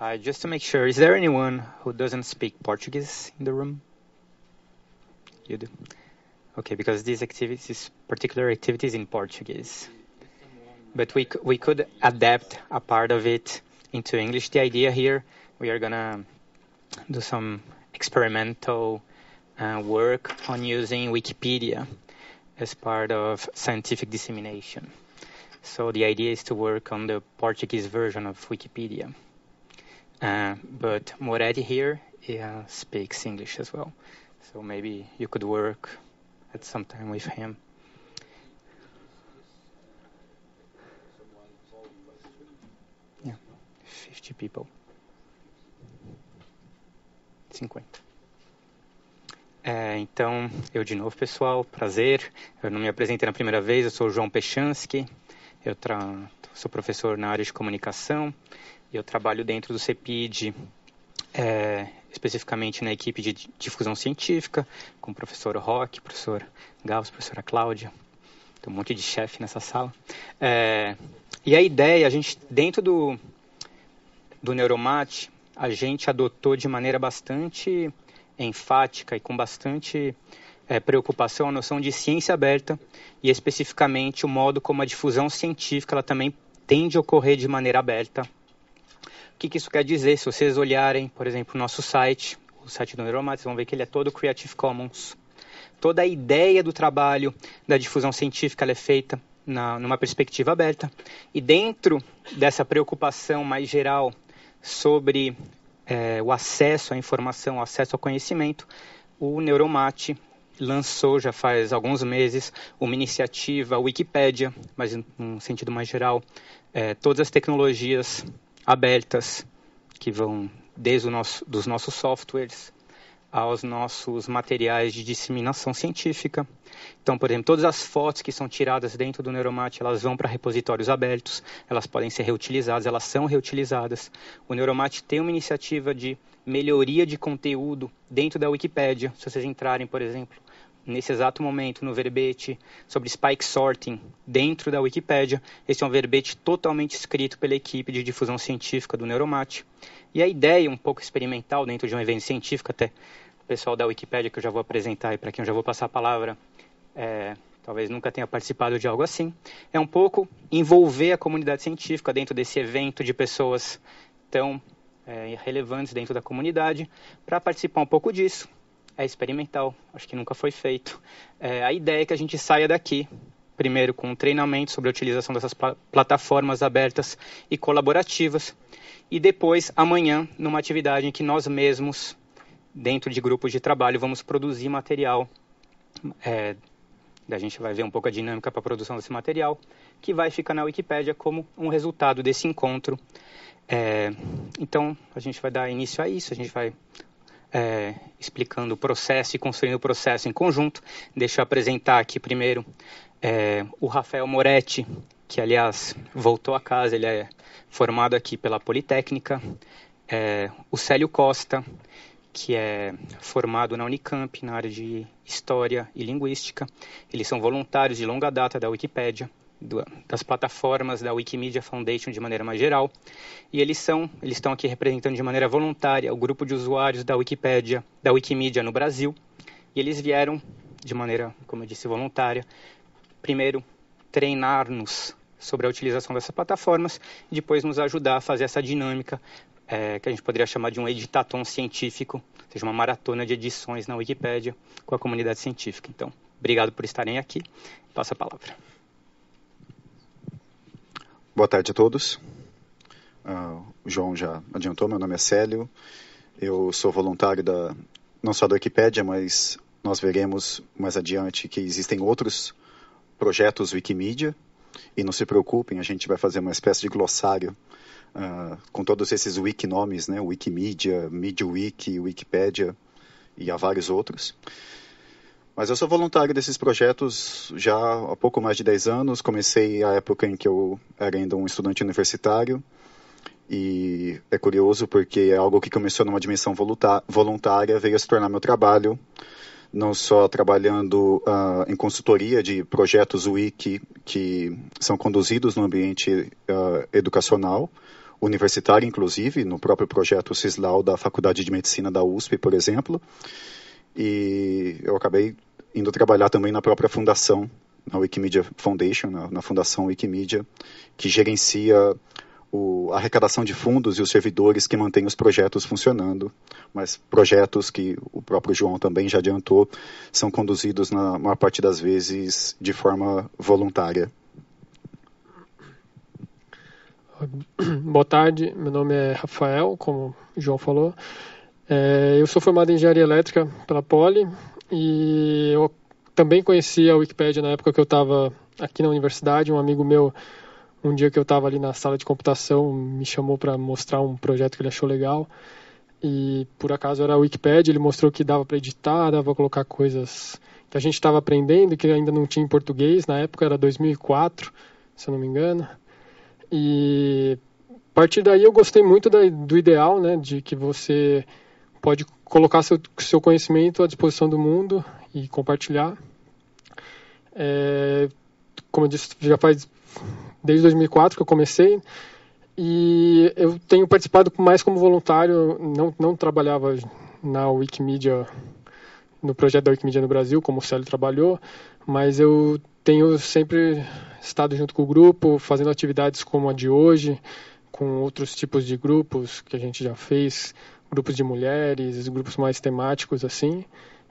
Hi, just to make sure, is there anyone who doesn't speak Portuguese in the room? You do? Okay, because these activities, particular activities in Portuguese. But we, we could adapt a part of it into English. The idea here, we are gonna do some experimental uh, work on using Wikipedia as part of scientific dissemination. So the idea is to work on the Portuguese version of Wikipedia. Uh, but Moretti here yeah, speaks English as well. So maybe you could work at some time with him. Yeah, 50 people. 50. É, então, eu de novo, pessoal, prazer. Eu não me apresentei na primeira vez, eu sou o João Pechansky, eu sou professor na área de comunicação eu trabalho dentro do CEPID, é, especificamente na equipe de difusão científica, com o professor Roque, professor Gauss, professora Cláudia. Tem um monte de chefe nessa sala. É, e a ideia, a gente, dentro do, do Neuromate, a gente adotou de maneira bastante enfática e com bastante é, preocupação a noção de ciência aberta e especificamente o modo como a difusão científica ela também tende a ocorrer de maneira aberta. Que, que isso quer dizer? Se vocês olharem, por exemplo, o nosso site, o site do Neuromates, vão ver que ele é todo Creative Commons. Toda a ideia do trabalho da difusão científica é feita na, numa perspectiva aberta. E dentro dessa preocupação mais geral sobre é, o acesso à informação, o acesso ao conhecimento, o Neuromate lançou já faz alguns meses uma iniciativa Wikipédia, mas num sentido mais geral, é, todas as tecnologias abertas que vão desde o nosso, dos nossos softwares aos nossos materiais de disseminação científica. Então, por exemplo, todas as fotos que são tiradas dentro do Neuromate, elas vão para repositórios abertos, elas podem ser reutilizadas, elas são reutilizadas. O Neuromate tem uma iniciativa de melhoria de conteúdo dentro da Wikipédia. Se vocês entrarem, por exemplo, nesse exato momento no verbete sobre spike sorting dentro da Wikipédia, esse é um verbete totalmente escrito pela equipe de difusão científica do Neuromate. E a ideia, um pouco experimental, dentro de um evento científico, até o pessoal da Wikipédia, que eu já vou apresentar e para quem eu já vou passar a palavra, é, talvez nunca tenha participado de algo assim, é um pouco envolver a comunidade científica dentro desse evento de pessoas tão é, relevantes dentro da comunidade, para participar um pouco disso. É experimental, acho que nunca foi feito. É, a ideia é que a gente saia daqui, primeiro com um treinamento sobre a utilização dessas pl plataformas abertas e colaborativas, e depois, amanhã, numa atividade em que nós mesmos, dentro de grupos de trabalho, vamos produzir material. É, a gente vai ver um pouco a dinâmica para a produção desse material, que vai ficar na Wikipédia como um resultado desse encontro. É, então, a gente vai dar início a isso, a gente vai é, explicando o processo e construindo o processo em conjunto. Deixa eu apresentar aqui primeiro é, o Rafael Moretti, que aliás voltou a casa, ele é formado aqui pela Politécnica, é, o Célio Costa, que é formado na Unicamp na área de História e Linguística. Eles são voluntários de longa data da Wikipédia, das plataformas da Wikimedia Foundation de maneira mais geral. E eles são, eles estão aqui representando de maneira voluntária o grupo de usuários da Wikipédia, da Wikimedia no Brasil. E eles vieram de maneira, como eu disse, voluntária, primeiro treinar-nos sobre a utilização dessas plataformas e depois nos ajudar a fazer essa dinâmica é, que a gente poderia chamar de um editatom científico, ou seja, uma maratona de edições na Wikipédia com a comunidade científica. Então, obrigado por estarem aqui. Passo a palavra. Boa tarde a todos. Uh, o João já adiantou, meu nome é Célio. Eu sou voluntário da não só da Wikipédia, mas nós veremos mais adiante que existem outros projetos Wikimedia e não se preocupem, a gente vai fazer uma espécie de glossário uh, com todos esses wiki nomes, né? Wikimedia, MediaWiki, Wikipedia e há vários outros. Mas eu sou voluntário desses projetos já há pouco mais de 10 anos. Comecei a época em que eu era ainda um estudante universitário. E é curioso porque é algo que começou numa dimensão voluntária, veio a se tornar meu trabalho não só trabalhando uh, em consultoria de projetos Wiki que são conduzidos no ambiente uh, educacional, universitária, inclusive, no próprio projeto CISLAU da Faculdade de Medicina da USP, por exemplo. E eu acabei indo trabalhar também na própria fundação, na Wikimedia Foundation, na, na fundação Wikimedia, que gerencia o, a arrecadação de fundos e os servidores que mantêm os projetos funcionando, mas projetos que o próprio João também já adiantou são conduzidos na maior parte das vezes de forma voluntária. Boa tarde, meu nome é Rafael, como o João falou. É, eu sou formado em engenharia elétrica pela Poli e eu também conheci a Wikipédia na época que eu estava aqui na universidade. Um amigo meu, um dia que eu estava ali na sala de computação, me chamou para mostrar um projeto que ele achou legal. E por acaso era a Wikipédia, ele mostrou que dava para editar, dava para colocar coisas que a gente estava aprendendo, que ainda não tinha em português. Na época era 2004, se eu não me engano. E a partir daí eu gostei muito da, do ideal, né, de que você pode colocar seu, seu conhecimento à disposição do mundo e compartilhar. É, como eu disse, já faz desde 2004 que eu comecei e eu tenho participado mais como voluntário, não, não trabalhava na Wikimedia, no projeto da Wikimedia no Brasil, como o Célio trabalhou, mas eu tenho sempre estado junto com o grupo, fazendo atividades como a de hoje, com outros tipos de grupos que a gente já fez, grupos de mulheres, grupos mais temáticos assim.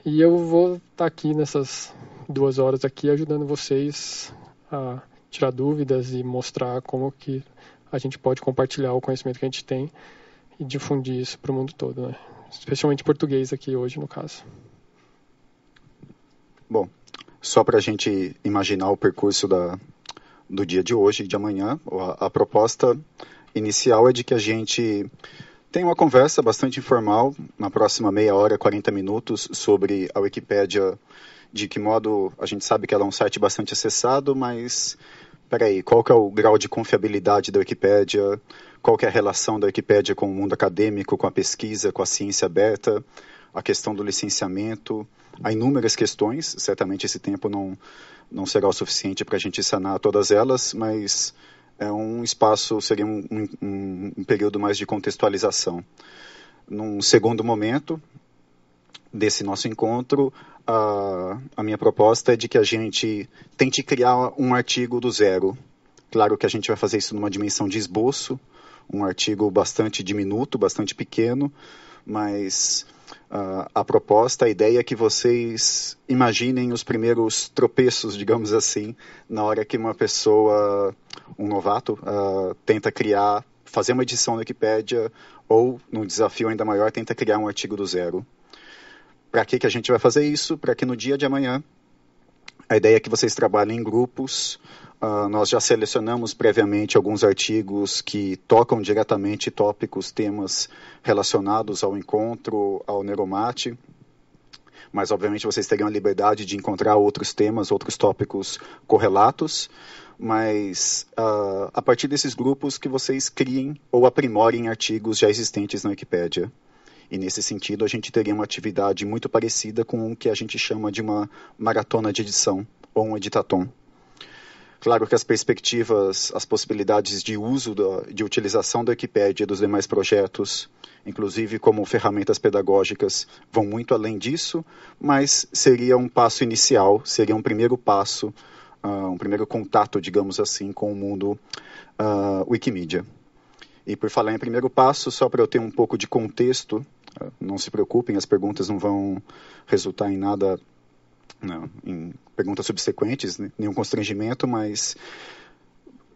E eu vou estar tá aqui nessas duas horas aqui ajudando vocês a tirar dúvidas e mostrar como que a gente pode compartilhar o conhecimento que a gente tem e difundir isso para o mundo todo, né? especialmente português aqui hoje no caso. Bom, só para a gente imaginar o percurso da, do dia de hoje e de amanhã, a, a proposta inicial é de que a gente tenha uma conversa bastante informal, na próxima meia hora, 40 minutos, sobre a Wikipédia, de que modo a gente sabe que ela é um site bastante acessado, mas peraí, qual que é o grau de confiabilidade da Wikipédia, qual que é a relação da Wikipédia com o mundo acadêmico, com a pesquisa, com a ciência aberta, a questão do licenciamento, há inúmeras questões, certamente esse tempo não, não será o suficiente para a gente sanar todas elas, mas é um espaço, seria um, um, um período mais de contextualização. Num segundo momento desse nosso encontro, a, a minha proposta é de que a gente tente criar um artigo do zero. Claro que a gente vai fazer isso numa dimensão de esboço, um artigo bastante diminuto, bastante pequeno, mas A proposta, a ideia é que vocês imaginem os primeiros tropeços, digamos assim, na hora que uma pessoa, um novato, uh, tenta criar, fazer uma edição da Wikipédia ou, num desafio ainda maior, tenta criar um artigo do zero. Para que, que a gente vai fazer isso? Para que no dia de amanhã a ideia é que vocês trabalhem em grupos, Uh, nós já selecionamos previamente alguns artigos que tocam diretamente tópicos, temas relacionados ao encontro, ao Neuromate. Mas, obviamente, vocês teriam a liberdade de encontrar outros temas, outros tópicos correlatos. Mas, uh, a partir desses grupos, que vocês criem ou aprimorem artigos já existentes na Wikipédia. E, nesse sentido, a gente teria uma atividade muito parecida com o que a gente chama de uma maratona de edição, ou um editatom. Claro que as perspectivas, as possibilidades de uso, da, de utilização da Wikipédia e dos demais projetos, inclusive como ferramentas pedagógicas, vão muito além disso, mas seria um passo inicial, seria um primeiro passo, uh, um primeiro contato, digamos assim, com o mundo uh, Wikimedia. E por falar em primeiro passo, só para eu ter um pouco de contexto, uh, não se preocupem, as perguntas não vão resultar em nada não, em perguntas subsequentes, né? nenhum constrangimento, mas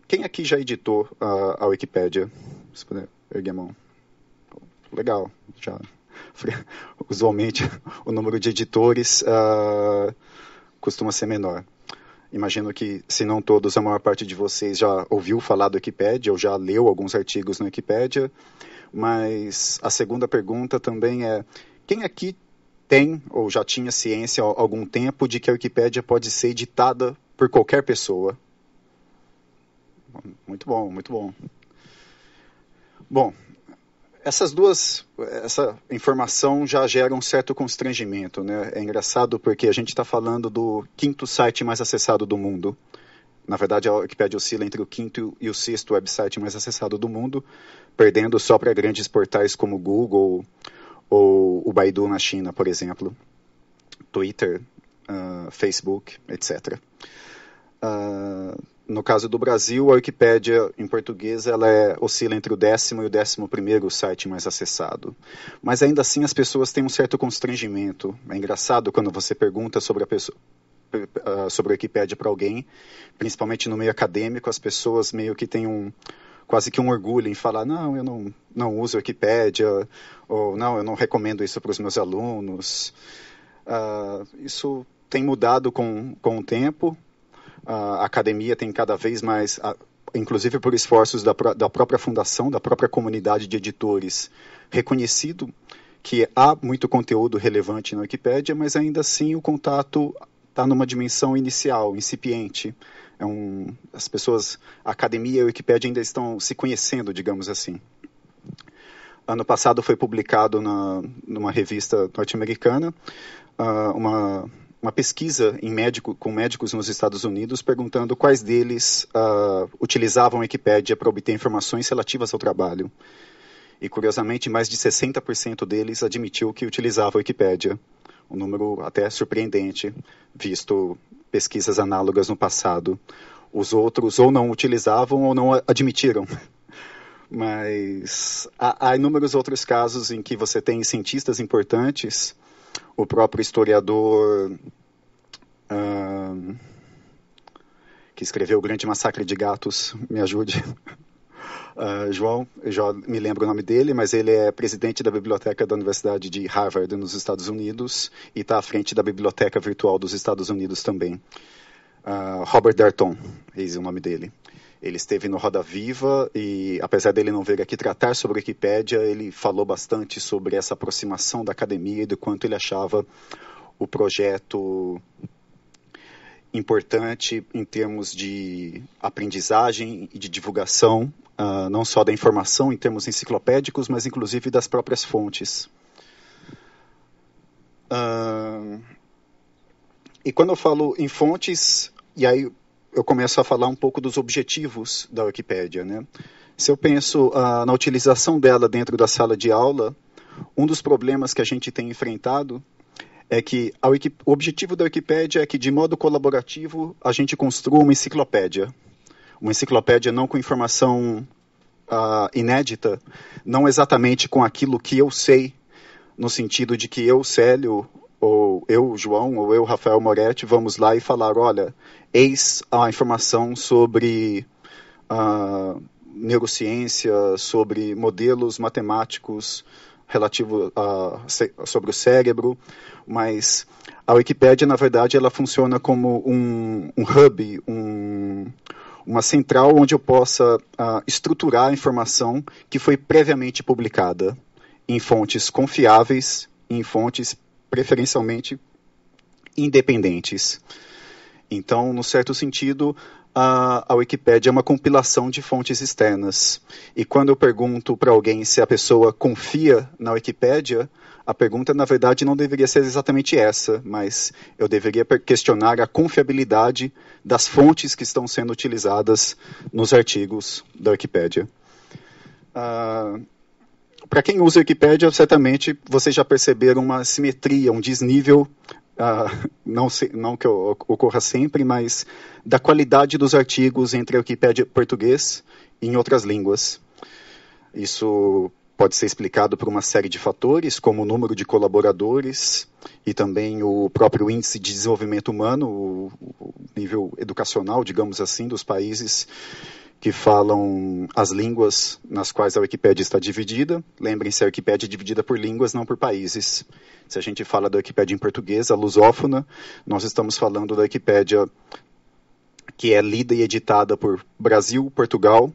quem aqui já editou a, a Wikipédia? Se puder erguer a mão. Legal, já. Usualmente o número de editores uh, costuma ser menor. Imagino que, se não todos, a maior parte de vocês já ouviu falar do Wikipédia ou já leu alguns artigos no Wikipédia. Mas a segunda pergunta também é: quem aqui tem ou já tinha ciência há algum tempo de que a Wikipédia pode ser editada por qualquer pessoa. Muito bom, muito bom. Bom, essas duas, essa informação já gera um certo constrangimento, né? É engraçado porque a gente está falando do quinto site mais acessado do mundo. na verdade, a Wikipedia oscila entre o quinto e o sexto website mais acessado do mundo, perdendo só para grandes portais como Google ou o Baidu na China, por exemplo, Twitter, uh, Facebook, etc. Uh, no caso do Brasil, a Wikipédia em português ela é, oscila entre o décimo e o décimo primeiro site mais acessado. Mas ainda assim as pessoas têm um certo constrangimento. É engraçado quando você pergunta sobre a pessoa, uh, sobre a Wikipédia para alguém, principalmente no meio acadêmico, as pessoas meio que têm um quase que um orgulho em falar não, eu não não uso Wikipédia ou não, eu não recomendo isso para os meus alunos. Uh, isso tem mudado com, com o tempo a academia tem cada vez mais, inclusive por esforços da, da própria fundação, da própria comunidade de editores, reconhecido que há muito conteúdo relevante na Wikipédia, mas ainda assim o contato está numa dimensão inicial, incipiente. É um, as pessoas, a academia e a Wikipédia ainda estão se conhecendo, digamos assim. Ano passado foi publicado na, numa revista norte-americana uh, uma uma pesquisa médico, com médicos nos Estados Unidos perguntando quais deles uh, utilizavam a Wikipédia para obter informações relativas ao trabalho. E, curiosamente, mais de 60% deles admitiu que utilizavam a Wikipédia. Um número até surpreendente, visto pesquisas análogas no passado. Os outros ou não utilizavam ou não admitiram. Mas há, há inúmeros outros casos em que você tem cientistas importantes o próprio historiador que escreveu O Grande Massacre de Gatos, me ajude. Uh, João, eu já me lembro o nome dele, mas ele é presidente da biblioteca da Universidade de Harvard, nos Estados Unidos, e está à frente da Biblioteca Virtual dos Estados Unidos também. Uh, Robert Darton, esse é o nome dele. Ele esteve no Roda Viva e, apesar dele não vir aqui tratar sobre a Wikipédia, ele falou bastante sobre essa aproximação da academia e do quanto ele achava o projeto importante em termos de aprendizagem e de divulgação, uh, não só da informação em termos enciclopédicos, mas inclusive das próprias fontes. Uh, e quando eu falo em fontes, e aí eu começo a falar um pouco dos objetivos da Wikipédia. Né? Se eu penso ah, na utilização dela dentro da sala de aula, um dos problemas que a gente tem enfrentado é que Wiki, o objetivo da Wikipédia é que, de modo colaborativo, a gente construa uma enciclopédia. Uma enciclopédia não com informação ah, inédita, não exatamente com aquilo que eu sei, no sentido de que eu, Célio, ou eu, João, ou eu, Rafael Moretti, vamos lá e falar, olha, eis a informação sobre a neurociência, sobre modelos matemáticos relativo a, sobre o cérebro, mas a Wikipédia, na verdade, ela funciona como um, um hub, um, uma central onde eu possa uh, estruturar a informação que foi previamente publicada em fontes confiáveis, em fontes preferencialmente independentes. Então, no certo sentido, a, a Wikipédia é uma compilação de fontes externas. E quando eu pergunto para alguém se a pessoa confia na Wikipédia, a pergunta, na verdade, não deveria ser exatamente essa, mas eu deveria questionar a confiabilidade das fontes que estão sendo utilizadas nos artigos da Wikipédia. Uh, para quem usa a Wikipédia, certamente vocês já perceberam uma simetria, um desnível, uh, não, se, não, que ocorra sempre, mas da qualidade dos artigos entre a Wikipédia português e em outras línguas. Isso pode ser explicado por uma série de fatores, como o número de colaboradores e também o próprio índice de desenvolvimento humano, o, nível educacional, digamos assim, dos países que falam as línguas nas quais a Wikipédia está dividida. Lembrem-se, a Wikipédia é dividida por línguas, não por países. Se a gente fala da Wikipédia em português, a lusófona, nós estamos falando da Wikipédia que é lida e editada por Brasil, Portugal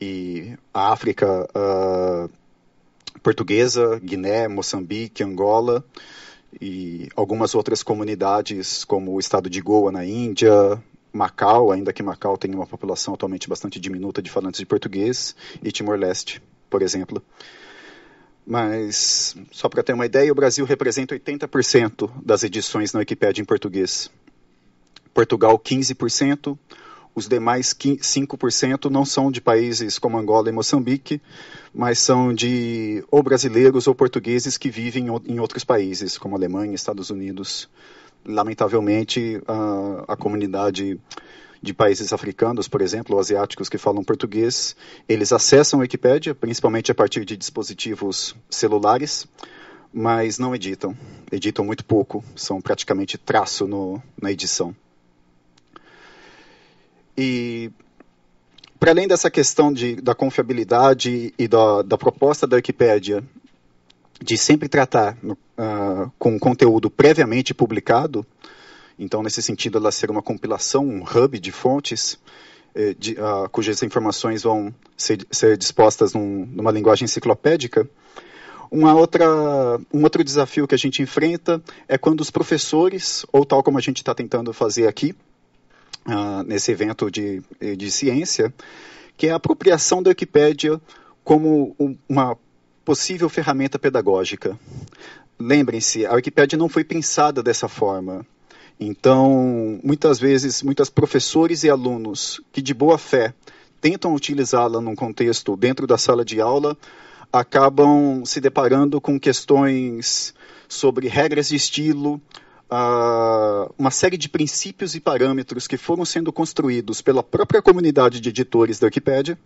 e a África uh, portuguesa, Guiné, Moçambique, Angola e algumas outras comunidades como o estado de Goa na Índia, Macau, ainda que Macau tenha uma população atualmente bastante diminuta de falantes de português, e Timor-Leste, por exemplo. Mas, só para ter uma ideia, o Brasil representa 80% das edições na Wikipédia em português. Portugal, 15%, os demais 5% não são de países como Angola e Moçambique, mas são de ou brasileiros ou portugueses que vivem em outros países, como Alemanha, Estados Unidos. Lamentavelmente, a, a comunidade de países africanos, por exemplo, ou asiáticos que falam português, eles acessam a Wikipédia, principalmente a partir de dispositivos celulares, mas não editam. Editam muito pouco, são praticamente traço no, na edição. E para além dessa questão de, da confiabilidade e da, da proposta da Wikipédia de sempre tratar uh, com conteúdo previamente publicado, então nesse sentido ela ser uma compilação, um hub de fontes, eh, de, uh, cujas informações vão ser, ser dispostas num, numa linguagem enciclopédica, uma outra, um outro desafio que a gente enfrenta é quando os professores, ou tal como a gente está tentando fazer aqui, uh, nesse evento de, de ciência, que é a apropriação da Wikipédia como uma possível ferramenta pedagógica. Lembrem-se, a Wikipédia não foi pensada dessa forma. Então, muitas vezes, muitos professores e alunos que de boa fé tentam utilizá-la num contexto dentro da sala de aula acabam se deparando com questões sobre regras de estilo, uh, uma série de princípios e parâmetros que foram sendo construídos pela própria comunidade de editores da Wikipédia.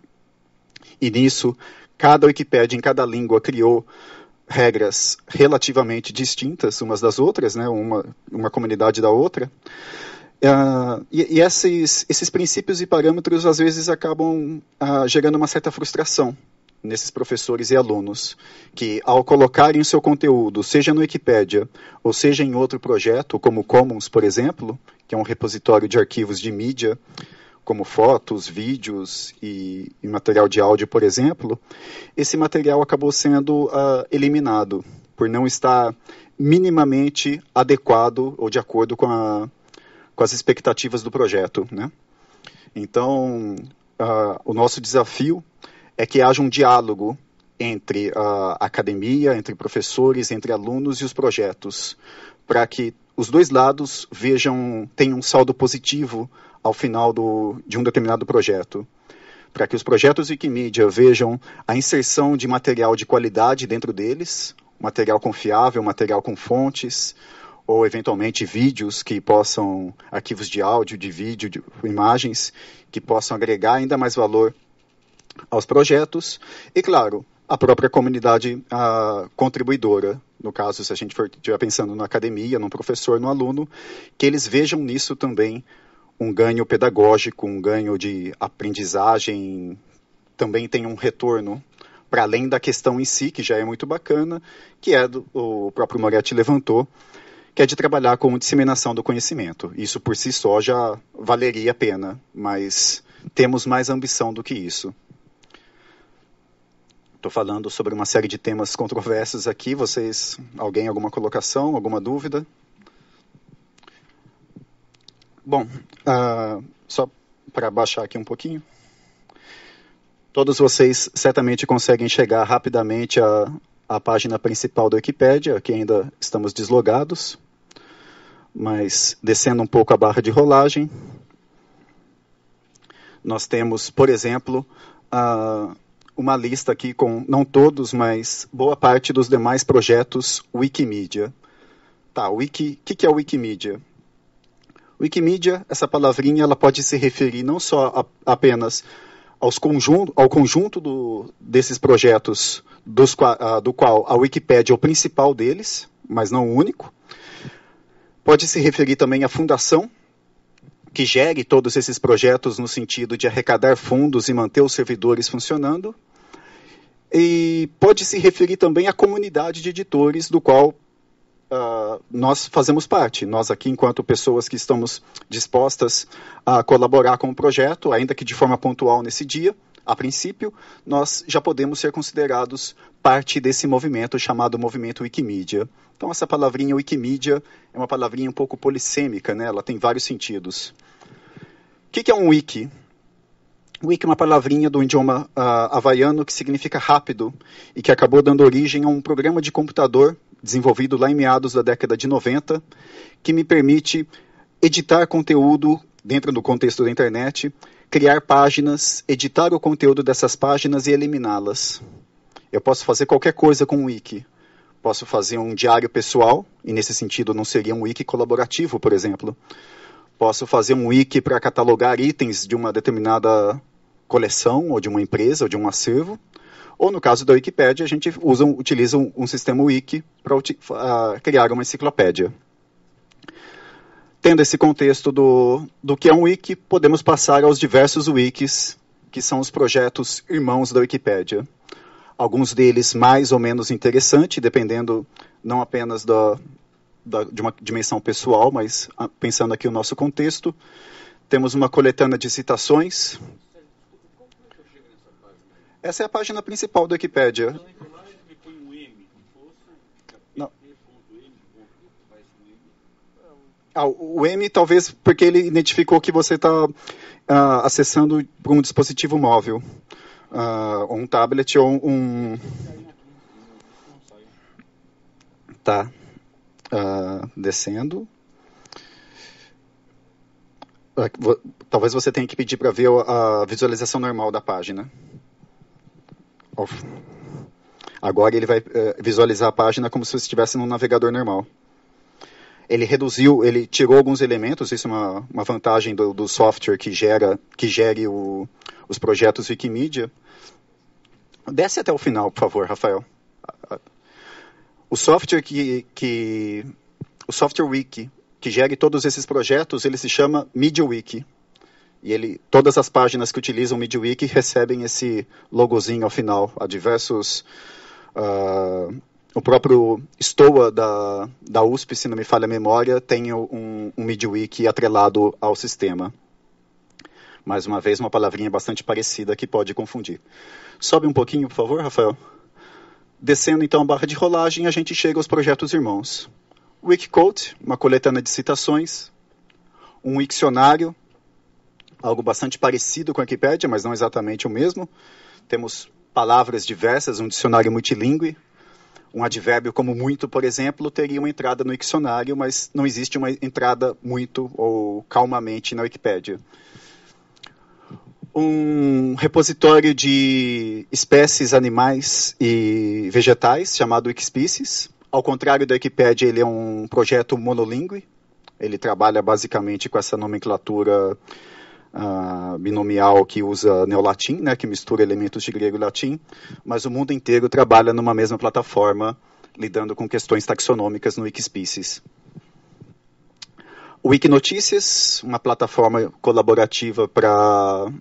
E nisso, cada Wikipédia em cada língua criou regras relativamente distintas umas das outras, né, uma, uma comunidade da outra. Uh, e, e esses, esses princípios e parâmetros às vezes acabam uh, gerando uma certa frustração nesses professores e alunos que, ao colocarem o seu conteúdo, seja no Wikipedia ou seja em outro projeto, como o Commons, por exemplo, que é um repositório de arquivos de mídia, como fotos, vídeos e, e material de áudio, por exemplo, esse material acabou sendo uh, eliminado por não estar minimamente adequado ou de acordo com, a, com as expectativas do projeto. Né? Então, uh, o nosso desafio é que haja um diálogo entre a academia, entre professores, entre alunos e os projetos, para que os dois lados vejam, tenham um saldo positivo ao final do, de um determinado projeto. Para que os projetos Wikimedia vejam a inserção de material de qualidade dentro deles, material confiável, material com fontes, ou eventualmente vídeos que possam, arquivos de áudio, de vídeo, de imagens, que possam agregar ainda mais valor aos projetos e, claro, a própria comunidade contribuidora. No caso, se a gente estiver pensando na academia, no professor, no aluno, que eles vejam nisso também um ganho pedagógico, um ganho de aprendizagem, também tem um retorno para além da questão em si, que já é muito bacana, que é do, o próprio Moretti levantou, que é de trabalhar com disseminação do conhecimento. Isso por si só já valeria a pena, mas temos mais ambição do que isso. Estou falando sobre uma série de temas controversos aqui. Vocês, alguém, alguma colocação, alguma dúvida? Bom, uh, só para baixar aqui um pouquinho. Todos vocês certamente conseguem chegar rapidamente à, à página principal da Wikipédia, que ainda estamos deslogados. Mas descendo um pouco a barra de rolagem, nós temos, por exemplo, uh, uma lista aqui com, não todos, mas boa parte dos demais projetos Wikimedia. Tá, o Wiki, que, que é o Wikimedia? Wikimedia, essa palavrinha, ela pode se referir não só a, apenas aos conjunto, ao conjunto do, desses projetos dos, uh, do qual a Wikipédia é o principal deles, mas não o único. Pode se referir também à fundação que gere todos esses projetos no sentido de arrecadar fundos e manter os servidores funcionando. E pode se referir também à comunidade de editores do qual uh, nós fazemos parte. Nós aqui, enquanto pessoas que estamos dispostas a colaborar com o projeto, ainda que de forma pontual nesse dia, a princípio, nós já podemos ser considerados parte desse movimento chamado movimento Wikimedia. Então, essa palavrinha Wikimedia é uma palavrinha um pouco polissêmica, né? ela tem vários sentidos. O que, é um wiki? Wiki é uma palavrinha do idioma uh, havaiano que significa rápido e que acabou dando origem a um programa de computador desenvolvido lá em meados da década de 90 que me permite editar conteúdo dentro do contexto da internet, criar páginas, editar o conteúdo dessas páginas e eliminá-las. Eu posso fazer qualquer coisa com o wiki. Posso fazer um diário pessoal, e nesse sentido não seria um wiki colaborativo, por exemplo. Posso fazer um wiki para catalogar itens de uma determinada coleção, ou de uma empresa, ou de um acervo. Ou no caso da Wikipédia, a gente usa, utiliza um, um sistema wiki para uh, criar uma enciclopédia. Tendo esse contexto do, do que é um wiki, podemos passar aos diversos wikis, que são os projetos irmãos da Wikipédia alguns deles mais ou menos interessantes, dependendo não apenas da, da, de uma dimensão pessoal, mas ah, pensando aqui o nosso contexto. Temos uma coletânea de citações. Essa é a página principal da Wikipédia. Ah, o M talvez porque ele identificou que você está uh, acessando um dispositivo móvel uh, um tablet ou um. Tá. Uh, descendo. Talvez você tenha que pedir para ver a visualização normal da página. Agora ele vai uh, visualizar a página como se você estivesse num navegador normal. Ele reduziu, ele tirou alguns elementos, isso é uma, uma vantagem do, do software que gera, que gere o, os projetos Wikimedia. Desce até o final, por favor, Rafael. O software que, que o software wiki que gere todos esses projetos, ele se chama MediaWiki. E ele, todas as páginas que utilizam MediaWiki recebem esse logozinho ao final. Há diversos uh, o próprio STOA da, da USP, se não me falha a memória, tem um, um MediaWiki atrelado ao sistema. Mais uma vez, uma palavrinha bastante parecida que pode confundir. Sobe um pouquinho, por favor, Rafael. Descendo então a barra de rolagem, a gente chega aos projetos irmãos. Wikicode, uma coletânea de citações. Um Wikcionário, algo bastante parecido com a Wikipédia, mas não exatamente o mesmo. Temos palavras diversas, um dicionário multilingüe. Um advérbio como muito, por exemplo, teria uma entrada no dicionário, mas não existe uma entrada muito ou calmamente na Wikipédia um repositório de espécies animais e vegetais chamado Wikispecies. Ao contrário da Wikipedia, ele é um projeto monolingüe. Ele trabalha basicamente com essa nomenclatura uh, binomial que usa neolatim, né, que mistura elementos de grego e latim, mas o mundo inteiro trabalha numa mesma plataforma, lidando com questões taxonômicas no Wikispecies. O Wikinotícias, uma plataforma colaborativa para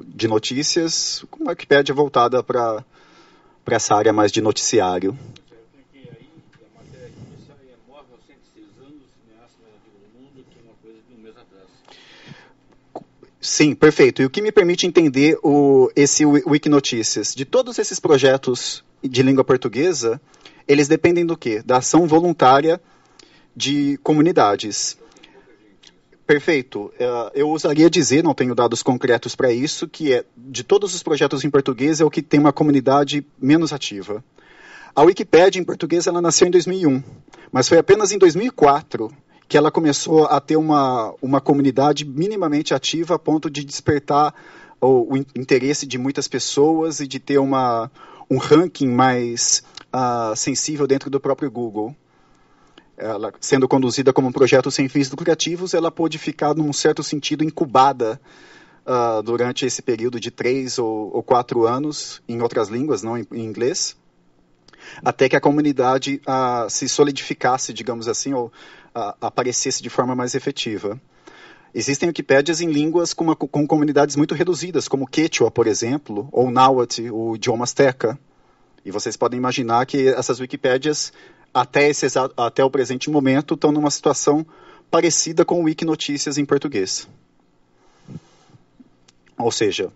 de notícias, com uma Wikipédia voltada para essa área mais de noticiário. Sim, perfeito. E o que me permite entender o, esse Wikinotícias? De todos esses projetos de língua portuguesa, eles dependem do quê? Da ação voluntária de comunidades. Perfeito. É, eu usaria dizer, não tenho dados concretos para isso, que é de todos os projetos em português é o que tem uma comunidade menos ativa. A Wikipédia em português ela nasceu em 2001, mas foi apenas em 2004 que ela começou a ter uma, uma comunidade minimamente ativa a ponto de despertar o, o interesse de muitas pessoas e de ter uma, um ranking mais uh, sensível dentro do próprio Google. Ela sendo conduzida como um projeto sem fins lucrativos, ela pôde ficar, num certo sentido, incubada uh, durante esse período de três ou, ou, quatro anos, em outras línguas, não em, em inglês, até que a comunidade uh, se solidificasse, digamos assim, ou aparecesse de forma mais efetiva. Existem Wikipédias em línguas com, uma, com comunidades muito reduzidas, como Quechua, por exemplo, ou Nahuatl, o idioma azteca. E vocês podem imaginar que essas Wikipédias até, esse, até o presente momento, estão numa situação parecida com o Wikinotícias em português. Ou seja,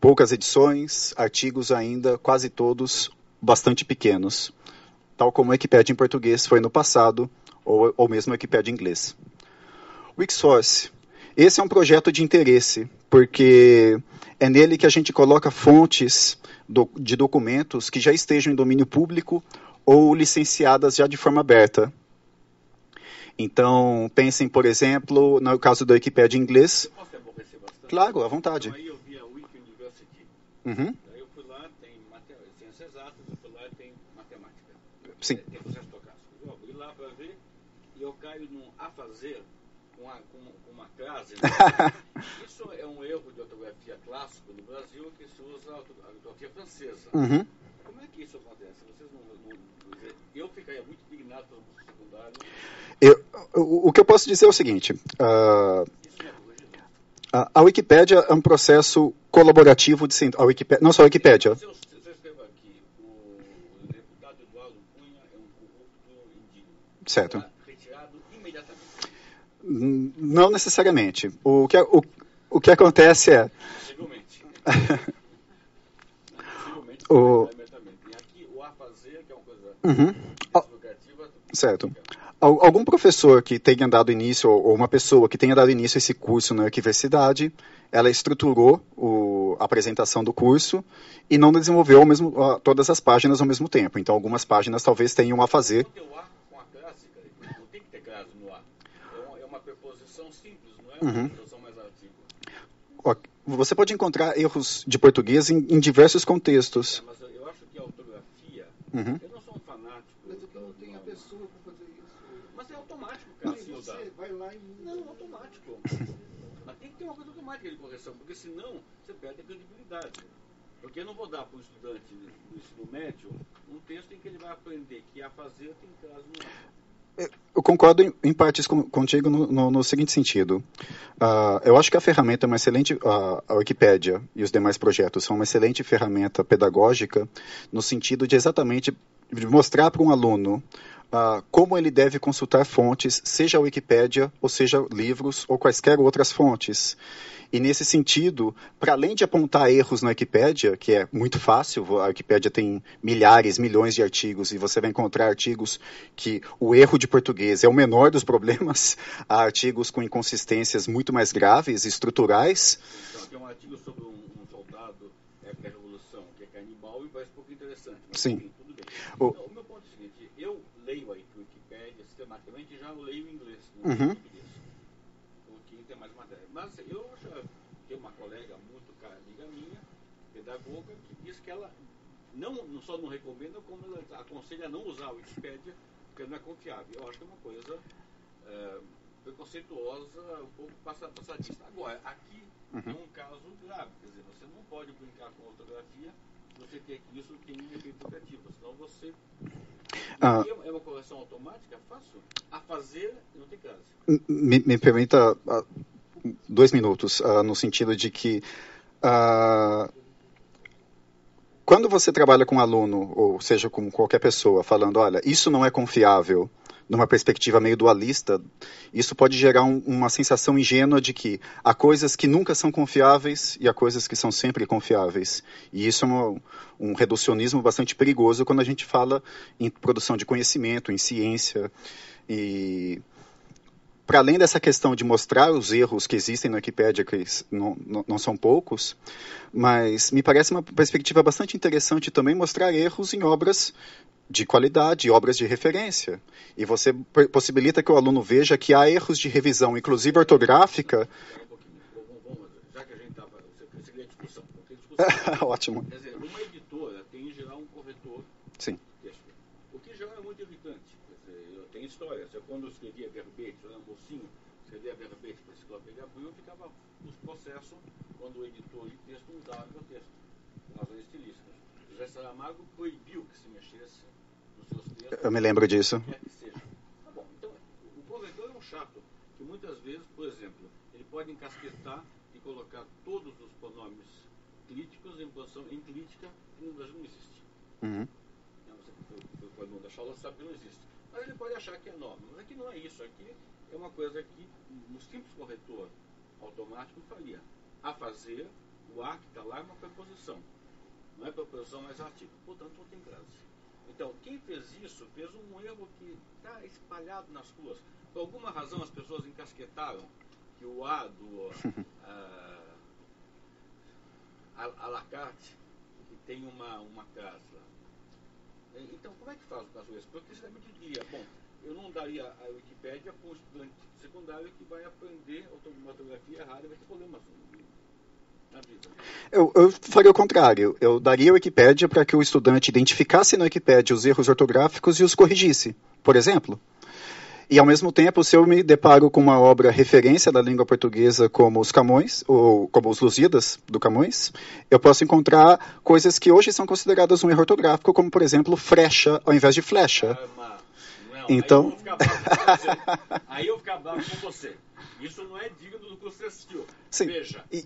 poucas edições, artigos ainda, quase todos bastante pequenos, tal como o Wikipedia em português foi no passado, ou, ou mesmo o Wikipedia em inglês. Wixsource. Esse é um projeto de interesse, porque é nele que a gente coloca fontes do, de documentos que já estejam em domínio público ou licenciadas já de forma aberta. Então, pensem, por exemplo, no caso da Wikipédia em inglês. Posso? Claro, à vontade. Então, aí eu vi a Wiki University. Uhum. Aí eu fui lá, tem ciências exatas, eu fui lá tem matemática. Sim. Tem processo estocástico. Eu abri lá para ver e eu caio num a fazer com, a, com, uma crase. né? Isso é um erro de ortografia clássico no Brasil que se usa a orto- a ortografia francesa. Uhum. Como é que isso acontece? Vocês não, não- eu ficaria muito indignado pelo secundário. Eu- o, o que eu posso dizer é o seguinte: corrigido. a, Wikipédia é um processo colaborativo de a Wikipédia, não só a Wikipédia. Se eu, se eu aqui, o deputado Eduardo Cunha é um corrupto indigno. Certo. Tá Não necessariamente. O que, o, o que acontece é. O-. E aqui o que é uma coisa Uhum. Certo. Al- Algum professor que tenha dado início, ou uma pessoa que tenha dado início a esse curso na universidade, ela estruturou o- a apresentação do curso e não desenvolveu mesmo- todas as páginas ao mesmo tempo. Então, algumas páginas talvez tenham a fazer. Quando eu a com a crase, cara, não tem que ter crase no a. É uma, é uma preposição simples, não é uma Uhum. artigo. ó, Você pode encontrar erros de português em, em diversos contextos. Mas eu- acho que a ortografia, Uhum. eu não sou um fanático. Mas é que não tem a pessoa para fazer isso. Mas é automático, cara, usar. você vai lá e. Não, automático. Mas tem que ter uma coisa automática de correção, porque senão você perde a credibilidade. Porque eu não vou dar para o estudante do ensino médio um texto em que ele vai aprender que a fazer tem caso no Eu concordo em, em partes com, contigo no, no- no seguinte sentido. Ah, eu acho que a ferramenta é uma excelente, ah, a Wikipédia e os demais projetos são uma excelente ferramenta pedagógica no sentido de exatamente mostrar para um aluno ah, como ele deve consultar fontes, seja a Wikipédia, ou seja livros ou quaisquer outras fontes. E nesse sentido, para além de apontar erros na Wikipédia, que é muito fácil, a Wikipédia tem milhares, milhões de artigos e você vai encontrar artigos que o erro de português é o menor dos problemas, há artigos com inconsistências muito mais graves, estruturais. Então, tem um artigo sobre um, um soldado época da Revolução que é canibal e parece um pouco interessante. Sim. enfim, tudo bem. O- Então, o meu ponto é o seguinte, eu leio a Wikipédia sistematicamente e já leio em inglês, não Uhum. em português. Porque tem mais matéria. Mas eu já tenho uma colega muito cara, amiga minha, pedagoga, que diz que ela não, não só não recomenda, como ela aconselha a não usar a Wikipédia, porque não é confiável. Eu acho que é uma coisa é, preconceituosa, um pouco passa- passadista. Agora, aqui é um caso grave, quer dizer, você não pode brincar com ortografia, você quer que isso tenha um efeito negativo, senão você. Ah. É uma correção automática, fácil. A fazer, não tem caso. Me, me permita ah, dois minutos, ah, no sentido de que ah, quando você trabalha com um aluno, ou seja, com qualquer pessoa, falando, olha, isso não é confiável, numa perspectiva meio dualista, isso pode gerar um- uma sensação ingênua de que há coisas que nunca são confiáveis e há coisas que são sempre confiáveis. E isso é um reducionismo bastante perigoso quando a gente fala em produção de conhecimento, em ciência. E para além dessa questão de mostrar os erros que existem na Wikipédia, que não, não, não são poucos, mas me parece uma perspectiva bastante interessante também mostrar erros em obras de qualidade, obras de referência. E você possibilita que o aluno veja que há erros de revisão, inclusive ortográfica. Ótimo. Quer dizer, uma editora tem em geral um corretor Sim. de texto. O que em geral é muito irritante. Quer dizer, eu tenho histórias. Eu, quando eu escrevia verbete, eu era mocinho, escrevia verbete para a enciclopédia Abril, eu ficava nos processos quando o editor de texto mudava meu texto, com razões estilísticas. José Saramago proibiu que se mexesse nos seus textos. Eu me lembro disso. quer que seja. Tá bom, então o corretor é um chato, que muitas vezes, por exemplo, ele pode encasquetar e colocar todos os pronomes críticos em posição enclítica, que no Brasil não existe. Uhum. Não, você foi- foi aluno da Charlotte sabe que não existe. Mas ele pode achar que é norma. Mas aqui não é isso. Aqui é uma coisa que um simples corretor automático faria. A fazer, o A que está lá é uma preposição. Não é preposição, mas artigo. Portanto, não tem crase. Então, quem fez isso fez um erro que está espalhado nas ruas. Por alguma razão, as pessoas encasquetaram que o A do ah, a, a la carte, que tem uma, uma crase lá. Então, como é que faz o caso esse? Porque me diria, bom, eu não daria a Wikipédia para um estudante secundário que vai aprender autografia errada e vai ter problemas na vida. Eu, eu faria o contrário. Eu daria a Wikipédia para que o estudante identificasse na Wikipédia os erros ortográficos e os corrigisse, por exemplo. E, ao mesmo tempo, se eu me deparo com uma obra referência da língua portuguesa como os Camões, ou como os Lusíadas do Camões, eu posso encontrar coisas que hoje são consideradas um erro ortográfico, como, por exemplo, frecha ao invés de flecha. Ah, não, Então- Aí eu vou ficar bravo com você. Isso não é digno do que você assistiu. Sim. Veja, E-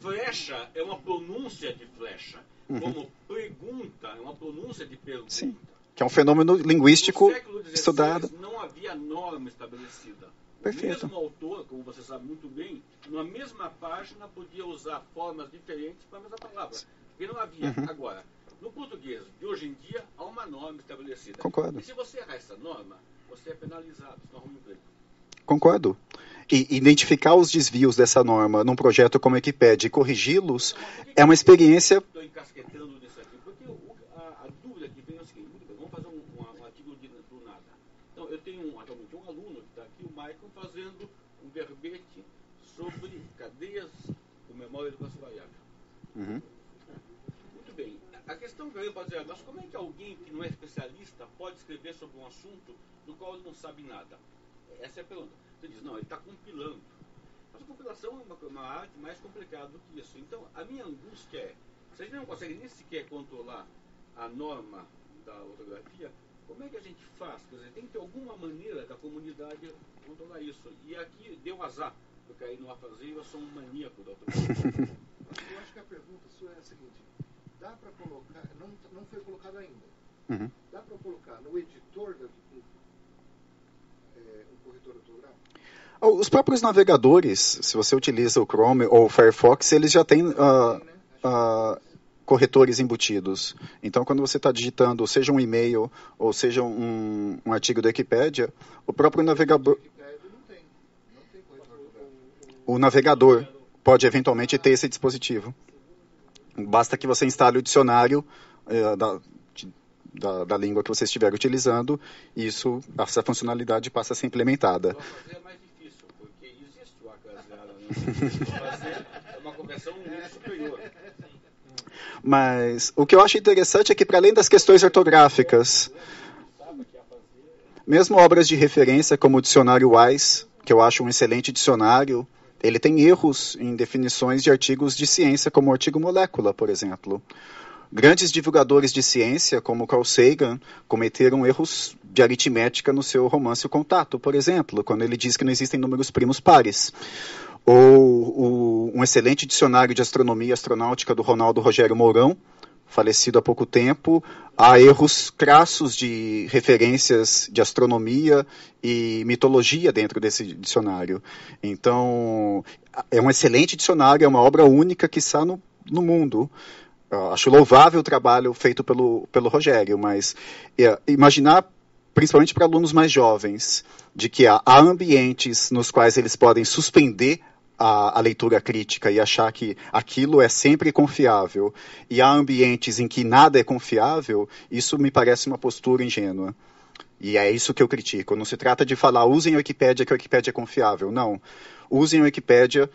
flecha é uma pronúncia de flecha. Como pergunta é uma pronúncia de pergunta. Sim. Que é um fenômeno linguístico No século XVI, estudado. não havia norma estabelecida. Perfeito. O mesmo autor, como você sabe muito bem, numa mesma página podia usar formas diferentes para a mesma palavra. Porque não havia. Uhum. Agora, no português de hoje em dia, há uma norma estabelecida. Concordo. E se você errar essa norma, você é penalizado, senão arruma um emprego. Concordo. E identificar os desvios dessa norma num projeto como a Wikipédia e corrigi-los é uma experiência. Estou encasquetando nisso aqui, porque o- a, a dúvida que vem é o seguinte, muito bem, vamos fazer um, um- um artigo de, do nada. Então, eu tenho um, atualmente um aluno que está aqui, o Michael, fazendo um verbete sobre cadeias com memória e educação variável. Uhum. Muito bem. A questão que eu pode dizer, mas como é que alguém que não é especialista pode escrever sobre um assunto do qual ele não sabe nada? Essa é a pergunta. Você diz, não, ele está compilando. Mas a compilação é uma, uma arte mais complicada do que isso. Então, a minha angústia é, se a gente não consegue nem sequer controlar a norma da ortografia, como é que a gente faz? Quer dizer, tem que ter alguma maneira da comunidade controlar isso. E aqui deu azar, porque aí no a fazer eu sou um maníaco da ortografia. Eu acho que a pergunta sua é a seguinte: dá para colocar, não, não foi colocado ainda, Uhum. dá para colocar no editor da Wikipedia é, um corretor ortográfico? Os próprios navegadores, se você utiliza o Chrome ou o Firefox, eles já têm ah, né? Acho ah, corretores embutidos. Então, quando você está digitando, seja um e-mail ou seja um, um artigo da Wikipédia, o próprio navegador, o navegador pode eventualmente ter esse dispositivo. Basta que você instale o dicionário eh, da, da, da língua que você estiver utilizando, e isso, essa funcionalidade passa a ser implementada. Fazer é mais difícil, porque existe o acaseado. Né? Fazer é uma conversão superior. Mas o que eu acho interessante é que, para além das questões ortográficas, mesmo obras de referência como o dicionário Wise, que eu acho um excelente dicionário, ele tem erros em definições de artigos de ciência, como o artigo molécula, por exemplo. Grandes divulgadores de ciência, como Carl Sagan, cometeram erros de aritmética no seu romance O Contato, por exemplo, quando ele diz que não existem números primos pares. Ou o- um excelente dicionário de astronomia e astronáutica do Ronaldo Rogério Mourão, falecido há pouco tempo, há erros crassos de referências de astronomia e mitologia dentro desse dicionário. Então, é um excelente dicionário, é uma obra única que está no, no mundo. Eu acho louvável o trabalho feito pelo, pelo Rogério, mas é, imaginar, principalmente para alunos mais jovens, de que há, há ambientes nos quais eles podem suspender a, a leitura crítica e achar que aquilo é sempre confiável, e há ambientes em que nada é confiável, isso me parece uma postura ingênua. E é isso que eu critico. Não se trata de falar, usem a Wikipédia, que a Wikipédia é confiável. Não. Usem a Wikipédia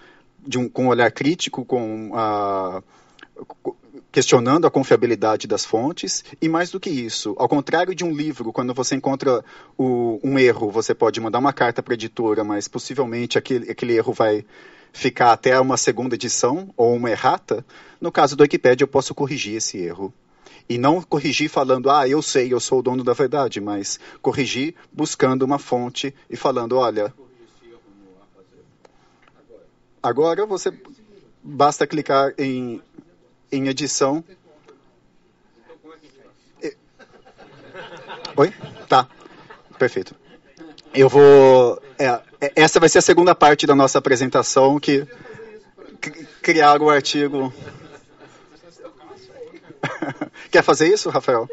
um, com um olhar crítico, com a questionando a confiabilidade das fontes e mais do que isso, ao contrário de um livro, quando você encontra o, um erro, você pode mandar uma carta para a editora, mas possivelmente aquele, aquele erro vai ficar até uma segunda edição ou uma errata. No caso do Wikipedia, eu posso corrigir esse erro. E não corrigir falando, ah, eu sei, eu sou o dono da verdade, mas corrigir buscando uma fonte e falando, olha, agora você basta clicar em, em edição? Oi? Tá. Perfeito. Eu vou. é, é, essa vai ser a segunda parte da nossa apresentação, que criar o artigo. Quer fazer isso, Rafael?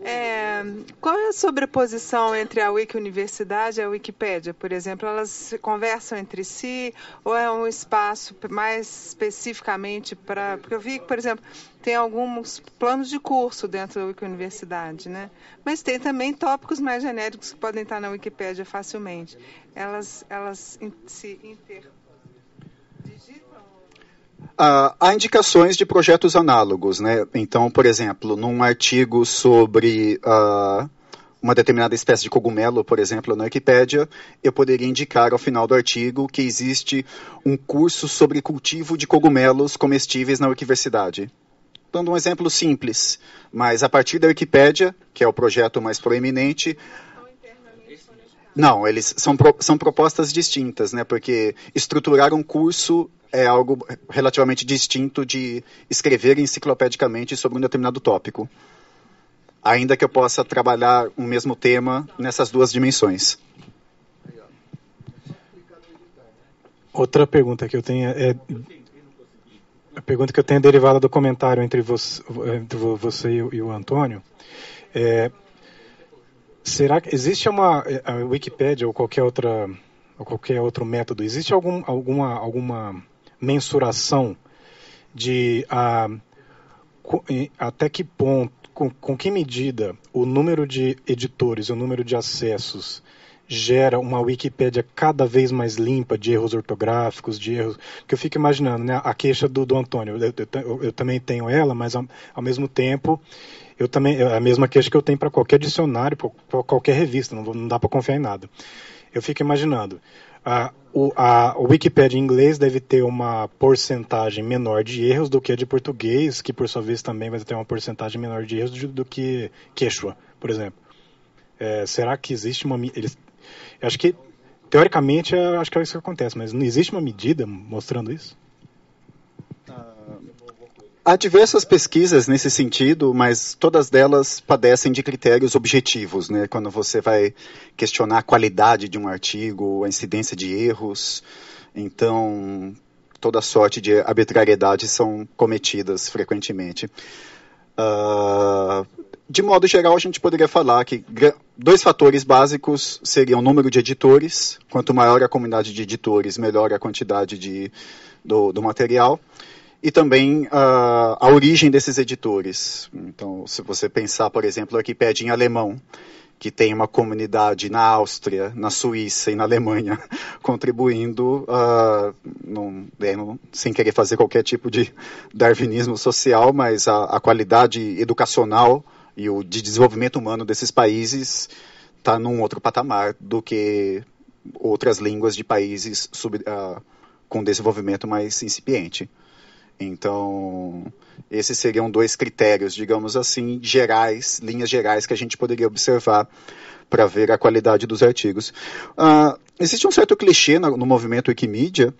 É, qual é a sobreposição entre a Wiki Universidade e a Wikipédia, por exemplo? Elas conversam entre si ou é um espaço mais especificamente para. Porque eu vi que, por exemplo, tem alguns planos de curso dentro da Wiki Universidade, né? Mas tem também tópicos mais genéricos que podem estar na Wikipédia facilmente. Elas, elas se inter Uh, há indicações de projetos análogos, né? Então, por exemplo, num artigo sobre uh, uma determinada espécie de cogumelo, por exemplo, na Wikipédia, eu poderia indicar ao final do artigo que existe um curso sobre cultivo de cogumelos comestíveis na Universidade. Dando um exemplo simples, mas a partir da Wikipédia, que é o projeto mais proeminente, não, eles são, são propostas distintas, né? Porque estruturar um curso é algo relativamente distinto de escrever enciclopedicamente sobre um determinado tópico. Ainda que eu possa trabalhar o mesmo tema nessas duas dimensões. Outra pergunta que eu tenho é a pergunta que eu tenho é derivada do comentário entre você, entre você e o Antônio. É, será que existe uma a Wikipédia ou qualquer outra ou qualquer outro método existe algum, alguma alguma mensuração de a, até que ponto, com, com que medida o número de editores, o número de acessos gera uma Wikipédia cada vez mais limpa de erros ortográficos, de erros. Porque eu fico imaginando, né, a queixa do, do Antônio, eu, eu, eu, também tenho ela, mas ao, ao, mesmo tempo, eu também é a mesma queixa que eu tenho para qualquer dicionário, para qualquer revista, não, não dá para confiar em nada. Eu fico imaginando, a, o, a, Wikipedia em inglês deve ter uma porcentagem menor de erros do que a de português, que por sua vez também vai ter uma porcentagem menor de erros do, do que Quechua, por exemplo. É, será que existe uma. Eles, acho que, teoricamente, acho que é isso que acontece, mas não existe uma medida mostrando isso? Há diversas pesquisas nesse sentido, mas todas delas padecem de critérios objetivos, né? Quando você vai questionar a qualidade de um artigo, a incidência de erros, então toda sorte de arbitrariedades são cometidas frequentemente. Uh, de modo geral, a gente poderia falar que dois fatores básicos seriam o número de editores. Quanto maior a comunidade de editores, melhor a quantidade de, do, do material e também uh, a origem desses editores. Então, se você pensar, por exemplo, a Wikipédia em alemão, que tem uma comunidade na Áustria, na Suíça e na Alemanha contribuindo, uh, num, num, sem querer fazer qualquer tipo de darwinismo social, mas a, a qualidade educacional e o de desenvolvimento humano desses países está num outro patamar do que outras línguas de países sub, uh, com desenvolvimento mais incipiente. Então, esses seriam dois critérios, digamos assim, gerais, linhas gerais que a gente poderia observar para ver a qualidade dos artigos. Uh, existe um certo clichê no, no movimento Wikimedia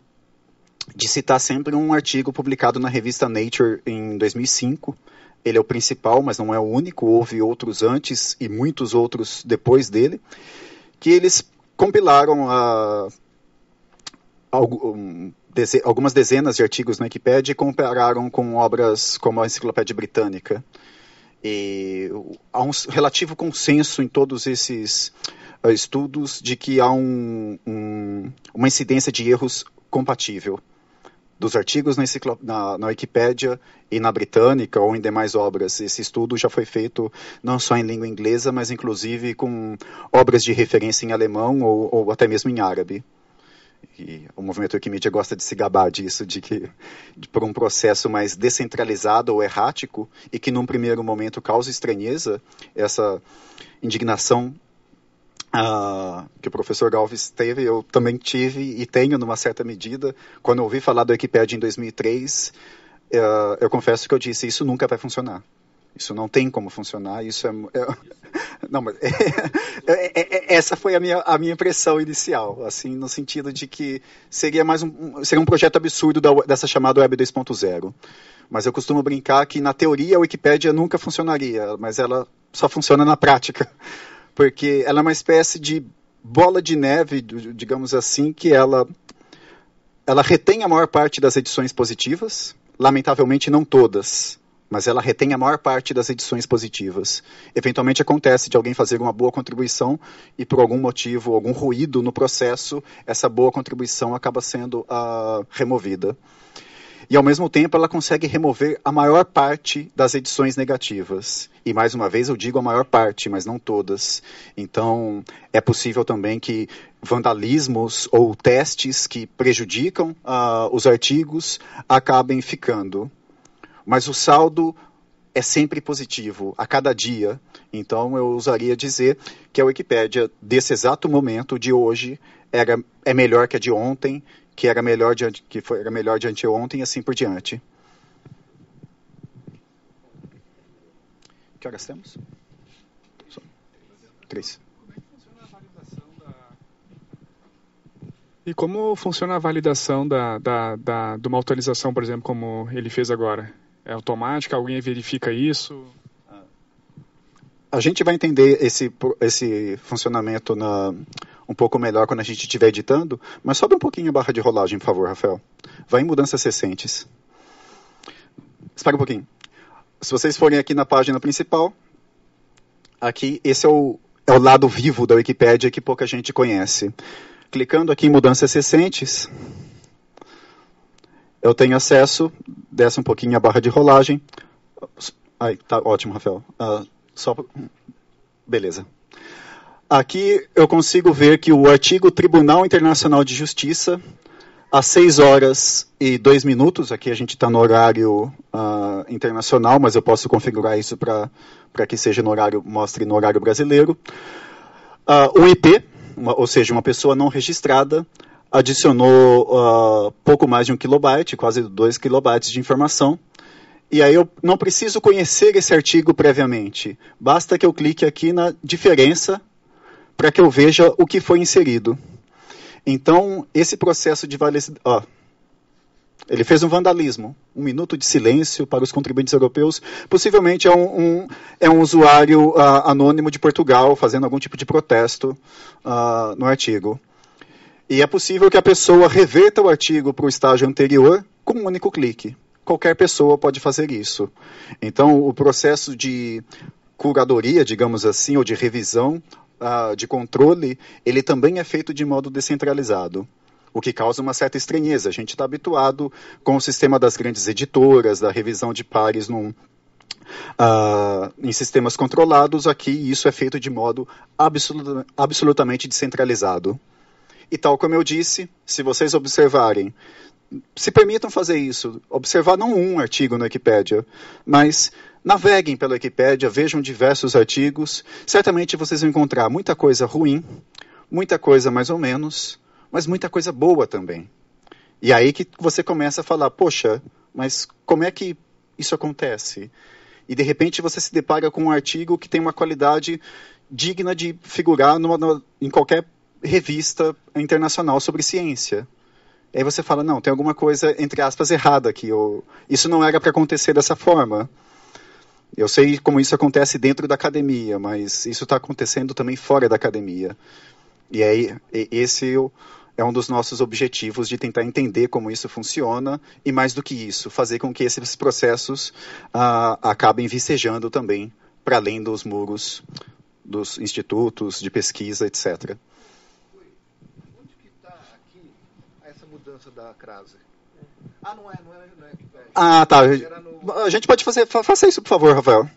de citar sempre um artigo publicado na revista Nature em 2005. Ele é o principal, mas não é o único. Houve outros antes e muitos outros depois dele, que eles compilaram a, um, algumas dezenas de artigos na Wikipedia e compararam com obras como a Enciclopédia Britânica. E há um relativo consenso em todos esses uh, estudos de que há um, um, uma incidência de erros compatível dos artigos na, na, na Wikipédia e na Britânica ou em demais obras. Esse estudo já foi feito não só em língua inglesa, mas inclusive com obras de referência em alemão ou, ou até mesmo em árabe. E o movimento Wikimedia gosta de se gabar disso, de que de, por um processo mais descentralizado ou errático e que num primeiro momento causa estranheza, essa indignação uh, que o professor Galves teve, eu também tive e tenho numa certa medida. Quando ouvi falar do Wikipedia em 2003, uh, eh, eu confesso que eu disse, isso nunca vai funcionar. Isso não tem como funcionar, isso é... é não, mas é, é, essa foi a minha, a minha impressão inicial, assim, no sentido de que seria mais um, seria um projeto absurdo da, dessa chamada Web 2.0. Mas eu costumo brincar que, na teoria, a Wikipédia nunca funcionaria, mas ela só funciona na prática, porque ela é uma espécie de bola de neve, digamos assim, que ela, ela retém a maior parte das edições positivas, lamentavelmente não todas, mas ela retém a maior parte das edições positivas. Eventualmente acontece de alguém fazer uma boa contribuição e por algum motivo, algum ruído no processo, essa boa contribuição acaba sendo uh, removida. E ao mesmo tempo ela consegue remover a maior parte das edições negativas. E mais uma vez eu digo a maior parte, mas não todas. Então é possível também que vandalismos ou testes que prejudicam uh, os artigos acabem ficando mas o saldo é sempre positivo, a cada dia. Então, eu usaria dizer que a Wikipédia, desse exato momento de hoje, era, é melhor que a de ontem, que era melhor de, que foi, era melhor de anteontem e assim por diante. Que horas temos? Três. E como funciona a validação da, da, da, de uma atualização, por exemplo, como ele fez agora? É automática? Alguém verifica isso? A gente vai entender esse, esse funcionamento na, um pouco melhor quando a gente estiver editando, mas sobe um pouquinho a barra de rolagem, por favor, Rafael. Vai em mudanças recentes. Espera um pouquinho. Se vocês forem aqui na página principal, aqui esse é o, é o lado vivo da Wikipédia que pouca gente conhece. Clicando aqui em mudanças recentes, eu tenho acesso, desce um pouquinho a barra de rolagem. Ai, tá ótimo, Rafael. Uh, só beleza. Aqui eu consigo ver que o artigo Tribunal Internacional de Justiça, às 6 horas e 2 minutos, aqui a gente está no horário uh, internacional, mas eu posso configurar isso para que seja no horário, mostre no horário brasileiro. Uh, um IP, uma, ou seja, uma pessoa não registrada, adicionou uh, pouco mais de um kilobyte, quase dois kilobytes de informação. E aí eu não preciso conhecer esse artigo previamente. Basta que eu clique aqui na diferença para que eu veja o que foi inserido. Então, esse processo de validação... ele fez um vandalismo, um minuto de silêncio para os contribuintes europeus. Possivelmente é um, um é um usuário uh, anônimo de Portugal fazendo algum tipo de protesto uh, no artigo. E é possível que a pessoa reverta o artigo para o estágio anterior com um único clique. Qualquer pessoa pode fazer isso. Então, o processo de curadoria, digamos assim, ou de revisão, uh, de controle, ele também é feito de modo descentralizado o que causa uma certa estranheza. A gente está habituado com o sistema das grandes editoras, da revisão de pares num, uh, em sistemas controlados. Aqui, isso é feito de modo absoluta, absolutamente descentralizado. E tal como eu disse, se vocês observarem, se permitam fazer isso, observar não um artigo na Wikipédia, mas naveguem pela Wikipédia, vejam diversos artigos, certamente vocês vão encontrar muita coisa ruim, muita coisa mais ou menos, mas muita coisa boa também. E aí que você começa a falar, poxa, mas como é que isso acontece? E de repente você se depara com um artigo que tem uma qualidade digna de figurar numa, em qualquer revista internacional sobre ciência. Aí você fala, não, tem alguma coisa, entre aspas, errada aqui. Ou, isso não era para acontecer dessa forma. Eu sei como isso acontece dentro da academia, mas isso está acontecendo também fora da academia. E aí, esse é um dos nossos objetivos de tentar entender como isso funciona e, mais do que isso, fazer com que esses processos ah, acabem vicejando também para além dos muros dos institutos de pesquisa, etc. da crase. Ah, não é, não é, não é. Ah, tá. No... A gente pode fazer. Faça isso, por favor, Rafael.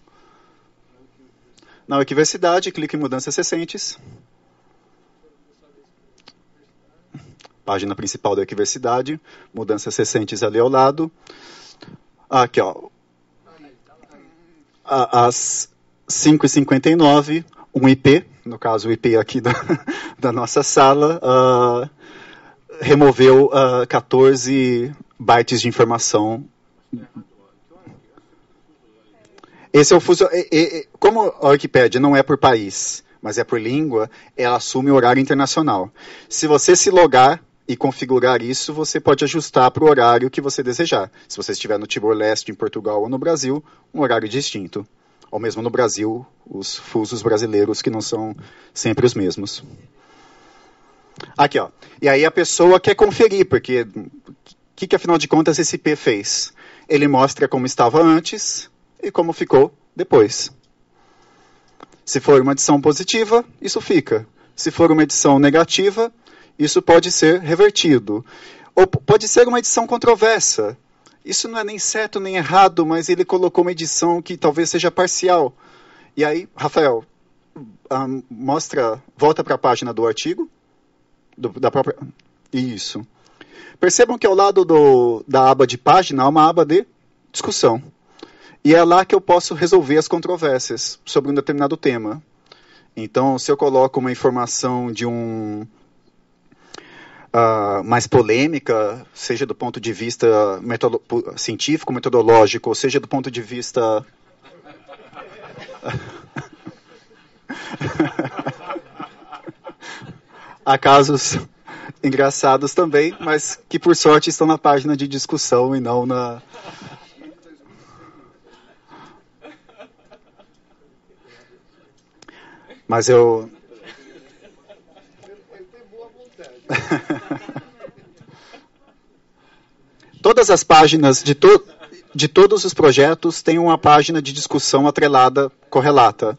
Na equiversidade, clique em mudanças recentes. Página principal da equiversidade, mudanças recentes ali ao lado. Aqui, ó. Às 5h59, um IP, no caso o IP aqui da, da nossa sala, uh, removeu uh, ah, 14 bytes de informação. Esse é o fuso. como a Wikipedia não é por país, mas é por língua, ela assume o horário internacional. Se você se logar e configurar isso, você pode ajustar para o horário que você desejar. Se você estiver no Timor-Leste, em Portugal ou no Brasil, um horário distinto. Ou mesmo no Brasil, os fusos brasileiros que não são sempre os mesmos. Aqui, ó. E aí a pessoa quer conferir, porque o que, que afinal de contas esse IP fez? Ele mostra como estava antes, e como ficou depois. Se for uma edição positiva, isso fica. Se for uma edição negativa, isso pode ser revertido. Ou pode ser uma edição controversa. Isso não é nem certo nem errado, mas ele colocou uma edição que talvez seja parcial. E aí, Rafael, um, mostra, volta para a página do artigo, do, da própria. Isso. Percebam que ao lado do, da aba de página há uma aba de discussão. E é lá que eu posso resolver as controvérsias sobre um determinado tema. Então, se eu coloco uma informação de um uh, mais polêmica, seja do ponto de vista metodo científico, metodológico, ou seja do ponto de vista Há casos engraçados também, mas que por sorte estão na página de discussão e não na, Mas eu. Todas as páginas de, to... de todos os projetos têm uma página de discussão atrelada, correlata,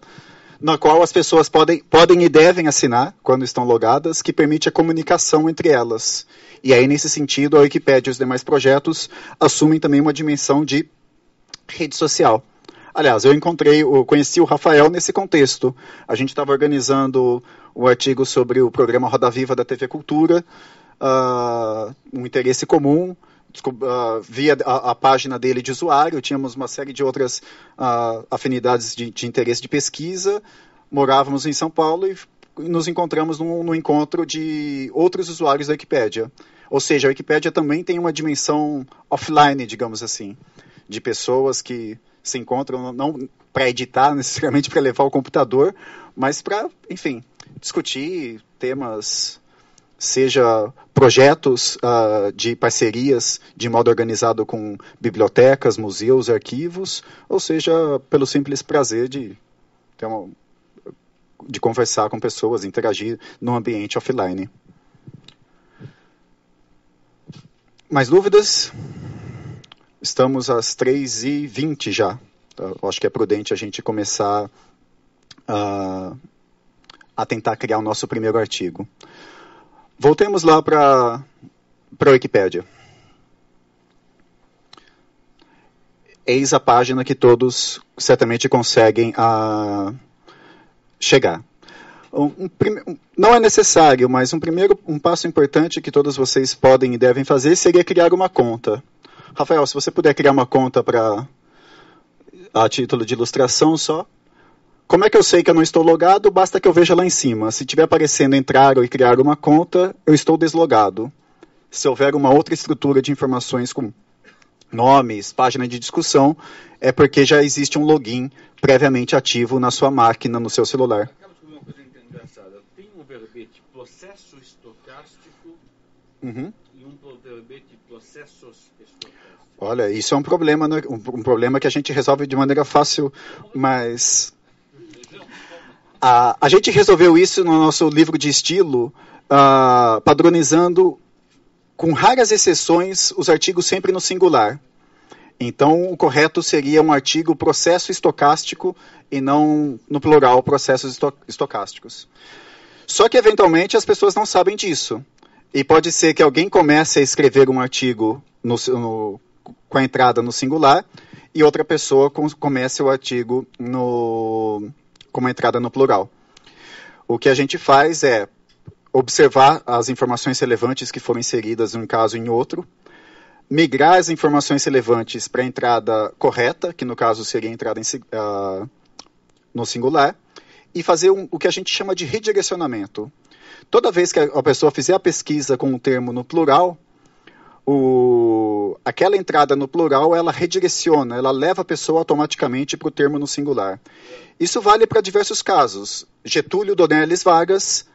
na qual as pessoas podem, podem e devem assinar, quando estão logadas, que permite a comunicação entre elas. E aí, nesse sentido, a Wikipédia e os demais projetos assumem também uma dimensão de rede social. Aliás, eu encontrei, eu conheci o Rafael nesse contexto. A gente estava organizando um artigo sobre o programa Roda Viva da TV Cultura, uh, um interesse comum, uh, via a, a, página dele de usuário, tínhamos uma série de outras uh, afinidades de, de, interesse de pesquisa, morávamos em São Paulo e nos encontramos num, num encontro de outros usuários da Wikipédia. Ou seja, a Wikipédia também tem uma dimensão offline, digamos assim, de pessoas que se encontram, não para editar necessariamente para levar o computador, mas para, enfim, discutir temas, seja projetos uh, de parcerias de modo organizado com bibliotecas, museus, arquivos, ou seja, pelo simples prazer de ter uma, de conversar com pessoas, interagir no ambiente offline. Mais dúvidas? Estamos às 3h20 já. Eu acho que é prudente a gente começar a, a tentar criar o nosso primeiro artigo. Voltemos lá para a Wikipédia. Eis a página que todos certamente conseguem a, chegar. Um, um, não é necessário, mas um primeiro um passo importante que todos vocês podem e devem fazer seria criar uma conta. Rafael, se você puder criar uma conta para a título de ilustração só. Como é que eu sei que eu não estou logado? Basta que eu veja lá em cima. Se estiver aparecendo entrar ou criar uma conta, eu estou deslogado. Se houver uma outra estrutura de informações com nomes, página de discussão, é porque já existe um login previamente ativo na sua máquina, no seu celular. uma coisa engraçada. Tem um verbete processo estocástico uhum. e um verbete processos Olha, isso é um problema, né? um, um problema que a gente resolve de maneira fácil, mas a, a gente resolveu isso no nosso livro de estilo, uh, padronizando, com raras exceções, os artigos sempre no singular. Então, o correto seria um artigo processo estocástico e não no plural processos esto estocásticos. Só que, eventualmente, as pessoas não sabem disso. E pode ser que alguém comece a escrever um artigo no, no, com a entrada no singular e outra pessoa com, comece o artigo no, com uma entrada no plural. O que a gente faz é observar as informações relevantes que foram inseridas em um caso em outro, migrar as informações relevantes para a entrada correta, que no caso seria a entrada em, uh, no singular, e fazer um, o que a gente chama de redirecionamento. Toda vez que a pessoa fizer a pesquisa com o um termo no plural, o, aquela entrada no plural ela redireciona, ela leva a pessoa automaticamente para o termo no singular. Isso vale para diversos casos. Getúlio Dornelles Vargas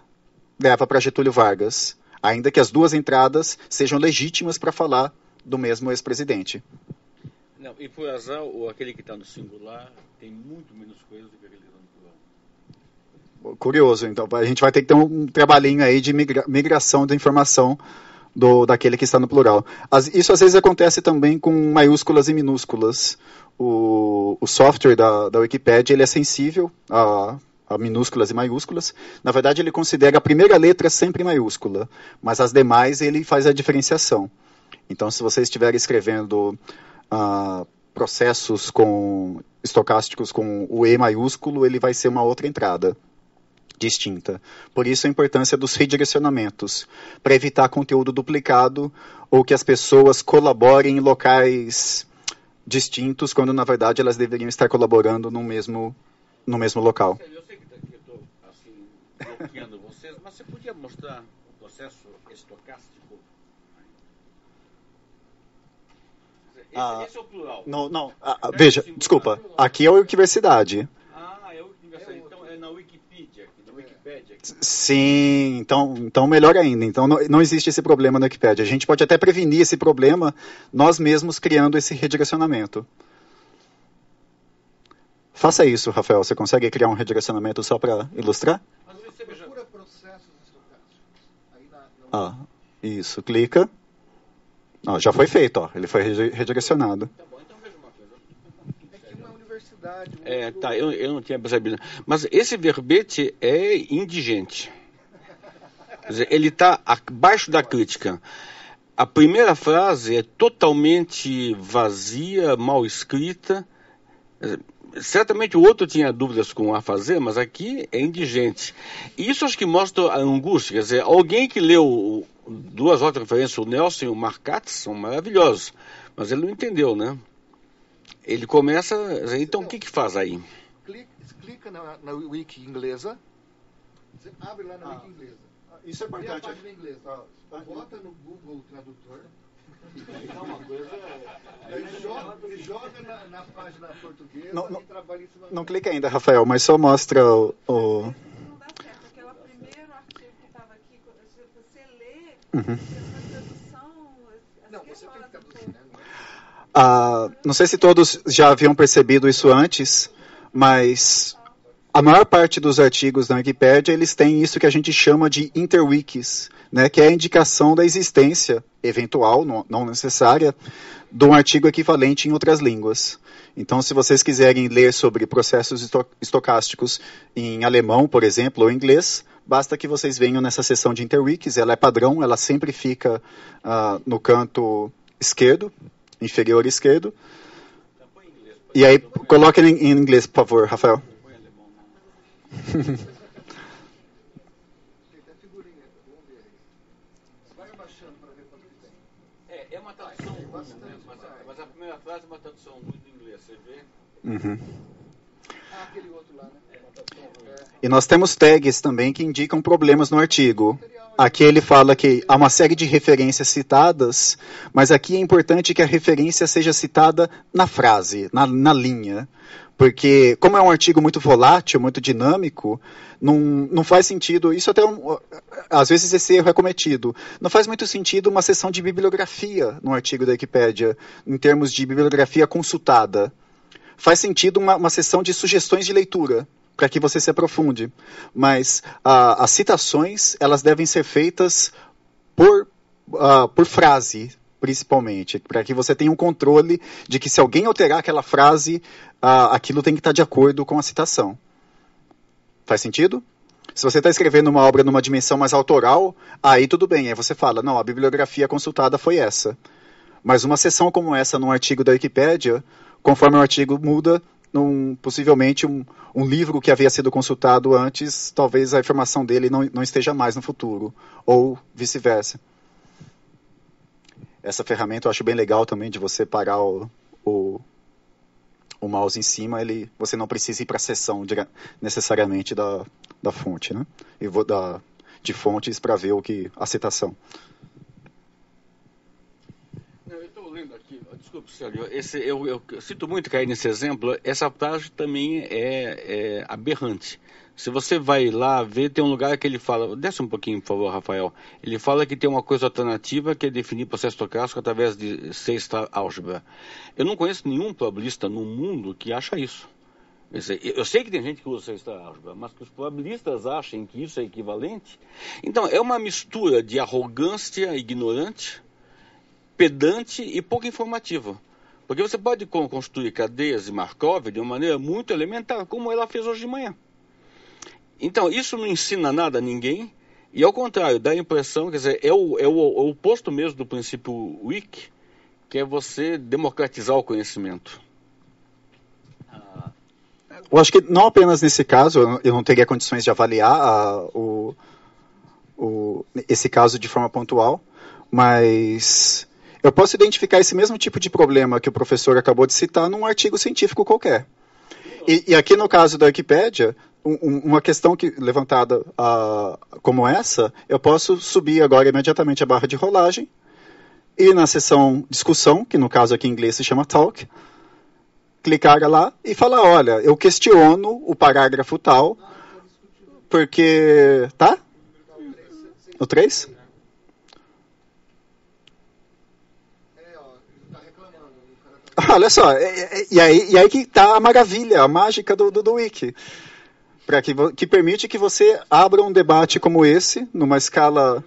leva para Getúlio Vargas, ainda que as duas entradas sejam legítimas para falar do mesmo ex-presidente. Não, e por azar, ou aquele que está no singular tem muito menos coisa do que aquele que está no plural. Curioso, então a gente vai ter que ter um trabalhinho aí de migra migração da informação do, daquele que está no plural. As, isso às vezes acontece também com maiúsculas e minúsculas. o, o software da, da Wikipedia ele é sensível a, a minúsculas e maiúsculas. Na verdade, ele considera a primeira letra sempre maiúscula, mas as demais ele faz a diferenciação. Então, se você estiver escrevendo uh, processos com estocásticos com o E maiúsculo, ele vai ser uma outra entrada distinta. Por isso a importância dos redirecionamentos, para evitar conteúdo duplicado ou que as pessoas colaborem em locais distintos, quando na verdade elas deveriam estar colaborando no mesmo, no mesmo local. Eu sei que daqui eu estou assim, bloqueando vocês, mas você podia mostrar o processo estocástico? Esse, Ah, esse é o plural. Não, não. ah, ah, veja, desculpa. Aqui é a universidade. Ah, é o universal. Então é na Wikipedia, aqui, na Wikipedia. Aqui. Sim, então, então melhor ainda. Então não, não existe esse problema na Wikipedia. A gente pode até prevenir esse problema nós mesmos criando esse redirecionamento. Faça isso, Rafael. Você consegue criar um redirecionamento só para ilustrar? Mas você Procura processos estocásticos. Aí na, no- Ah, isso. Clica. Ó, já foi feito, ó. Ele foi redi- redirecionado. então veja uma coisa. é que um É, tá, eu, eu não tinha percebido. Mas esse verbete é indigente. Quer dizer, ele está abaixo da crítica. A primeira frase é totalmente vazia, mal escrita. Certamente o outro tinha dúvidas com a fazer, mas aqui é indigente. Isso acho que mostra a angústia. Quer dizer, alguém que leu duas outras referências, o Nelson e o Marcatz, são maravilhosos, mas ele não entendeu, né? Ele começa. Então o que, que faz aí? Clica, clica na, na wiki inglesa. Você abre lá na wiki inglesa. Isso é Abre a página inglesa. Bota no Google Tradutor. E joga, joga na, na página portuguesa Não, não- e trabalha em cima Não clica ainda, Rafael, mas só mostra o. o- Não dá certo. Aquele primeiro artigo que estava aqui, você lê, Uhum. a tradução. Não, você tem que questões- traduzir, né? Não é? Ah, não sei se todos já haviam percebido isso antes, mas a maior parte dos artigos na Wikipédia eles têm isso que a gente chama de interwikis, né, que é a indicação da existência eventual, não, não necessária, de um artigo equivalente em outras línguas. Então, se vocês quiserem ler sobre processos esto- estocásticos em alemão, por exemplo, ou inglês, basta que vocês venham nessa seção de interwikis. Ela é padrão, ela sempre fica ah, no canto esquerdo, inferior esquerdo. E aí, coloque em, inglês, por favor, Rafael. É, é uma tradução ruim, né? mas, a, mas a primeira frase é uma tradução ruim do inglês, você vê? Uhum. E nós temos tags também que indicam problemas no artigo. Aqui ele fala que há uma série de referências citadas, mas aqui é importante que a referência seja citada na frase, na, na linha. Porque, como é um artigo muito volátil, muito dinâmico, não, não faz sentido. Isso até. é um- às vezes esse erro é cometido. Não faz muito sentido uma sessão de bibliografia no artigo da Wikipédia, em termos de bibliografia consultada. Faz sentido uma, uma sessão de sugestões de leitura para que você se aprofunde. Mas as citações elas devem ser feitas por, por frase, principalmente, para que você tenha um controle de que se alguém alterar aquela frase, aquilo tem que estar de acordo com a citação. Faz sentido? Se você está escrevendo uma obra numa dimensão mais autoral, aí tudo bem, aí você fala, não, a bibliografia consultada foi essa. Mas uma sessão como essa num artigo da Wikipédia, conforme o artigo muda, num, possivelmente um, um livro que havia sido consultado antes, talvez a informação dele não, não esteja mais no futuro, ou vice-versa. Essa ferramenta eu acho bem legal também de você parar o, o, o mouse em cima, ele, você não precisa ir para a seção dire- necessariamente da, da fonte, né? E vou da, de fontes para ver o que a citação. Não, eu estou lendo aqui, desculpe, Sérgio, esse, eu, eu sinto muito cair nesse exemplo, essa frase também é, é aberrante. Se você vai lá ver, tem um lugar que ele fala, desce um pouquinho, por favor, Rafael, ele fala que tem uma coisa alternativa que é definir processo estocástico através de sexta álgebra. Eu não conheço nenhum probabilista no mundo que acha isso. Eu sei que tem gente que usa sexta álgebra, mas que os probabilistas achem que isso é equivalente. Então, é uma mistura de arrogância ignorante, pedante e pouco informativo. Porque você pode construir cadeias de Markov de uma maneira muito elementar, como ela fez hoje de manhã. Então, isso não ensina nada a ninguém, e ao contrário, dá a impressão, quer dizer, é o, é o, é o oposto mesmo do princípio WIC, que é você democratizar o conhecimento. Eu acho que não apenas nesse caso, eu não teria condições de avaliar a, o, o, esse caso de forma pontual, mas eu posso identificar esse mesmo tipo de problema que o professor acabou de citar num artigo científico qualquer. E, e aqui no caso da Wikipédia, um, uma questão que, levantada uh, como essa, eu posso subir agora imediatamente a barra de rolagem e na seção discussão, que no caso aqui em inglês se chama talk, clicar lá e falar, olha, eu questiono o parágrafo tal, porque... Tá? No 3? Olha só, e aí, e aí que está a maravilha, a mágica do, do, do Wiki. Pra que, que permite que você abra um debate como esse, numa escala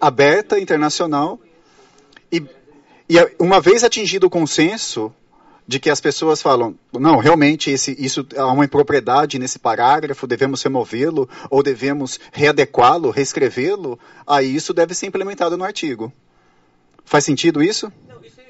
aberta, internacional, e, e uma vez atingido o consenso de que as pessoas falam, não, realmente esse, isso há uma impropriedade nesse parágrafo, devemos removê-lo ou devemos readequá-lo, reescrevê-lo, aí isso deve ser implementado no artigo. Faz sentido isso? Não, isso aí,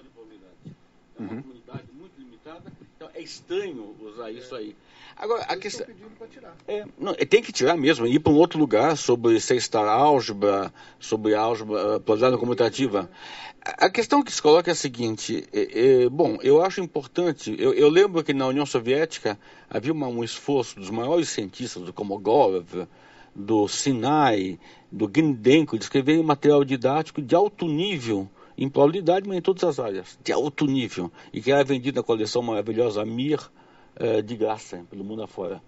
probabilidade. É uma uhum. comunidade muito limitada, então é estranho usar isso aí. Agora, a questão. É, não, tem que tirar mesmo, ir para um outro lugar sobre sexta álgebra, sobre álgebra, probabilidade comutativa. A questão que se coloca é a seguinte: é, é, bom, eu acho importante. Eu, eu, lembro que na União Soviética havia uma, um esforço dos maiores cientistas, do Komogorov, do Sinai, do Grindenko, de escrever material didático de alto nível em probabilidade, mas em todas as áreas, de alto nível, e que era vendido na coleção maravilhosa Mir uh, de graça pelo mundo afora.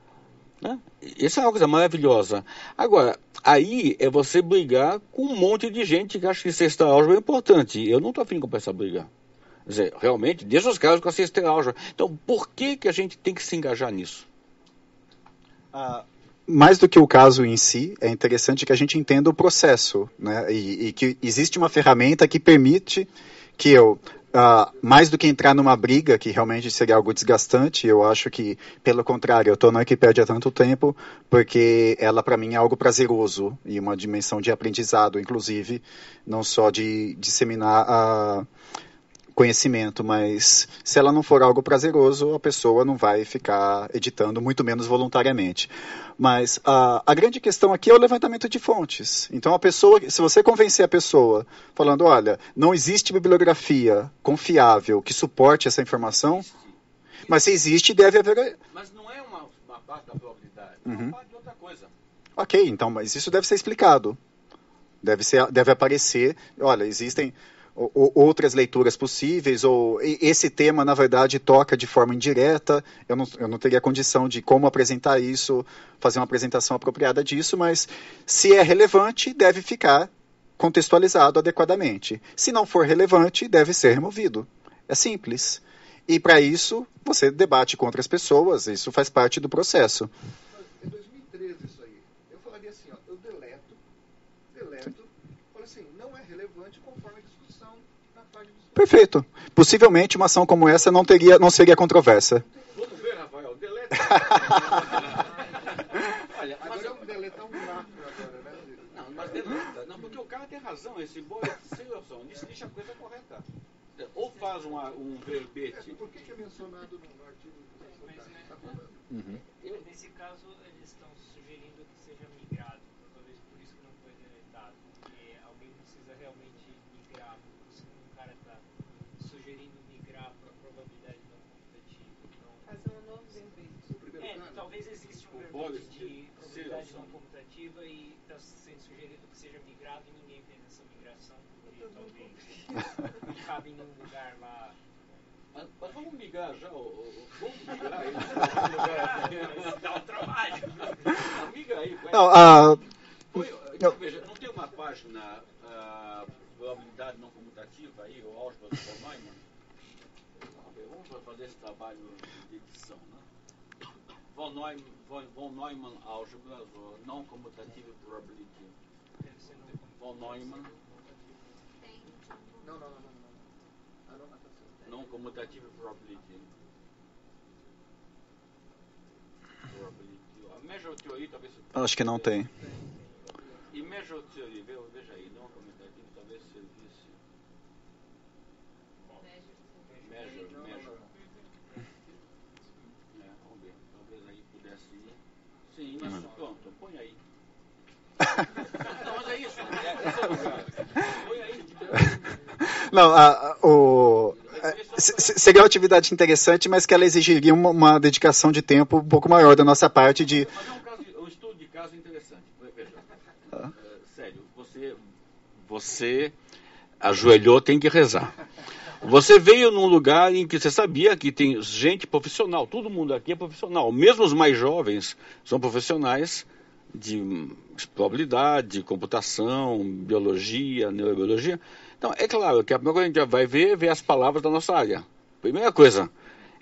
Né? Isso é uma coisa maravilhosa. Agora, aí é você brigar com um monte de gente que acha que sexta álgebra é importante. Eu não estou afim de começar a brigar. Quer dizer, realmente, deixa os caras com a sexta álgebra. Então, por que, que a gente tem que se engajar nisso? Ah, mais do que o caso em si, é interessante que a gente entenda o processo, né? E, e que existe uma ferramenta que permite que eu Uh, mais do que entrar numa briga, que realmente seria algo desgastante, eu acho que, pelo contrário, eu estou na Wikipedia há tanto tempo, porque ela, para mim, é algo prazeroso e uma dimensão de aprendizado, inclusive, não só de disseminar a conhecimento, mas se ela não for algo prazeroso, a pessoa não vai ficar editando, muito menos voluntariamente. Mas a, a grande questão aqui é o levantamento de fontes. Então, a pessoa, se você convencer a pessoa falando, olha, não existe bibliografia confiável que suporte essa informação, mas se existe, deve haver. Mas não é uma, uma parte da probabilidade, é uma uhum. parte de outra coisa. Ok, então, mas isso deve ser explicado. Deve, ser, deve aparecer, olha, existem outras leituras possíveis, ou esse tema, na verdade, toca de forma indireta. Eu não, eu não teria condição de como apresentar isso, fazer uma apresentação apropriada disso, mas se é relevante, deve ficar contextualizado adequadamente. Se não for relevante, deve ser removido. É simples. E para isso, você debate com outras pessoas, isso faz parte do processo. Perfeito. Possivelmente uma ação como essa não teria, não seria controversa. Vamos ver, Rafael. Deleta. Olha, agora eu deletar um macro agora, né? Não, mas deleta. Não, porque o cara tem razão. Esse boi, sem noção, isso deixa a coisa correta. Ou faz uma, um verbete. É, por que, que é mencionado no artigo? Uhum. Nesse caso, eles estão sugerindo que seja migrado. Talvez por isso que não foi deletado. Porque alguém precisa realmente migrar cara está sugerindo migrar para a probabilidade não computativa. Então, Fazer um novo verbete. É, talvez exista um verbete de probabilidade não computativa e está sendo sugerido que seja migrado e ninguém fez essa migração, porque talvez cabe em um lugar lá. Mas, mas, vamos migrar já, vamos migrar isso. Dá um trabalho. Migra aí. Não, uh, então, veja, não tem uma página uh, probabilidade não comutativa aí, o álgebra do Neumann. Vamos fazer esse trabalho? Von Neumann, von, von Neumann álgebra, so non-commutative probability. Von Neumann, Não, não, não, não. não. Não, atenção. non-commutative probability. Acho que não tem. E measure theory, ve- veja aí, non-commutative talvez servisse. Measure, measure. É, vamos ver. Talvez aí pudesse ir. Sim, isso, pronto, põe aí. Não, mas é isso. É, esse é o lugar. Põe aí. Não, a- a- o, é, se- se- seria uma atividade interessante, mas que ela exigiria uma, uma dedicação de tempo um pouco maior da nossa parte de. Mas é um, caso, um estudo de caso interessante. Veja, Ah. é, sério, você, você ajoelhou, tem que rezar. Você veio num lugar em que você sabia que tem gente profissional, todo mundo aqui é profissional, mesmo os mais jovens são profissionais de probabilidade, computação, biologia, neurobiologia. Então, é claro que a primeira coisa que a gente vai ver é ver as palavras da nossa área. Primeira coisa.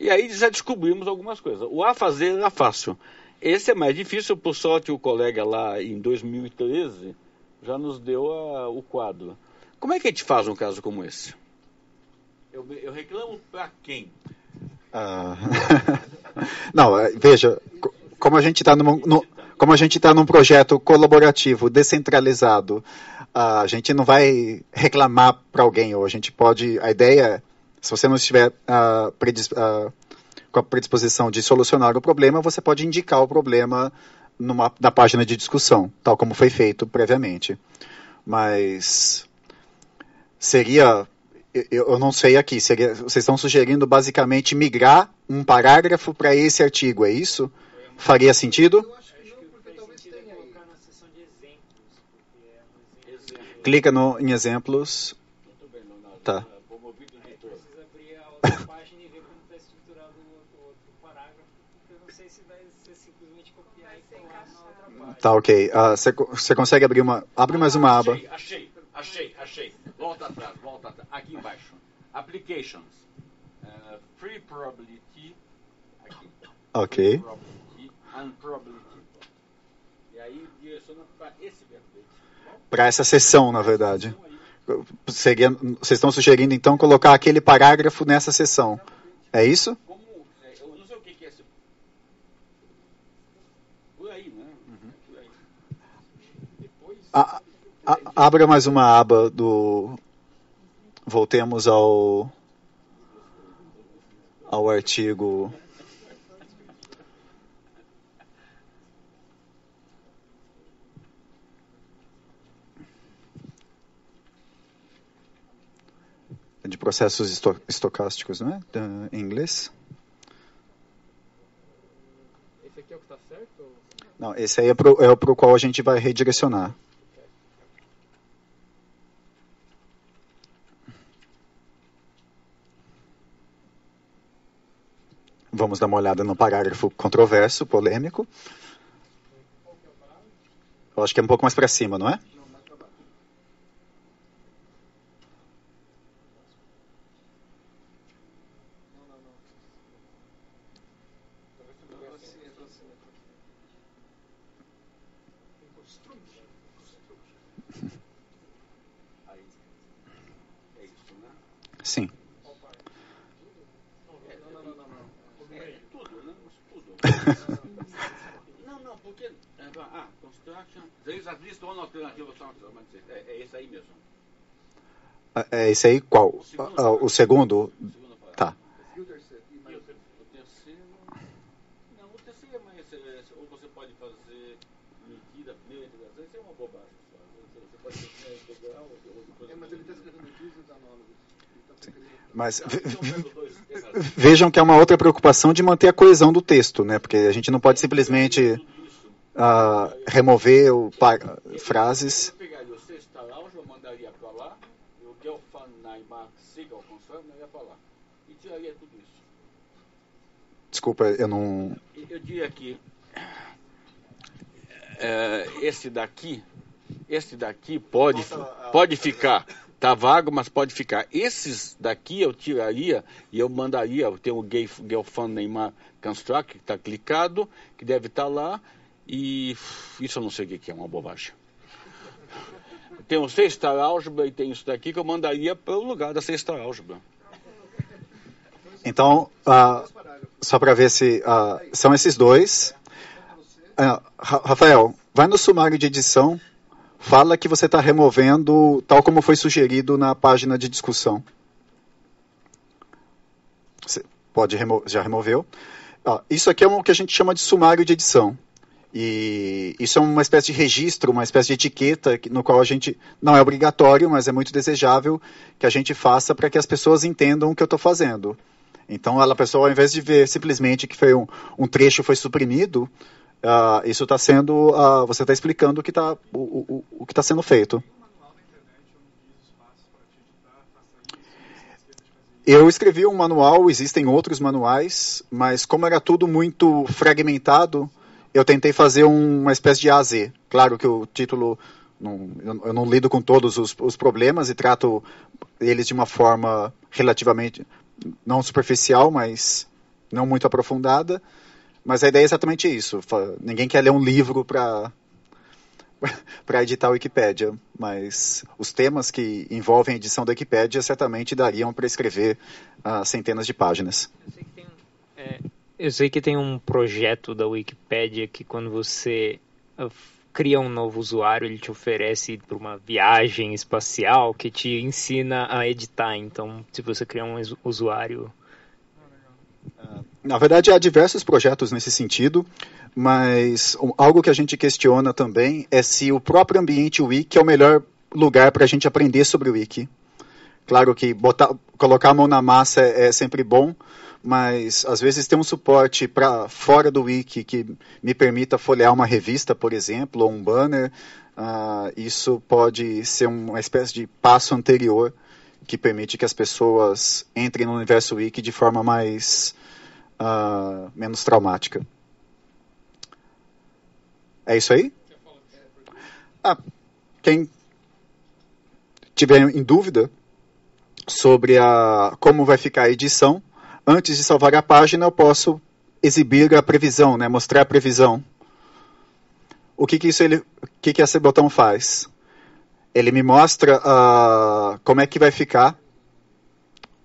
E aí já descobrimos algumas coisas. O A fazer era fácil. Esse é mais difícil, por sorte o colega lá em 2013 já nos deu a- o quadro. Como é que a gente faz um caso como esse? Eu, eu reclamo para quem? Ah, Não, é, veja, co- como a gente está num, no- como a gente tá num projeto colaborativo, descentralizado, a gente não vai reclamar para alguém, ou a gente pode. A ideia se você não estiver ah, predis- ah, com a predisposição de solucionar o problema, você pode indicar o problema numa, na página de discussão, tal como foi feito previamente. Mas seria eu, eu não sei aqui, seria, vocês estão sugerindo basicamente migrar um parágrafo para esse artigo, é isso? Faria sentido? Eu acho que não, porque talvez tenha aí. colocar na seção de exemplos, porque é um exemplo. Exemplo. Clica no, em exemplos. Muito bem, Leonardo. Tá. Ah, Promovido leitor. Precisa abrir a outra página e ver como está estruturado o outro, o outro parágrafo, porque eu não sei se vai ser simplesmente copiar e colar na outra página. Tá, ok. Ah, Você consegue abrir uma. Abre mais uma aba. Achei, achei, achei. Volta atrás, volta atrás. Aqui embaixo. Applications. Uh, free probability. Aqui. Ok. Probability and probability. E aí direciona para esse verbete. Para essa sessão, na verdade. Então, Seria, vocês estão sugerindo então colocar aquele parágrafo nessa sessão. É isso? como, A- abra mais uma aba do. Voltemos ao. ao artigo. De processos esto- estocásticos, não é? Da- Em inglês? Esse aqui é o que está certo? ou- Não, esse aí é pro, é o qual a gente vai redirecionar. Vamos dar uma olhada no parágrafo controverso, polêmico. Eu acho que é um pouco mais para cima, não é? Aí. É isso, né? Sim. É, tudo, né? Mas tudo. não, não, porque. é, Ah, construction. There is at least one alternative of some sort, mas É, é esse aí mesmo. Ah, É esse aí qual? Ah, ah, O segundo? Segundo parágrafo. Tá. E o terceiro? E mais O terceiro. Não, o terceiro é mais. é, Ou você pode fazer medida, primeira integração. Isso é uma bobagem. só. Você você pode fazer primeira integral ou ou depois. É, mas ele está escrevendo business análogos. Ele tá escrevendo- Mas Não, ve- então pega os dois, tem razão. vejam que é uma outra preocupação de manter a coesão do texto, né? Porque a gente não pode simplesmente ah, remover o pa- frases. Eu pegaria o sexto álgebra, eu mandaria para lá, e o Gelfand Sigal Consorte, eu ia lá. E tiraria tudo isso. Desculpa, eu não. Eu diria que é, esse daqui, esse daqui pode, pode ficar, tá vago, mas pode ficar. Esses daqui eu tiraria e eu mandaria, tem o Gay, GeoFund Neymar Construct, que está clicado, que deve estar lá, e isso eu não sei o que que é, uma bobagem. Tem o Sexta Álgebra e tem isso daqui que eu mandaria para o lugar da Sexta Álgebra. Então, ah, só para ver se ah, são esses dois. Ah, Ra- Rafael, vai no sumário de edição, fala que você está removendo tal como foi sugerido na página de discussão. Você pode remo já removeu. Isso aqui é o que a gente chama de sumário de edição. E isso é uma espécie de registro, uma espécie de etiqueta que- no qual a gente não é obrigatório, mas é muito desejável que a gente faça para que as pessoas entendam o que eu estou fazendo. Então, ela, a pessoa, ao invés de ver simplesmente que foi um, um trecho foi suprimido, ah, isso está sendo, ah, você está explicando o que está o, o, o tá sendo feito. Eu escrevi um manual, existem outros manuais, mas como era tudo muito fragmentado, eu tentei fazer um- uma espécie de A a Z. Claro que o título, não- eu, eu não lido com todos os, os problemas e trato eles de uma forma relativamente, não superficial, mas não muito aprofundada. Mas a ideia é exatamente isso. Ninguém quer ler um livro para para editar a Wikipédia, mas os temas que envolvem a edição da Wikipédia certamente dariam para escrever ah, centenas de páginas. É, eu sei que tem um projeto da Wikipédia que quando você ah, cria um novo usuário, ele te oferece para uma viagem espacial que te ensina a editar. Então, se você criar um usu- usuário Na verdade, há diversos projetos nesse sentido, mas algo que a gente questiona também é se o próprio ambiente Wiki é o melhor lugar para a gente aprender sobre o Wiki. Claro que botar, colocar a mão na massa é, é sempre bom, mas às vezes ter um suporte para fora do Wiki que me permita folhear uma revista, por exemplo, ou um banner, ah, isso pode ser uma espécie de passo anterior que permite que as pessoas entrem no universo Wiki de forma mais ah, menos traumática. É isso aí? Ah, quem tiver em dúvida sobre a, como vai ficar a edição, antes de salvar a página, eu posso exibir a previsão, né, mostrar a previsão. O que, que, isso ele, que, que esse botão faz? Ele me mostra ah, como é que vai ficar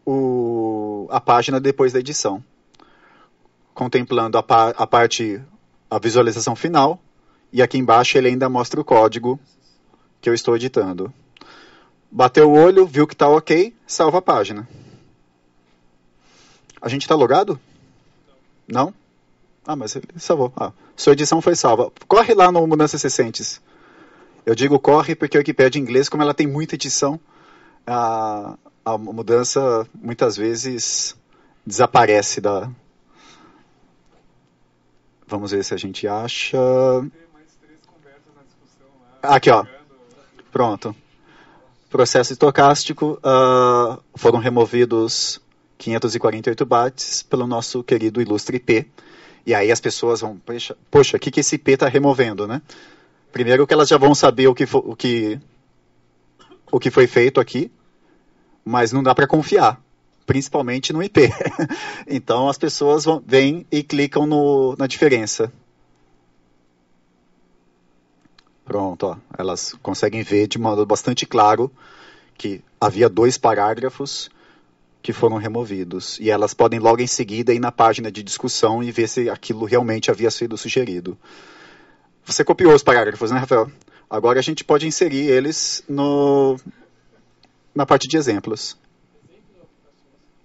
o, a página depois da edição, contemplando a, pa, a parte, a visualização final, e aqui embaixo ele ainda mostra o código que eu estou editando. Bateu o olho, viu que está ok, salva a página. A gente está logado? Não? Ah, mas ele salvou. Ah, sua edição foi salva. Corre lá no Mudanças Recentes. Eu digo corre porque a Wikipedia em inglês, como ela tem muita edição, a, a mudança muitas vezes desaparece da. Vamos ver se a gente acha. Aqui, ó. Pronto. Processo estocástico. Uh, foram removidos 548 bytes pelo nosso querido ilustre IP. E aí as pessoas vão, poxa, poxa o que, que esse IP está removendo, né? Primeiro que elas já vão saber o que, o que, o que foi feito aqui, mas não dá para confiar, principalmente no IP. então as pessoas vão, vêm e clicam no, na diferença. Pronto, ó, elas conseguem ver de modo bastante claro que havia dois parágrafos que foram removidos. E elas podem logo em seguida ir na página de discussão e ver se aquilo realmente havia sido sugerido. Você copiou os parágrafos, né, Rafael? Agora a gente pode inserir eles no, na parte de exemplos.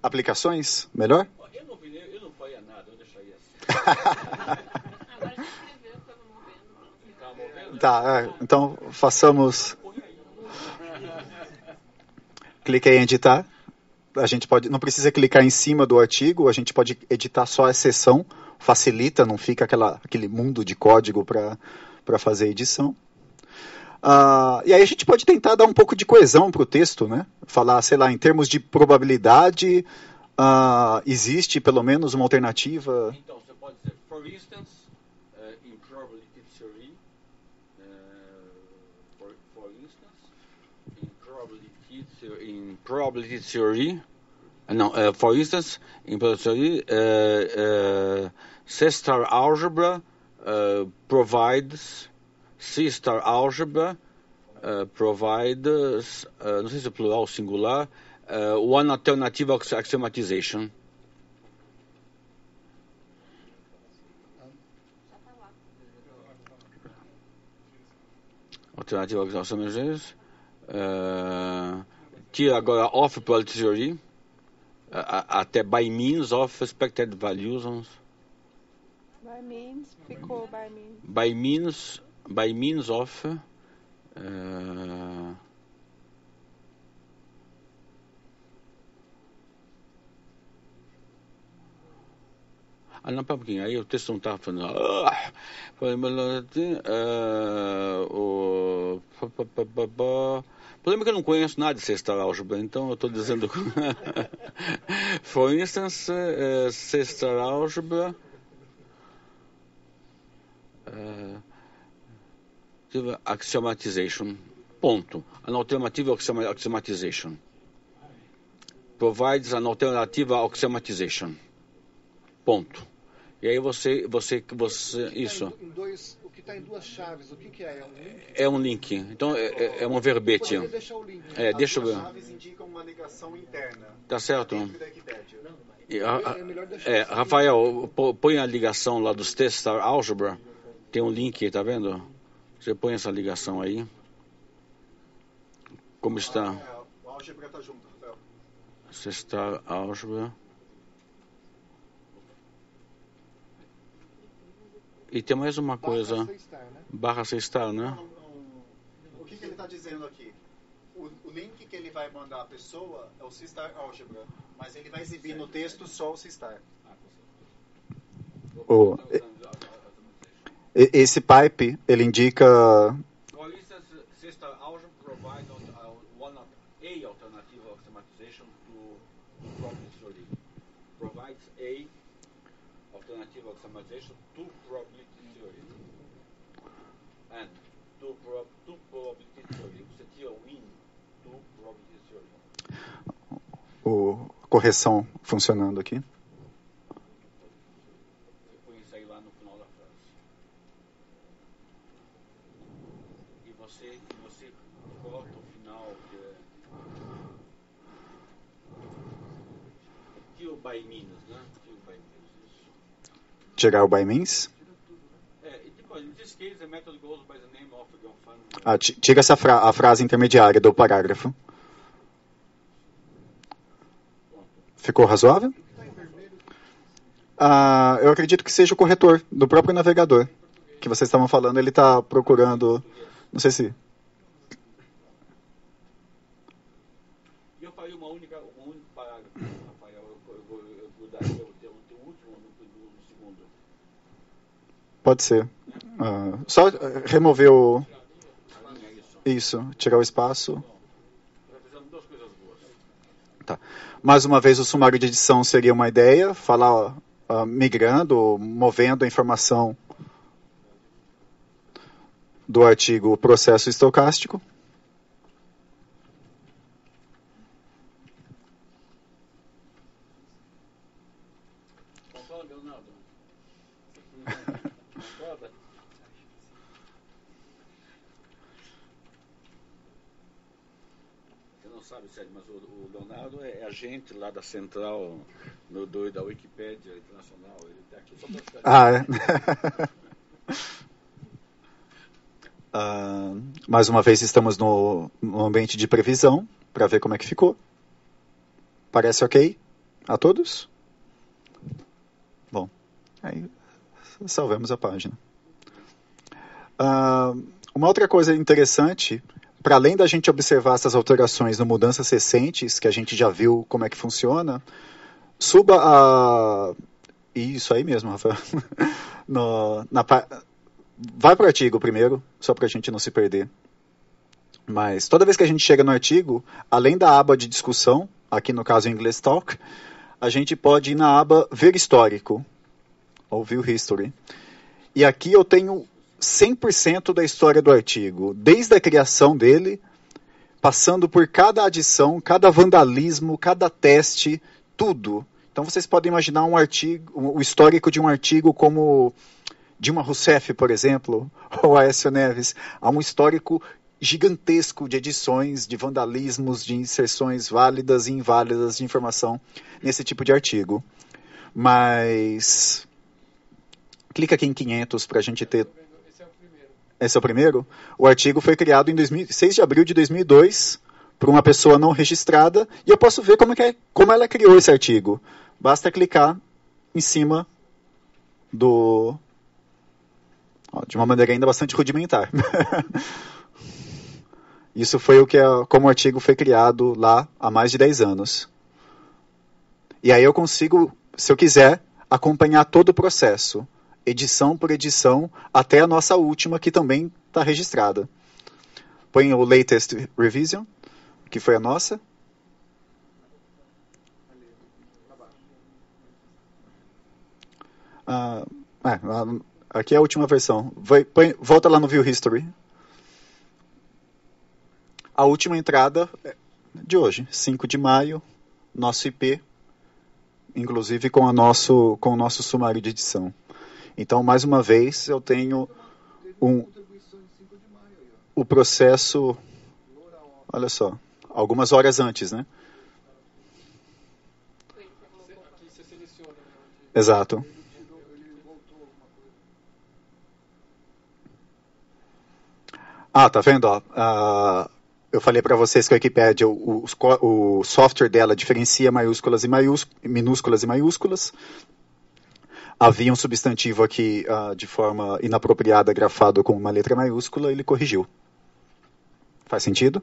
Aplicações? Melhor? Eu não, eu não faria nada, eu deixaria assim. Tá, é, então façamos. Clique em editar. A gente pode, não precisa clicar em cima do artigo, a gente pode editar só a seção, facilita, não fica aquela, aquele mundo de código para fazer a edição. Uh, e aí a gente pode tentar dar um pouco de coesão para o texto, né? Falar, sei lá, em termos de probabilidade, uh, existe pelo menos uma alternativa. Então, você pode dizer, for instance, in probability theory, uh, no, uh, for instance, in probability theory, uh, uh, C-star algebra uh, provides C-star algebra uh, provides, não sei se é plural ou singular, one alternative ax- axiomatization. Alternative axiomatization. Uh, tira agora off a- até by means of expected values. By means, ficou by means. by means by means of uh, Ah, não, pera um pouquinho. Aí o texto não estava falando. Ah, ah, o O problema é que eu não conheço nada de sexta álgebra, então eu estou dizendo. For instance, uh, sexta álgebra. Uh, axiomatization. Ponto. An alternative axioma- axiomatization. Provides an alternative axiomatization. Ponto. E aí você, você, você, isso. Em dois, que está em duas chaves, o que, que é? É um link? É um link. Então é, é- é um verbete. Deixar o link. É, deixa eu As ver. duas chaves indicam uma ligação interna Tá certo? da. E, a- a- É é. Rafael, põe a ligação lá dos Testar Algebra. Tem um link, tá vendo? Você põe essa ligação aí. Como está? O álgebra está junto, Rafael. Testar Algebra. E tem mais uma coisa. Barra C-star, né? Barra C-star, né? O que, que ele está dizendo aqui? O, o link que ele vai mandar à pessoa é o C-Star Algebra, mas ele vai exibir no texto só o C-Star. O, e- esse pipe, ele indica provides a alternative axiomatization to probability theory. Provides a alternative axiomatization to probability theory. And to, prob to probability theory. Você tira o in to probability theory. o correção funcionando aqui. Você põe isso aí lá no final da frase. E você, e você corta o final que é. Tira o by means, né? Tira o by means, isso. Tirar o by means. É, e tipo, in this case, the method goes by the name of your fund. Ah, ti- tira essa fra a frase intermediária do parágrafo. Ficou razoável? Ah, eu acredito que seja o corretor do próprio navegador que vocês estavam falando. Ele está procurando, não sei se eu faria uma única, um único parágrafo, Rafael. Eu, eu, eu, eu mudaria o teu, o teu último no, no, no segundo. pode ser. Ah, só eh, remover o isso. tirar o espaço. Nós fizemos duas coisas boas. Tá. Mais uma vez, o sumário de edição seria uma ideia, falar ah, migrando, movendo a informação do artigo processo estocástico. Concorda, Leonardo? Concorda? Você não sabe, Sérgio, mas o, o Agente lá da central no, do, da Wikipédia Internacional. Ele está aqui só para ficar. Ah, é? Ah, mais uma vez, estamos no, no ambiente de previsão para ver como é que ficou. Parece ok a todos? Bom, aí salvemos a página. Ah, uma outra coisa interessante, para além da gente observar essas alterações no mudanças recentes, que a gente já viu como é que funciona, suba a. Isso aí mesmo, Rafael. No, na, vai para o artigo primeiro, só para a gente não se perder. Mas toda vez que a gente chega no artigo, além da aba de discussão, aqui no caso em inglês Talk, a gente pode ir na aba Ver Histórico, ou View History. E aqui eu tenho 100% da história do artigo, desde a criação dele, passando por cada adição, cada vandalismo, cada teste, tudo. Então vocês podem imaginar um artigo, o histórico de um artigo como Dilma Rousseff, por exemplo, ou Aécio Neves. Há um histórico gigantesco de edições, de vandalismos, de inserções válidas e inválidas de informação nesse tipo de artigo. Mas clica aqui em 500 para a gente ter. Esse é o primeiro? O artigo foi criado em 2000, 6 de abril de 2002 por uma pessoa não registrada e eu posso ver como, é, como ela criou esse artigo. Basta clicar em cima do. Ó, de uma maneira ainda bastante rudimentar. Isso foi o que a, como o artigo foi criado lá há mais de 10 anos. E aí eu consigo, se eu quiser, acompanhar todo o processo, edição por edição, até a nossa última, que também está registrada. Põe o latest revision, que foi a nossa. Ah, é, aqui é a última versão. Vai, põe, volta lá no View History. A última entrada de hoje, 5 de maio, nosso IP, inclusive com, a nosso, com o nosso sumário de edição. Então, mais uma vez, eu tenho um, o processo, olha só, algumas horas antes, né? Exato. Ah, tá vendo? Ó, uh, eu falei para vocês que a Wikipédia, o, o, o, software dela diferencia maiúsculas e minúsculas e maiúsculas. Havia um substantivo aqui uh, de forma inapropriada grafado com uma letra maiúscula, ele corrigiu. Faz sentido?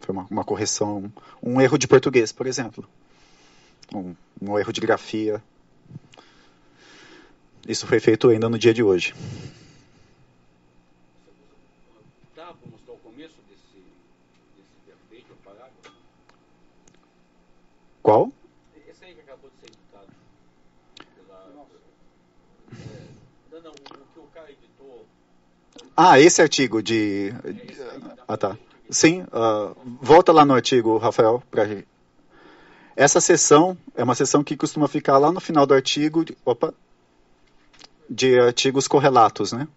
Foi uma, uma correção, um erro de português, por exemplo. Um, um erro de grafia. Isso foi feito ainda no dia de hoje. Qual? Esse aí que acabou de ser editado. Pela, é, não, não, o, que o cara editou. Ah, esse artigo de. Ah, tá. Sim, uh, volta lá no artigo, Rafael, para essa sessão é uma sessão que costuma ficar lá no final do artigo, de, opa, de artigos correlatos, né?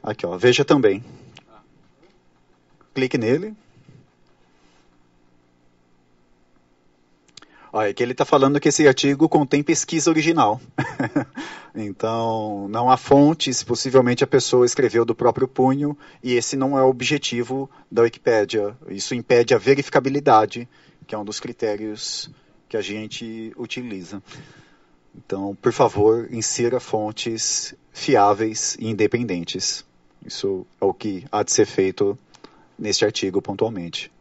Aqui, ó, veja também. Clique nele. Olha, aqui ele está falando que esse artigo contém pesquisa original. então, não há fontes, possivelmente a pessoa escreveu do próprio punho, e esse não é o objetivo da Wikipédia. Isso impede a verificabilidade, que é um dos critérios que a gente utiliza. Então, por favor, insira fontes fiáveis e independentes. Isso é o que há de ser feito neste artigo pontualmente.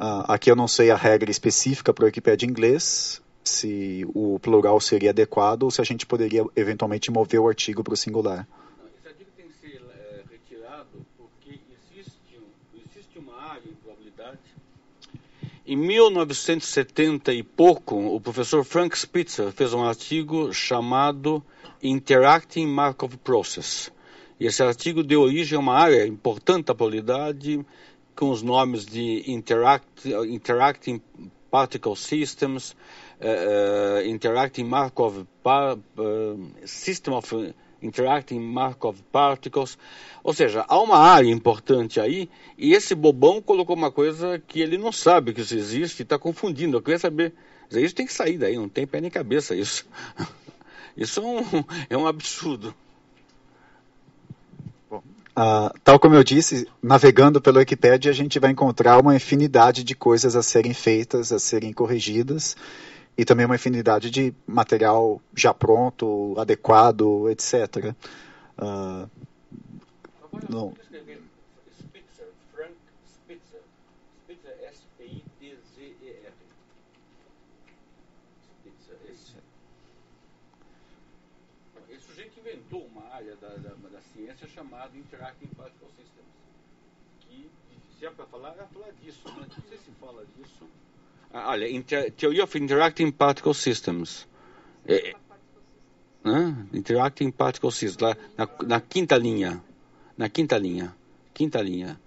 Uh, aqui eu não sei a regra específica para o Wikipedia inglês, se o plural seria adequado ou se a gente poderia eventualmente mover o artigo para o singular. Esse artigo tem que ser é, retirado porque existe, existe uma área em probabilidade. Em 1970 e pouco, o professor Frank Spitzer fez um artigo chamado Interacting Markov Process. E esse artigo deu origem a uma área importante da probabilidade com os nomes de Interact, Interacting Particle Systems, uh, Interacting Markov uh, System of Interacting Markov Particles. Ou seja, há uma área importante aí e esse bobão colocou uma coisa que ele não sabe que isso existe e está confundindo. Eu queria saber. Isso tem que sair daí, não tem pé nem cabeça isso. Isso é um, é um absurdo. Uh, tal como eu disse, navegando pela Wikipedia, a gente vai encontrar uma infinidade de coisas a serem feitas, a serem corrigidas, e também uma infinidade de material já pronto, adequado, etc. Uh, não. Chamado Interacting Particle Systems. Que, se é para falar, é falar disso. Né? Não sei se fala disso. Ah, olha, Inter Theory of Interacting Particle Systems. É, né? Interacting Particle Systems, lá na, na quinta linha. Na quinta linha. Quinta linha.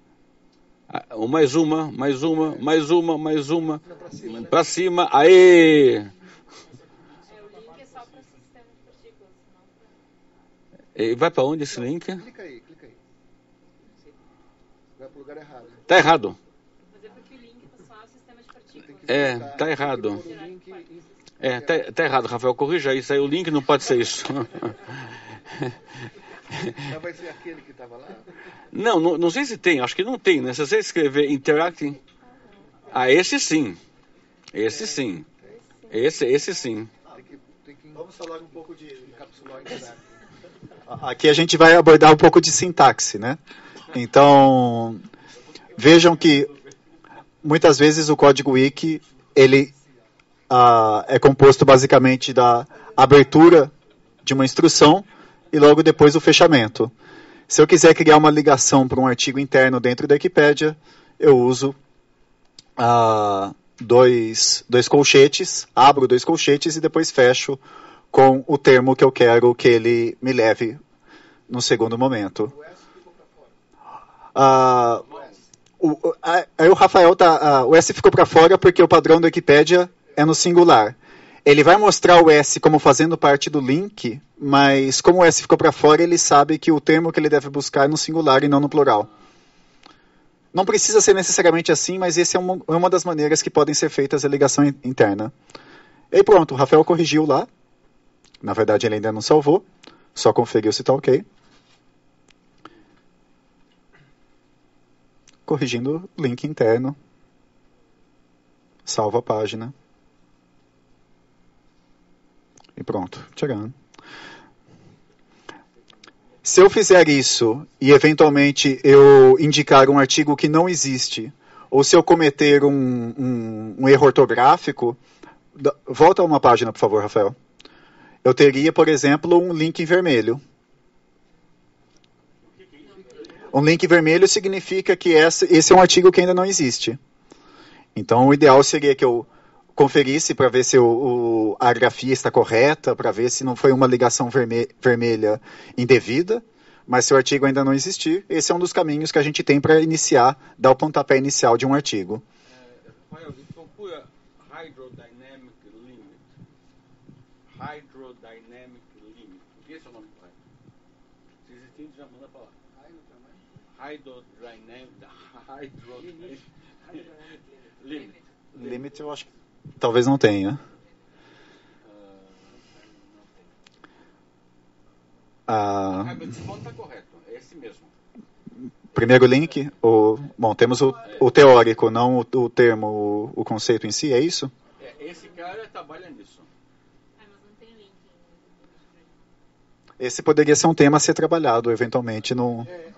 Ah, Mais uma, mais uma, mais uma, mais uma. Pra cima. Aê! E vai para onde esse link? Clica aí, clica aí. Vai pro lugar errado. Tá errado. Mas é porque o link tá só o sistema de partículas. É, tá errado. O É, tá, tá errado, Rafael. Corrija isso aí. O link não pode ser isso. Mas vai ser aquele que estava lá? Não, não, não sei se tem. Acho que não tem, né? Se você escrever Interacting. Ah, esse sim. Esse sim. Esse, esse sim. Vamos falar um pouco de. encapsular o interact. Aqui a gente vai abordar um pouco de sintaxe, né? Então, vejam que muitas vezes o código wiki ele ah, é composto basicamente da abertura de uma instrução e logo depois o fechamento. Se eu quiser criar uma ligação para um artigo interno dentro da Wikipédia, eu uso ah, dois, dois colchetes, abro dois colchetes e depois fecho com o termo que eu quero que ele me leve no segundo momento. Ah, o, aí o Rafael tá. ah, o S ficou para fora porque o padrão da Wikipédia é no singular. Ele vai mostrar o S como fazendo parte do link, mas como o S ficou para fora, ele sabe que o termo que ele deve buscar é no singular e não no plural. Não precisa ser necessariamente assim, mas essa é uma, é uma das maneiras que podem ser feitas a ligação in- interna. E pronto, o Rafael corrigiu lá. Na verdade, ele ainda não salvou. Só conferiu se está ok. Corrigindo o link interno. Salva a página. E pronto, tcharam. Se eu fizer isso e eventualmente eu indicar um artigo que não existe, ou se eu cometer um, um, um erro ortográfico, volta uma página, por favor, Rafael. Eu teria, por exemplo, um link vermelho. Um link vermelho significa que essa- esse é um artigo que ainda não existe. Então, o ideal seria que eu conferisse para ver se o, o- a grafia está correta, para ver se não foi uma ligação verme- vermelha indevida. Mas se o artigo ainda não existir, esse é um dos caminhos que a gente tem para iniciar, dar o pontapé inicial de um artigo. Rafael, procura Hydrodynamic Limit. Hydrodynamic Limit. Esse é o nome correto. Se existir, já manda pra lá. Hydrodynamic. Hydrodynamic Limit. Limit eu acho que talvez não tenha. Ah, Ah, tá correto. É esse mesmo. primeiro link, o, bom, temos o, o teórico, não o, o termo, o, o conceito em si, é isso? É, esse cara trabalha nisso. Ah, mas não tem link. Esse poderia ser um tema a ser trabalhado eventualmente no. É, é,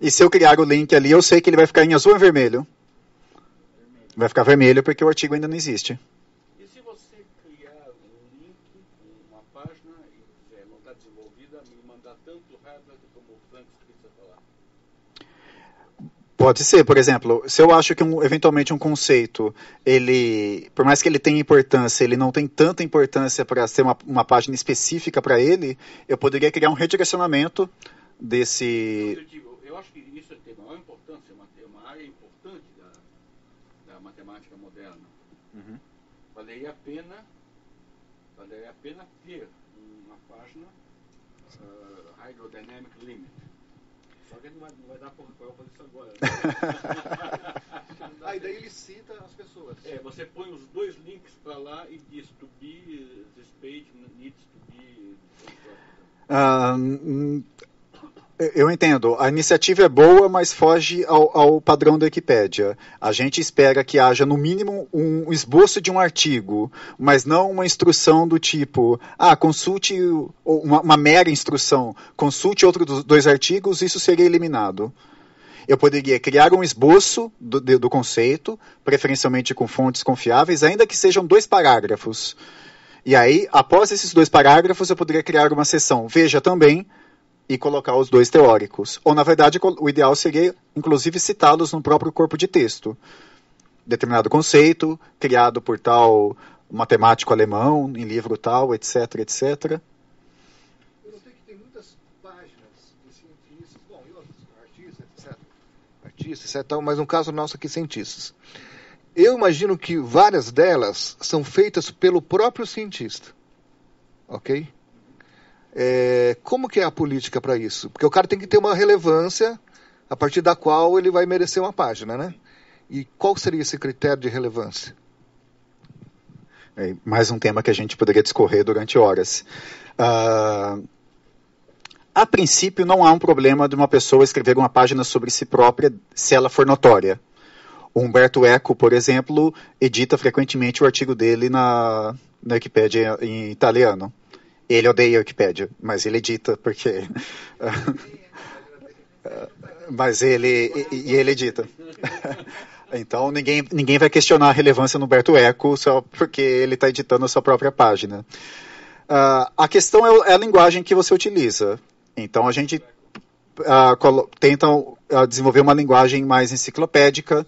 E se eu criar o link ali, eu sei que ele vai ficar em azul ou em vermelho? Vai ficar vermelho porque o artigo ainda não existe. E se você criar um link, uma página, e é, não está desenvolvida, me mandar tanto Herbert como o Frank para lá? Pode ser, por exemplo, se eu acho que um, eventualmente um conceito, ele, por mais que ele tenha importância, ele não tem tanta importância para ser uma, uma página específica para ele, eu poderia criar um redirecionamento desse. Digo, eu acho que isso tem maior importância, é uma, área importante da, da matemática moderna. Uhum. Valeria a pena, valeria a pena ter uma página uh, Hydrodynamic Limit. Só que não vai, não vai dar por qual fazer isso agora. Ah, e daí ele cita as pessoas. É, você põe os dois links para lá e diz to be, this page needs to be. Ah, hum, eu entendo. A iniciativa é boa, mas foge ao, ao padrão da Wikipédia. A gente espera que haja, no mínimo, um esboço de um artigo, mas não uma instrução do tipo: ah, consulte uma, uma mera instrução, consulte outro dos dois artigos, isso seria eliminado. Eu poderia criar um esboço do, do conceito, preferencialmente com fontes confiáveis, ainda que sejam dois parágrafos. E aí, após esses dois parágrafos, eu poderia criar uma seção Veja também e colocar os dois teóricos. Ou, na verdade, o ideal seria, inclusive, citá-los no próprio corpo de texto. Determinado conceito, criado por tal matemático alemão, em livro tal, etc, etc. Eu notei que tem muitas páginas de cientistas, bom, e outros, cientistas, etc, mas no caso nosso aqui, cientistas. Eu imagino que várias delas são feitas pelo próprio cientista. Ok? É, como que é a política para isso? Porque o cara tem que ter uma relevância a partir da qual ele vai merecer uma página, né? E qual seria esse critério de relevância? É mais um tema que a gente poderia discorrer durante horas. Uh, a princípio, não há um problema de uma pessoa escrever uma página sobre si própria se ela for notória. O Humberto Eco, por exemplo, edita frequentemente o artigo dele na, na Wikipédia em italiano. Ele odeia a Wikipédia, mas ele edita porque. mas ele. E, ele edita. Então ninguém, ninguém vai questionar a relevância no Humberto Eco só porque ele está editando a sua própria página. Uh, a questão é, é, a linguagem que você utiliza. Então a gente uh, tenta uh, desenvolver uma linguagem mais enciclopédica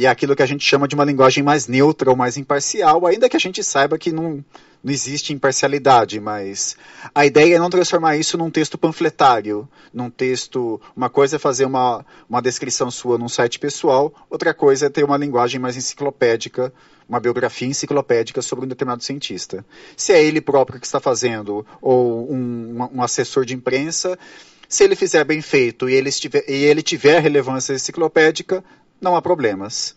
e é aquilo que a gente chama de uma linguagem mais neutra ou mais imparcial, ainda que a gente saiba que não, não existe imparcialidade, mas a ideia é não transformar isso num texto panfletário, num texto. Uma coisa é fazer uma, uma descrição sua num site pessoal, outra coisa é ter uma linguagem mais enciclopédica, uma biografia enciclopédica sobre um determinado cientista. Se é ele próprio que está fazendo, ou um, um assessor de imprensa, se ele fizer bem feito e ele, estiver, e ele tiver relevância enciclopédica, não há problemas.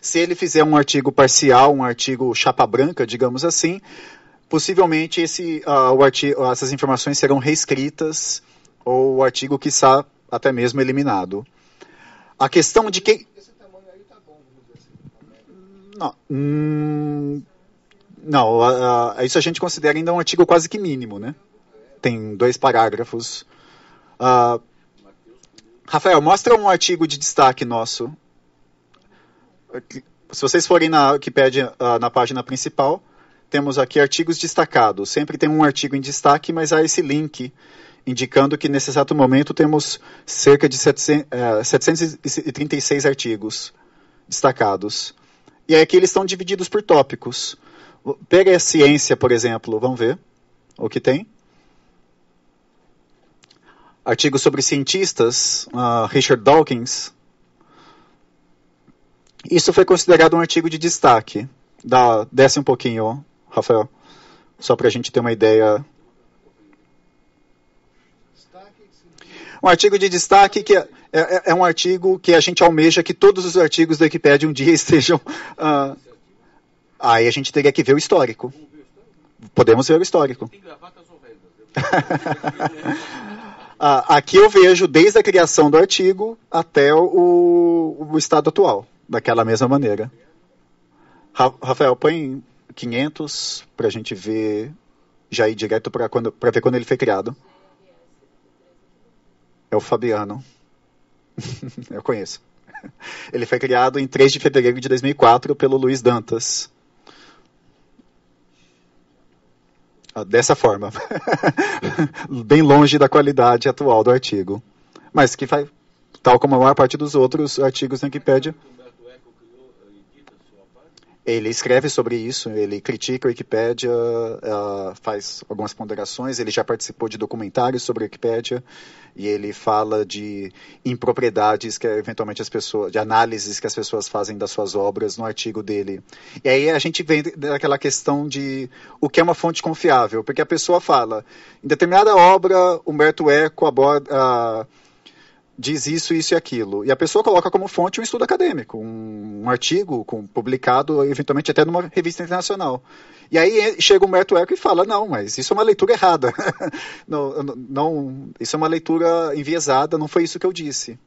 Se ele fizer um artigo parcial, um artigo chapa branca, digamos assim, possivelmente esse, uh, o artigo, essas informações serão reescritas ou o artigo, quiçá, até mesmo eliminado. A questão de quem. Não, hum, não uh, uh, isso a gente considera ainda um artigo quase que mínimo, né? Tem dois parágrafos. Rafael, mostra um artigo de destaque nosso se vocês forem na Wikipedia, ah, na página principal, temos aqui artigos destacados. Sempre tem um artigo em destaque, mas há esse link indicando que nesse exato momento temos cerca de 700, 736 eh, artigos destacados. E aqui eles estão divididos por tópicos. Pega a ciência, por exemplo, vamos ver o que tem. Artigo sobre cientistas, uh, Richard Dawkins, isso foi considerado um artigo de destaque. Dá, desce um pouquinho, Rafael, só para a gente ter uma ideia. Um artigo de destaque que é, é, é, um artigo que a gente almeja que todos os artigos da Wikipedia um dia estejam. Uh, aí a gente teria que ver o histórico. Podemos ver o histórico. Ah, aqui eu vejo desde a criação do artigo até o, o estado atual daquela mesma maneira. Rafael, põe 500 para a gente ver, já ir direto para ver quando ele foi criado. É o Fabiano. Eu conheço. Ele foi criado em 3 de fevereiro de 2004 pelo Luiz Dantas. Ah, dessa forma. Bem longe da qualidade atual do artigo. Mas que faz, tal como a maior parte dos outros artigos na Wikipédia, ele escreve sobre isso, ele critica a Wikipédia, uh, faz algumas ponderações, ele já participou de documentários sobre a Wikipédia e ele fala de impropriedades que eventualmente as pessoas, de análises que as pessoas fazem das suas obras no artigo dele. E aí a gente vem daquela questão de o que é uma fonte confiável, porque a pessoa fala, em determinada obra, Humberto Eco aborda... Uh, diz isso, isso e aquilo. E a pessoa coloca como fonte um estudo acadêmico, um, um artigo com, publicado eventualmente até numa revista internacional. E aí chega o Humberto Eco e fala, não, mas isso é uma leitura errada. não, não, isso é uma leitura enviesada, não foi isso que eu disse.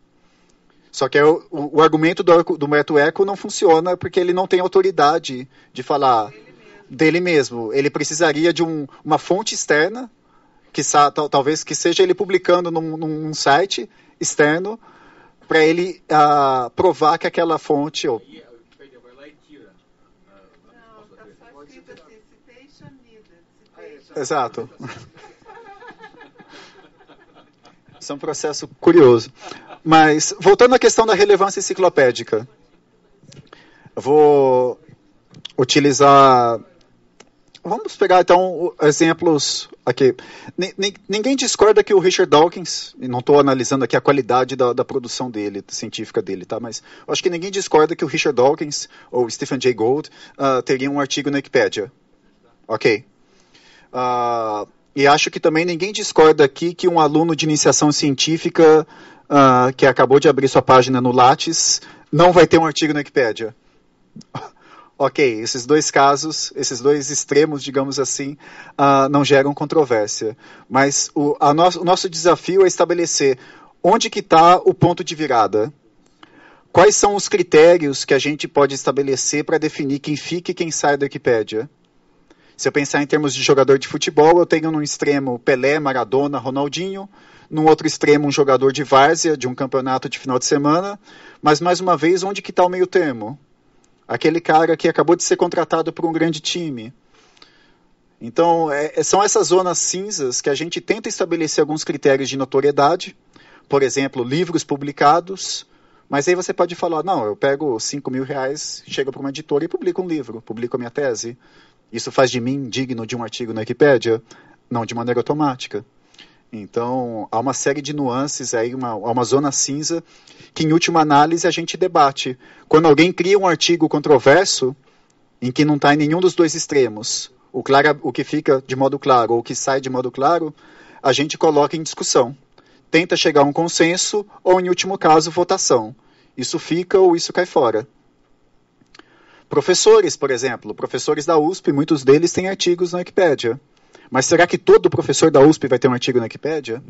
Só que o, o, o, argumento do, do Humberto Eco não funciona porque ele não tem autoridade de falar dele mesmo. Ele precisaria de um, uma fonte externa, que talvez que seja ele publicando num, num site externo para ele uh, provar que aquela fonte. Oh, Exato. Isso é um processo curioso. Mas, voltando à questão da relevância enciclopédica, vou utilizar vamos pegar então exemplos aqui. Ninguém discorda que o Richard Dawkins, e não estou analisando aqui a qualidade da, da, produção dele, científica dele, tá? Mas acho que ninguém discorda que o Richard Dawkins ou Stephen Jay Gould uh, teriam um artigo na Wikipedia. Ok. Uh, e acho que também ninguém discorda aqui que um aluno de iniciação científica uh, que acabou de abrir sua página no Lattes não vai ter um artigo na Wikipedia. Ok, esses dois casos, esses dois extremos, digamos assim, uh, não geram controvérsia. Mas o, no, o nosso desafio é estabelecer onde que está o ponto de virada. Quais são os critérios que a gente pode estabelecer para definir quem fica e quem sai da Wikipédia? Se eu pensar em termos de jogador de futebol, eu tenho no extremo Pelé, Maradona, Ronaldinho, no outro extremo um jogador de várzea, de um campeonato de final de semana, mas mais uma vez, onde que está o meio termo? Aquele cara que acabou de ser contratado por um grande time. Então, é, são essas zonas cinzas que a gente tenta estabelecer alguns critérios de notoriedade, por exemplo, livros publicados, mas aí você pode falar, não, eu pego 5 mil reais, chego para uma editora e publico um livro, publico a minha tese. Isso faz de mim digno de um artigo na Wikipédia? Não de maneira automática. Então, há uma série de nuances aí, uma, uma zona cinza, que em última análise a gente debate. Quando alguém cria um artigo controverso, em que não está em nenhum dos dois extremos, o, claro, o que fica de modo claro ou o que sai de modo claro, a gente coloca em discussão. Tenta chegar a um consenso ou, em último caso, votação. Isso fica ou isso cai fora. Professores, por exemplo, professores da USP, muitos deles têm artigos na Wikipédia. Mas será que todo professor da USP vai ter um artigo na Wikipédia?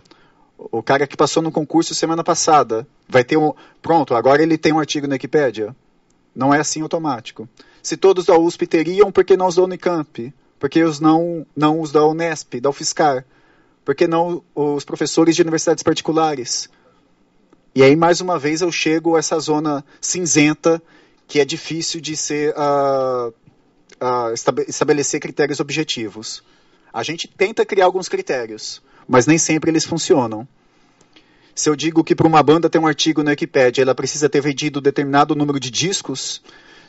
O cara que passou no concurso semana passada vai ter um. Pronto, agora ele tem um artigo na Wikipédia? Não é assim automático. Se todos da USP teriam, por que não os da Unicamp? Por que os não, não os da Unesp, da UFSCar? Por que não os professores de universidades particulares? E aí, mais uma vez, eu chego a essa zona cinzenta que é difícil de ser uh, uh, estabelecer critérios objetivos. A gente tenta criar alguns critérios, mas nem sempre eles funcionam. Se eu digo que para uma banda ter um artigo na Wikipedia, ela precisa ter vendido determinado número de discos,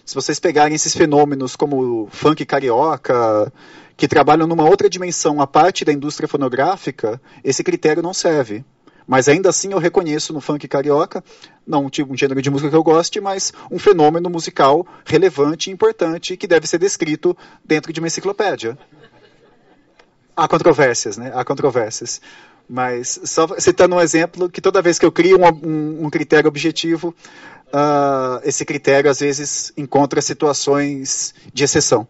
se vocês pegarem esses fenômenos como funk carioca, que trabalham numa outra dimensão, a parte da indústria fonográfica, esse critério não serve. Mas ainda assim eu reconheço no funk carioca, não tipo um gênero de música que eu goste, mas um fenômeno musical relevante e importante que deve ser descrito dentro de uma enciclopédia. Há controvérsias, né? Há controvérsias. Mas só citando um exemplo, que toda vez que eu crio um, um, um critério objetivo, uh, esse critério às vezes encontra situações de exceção.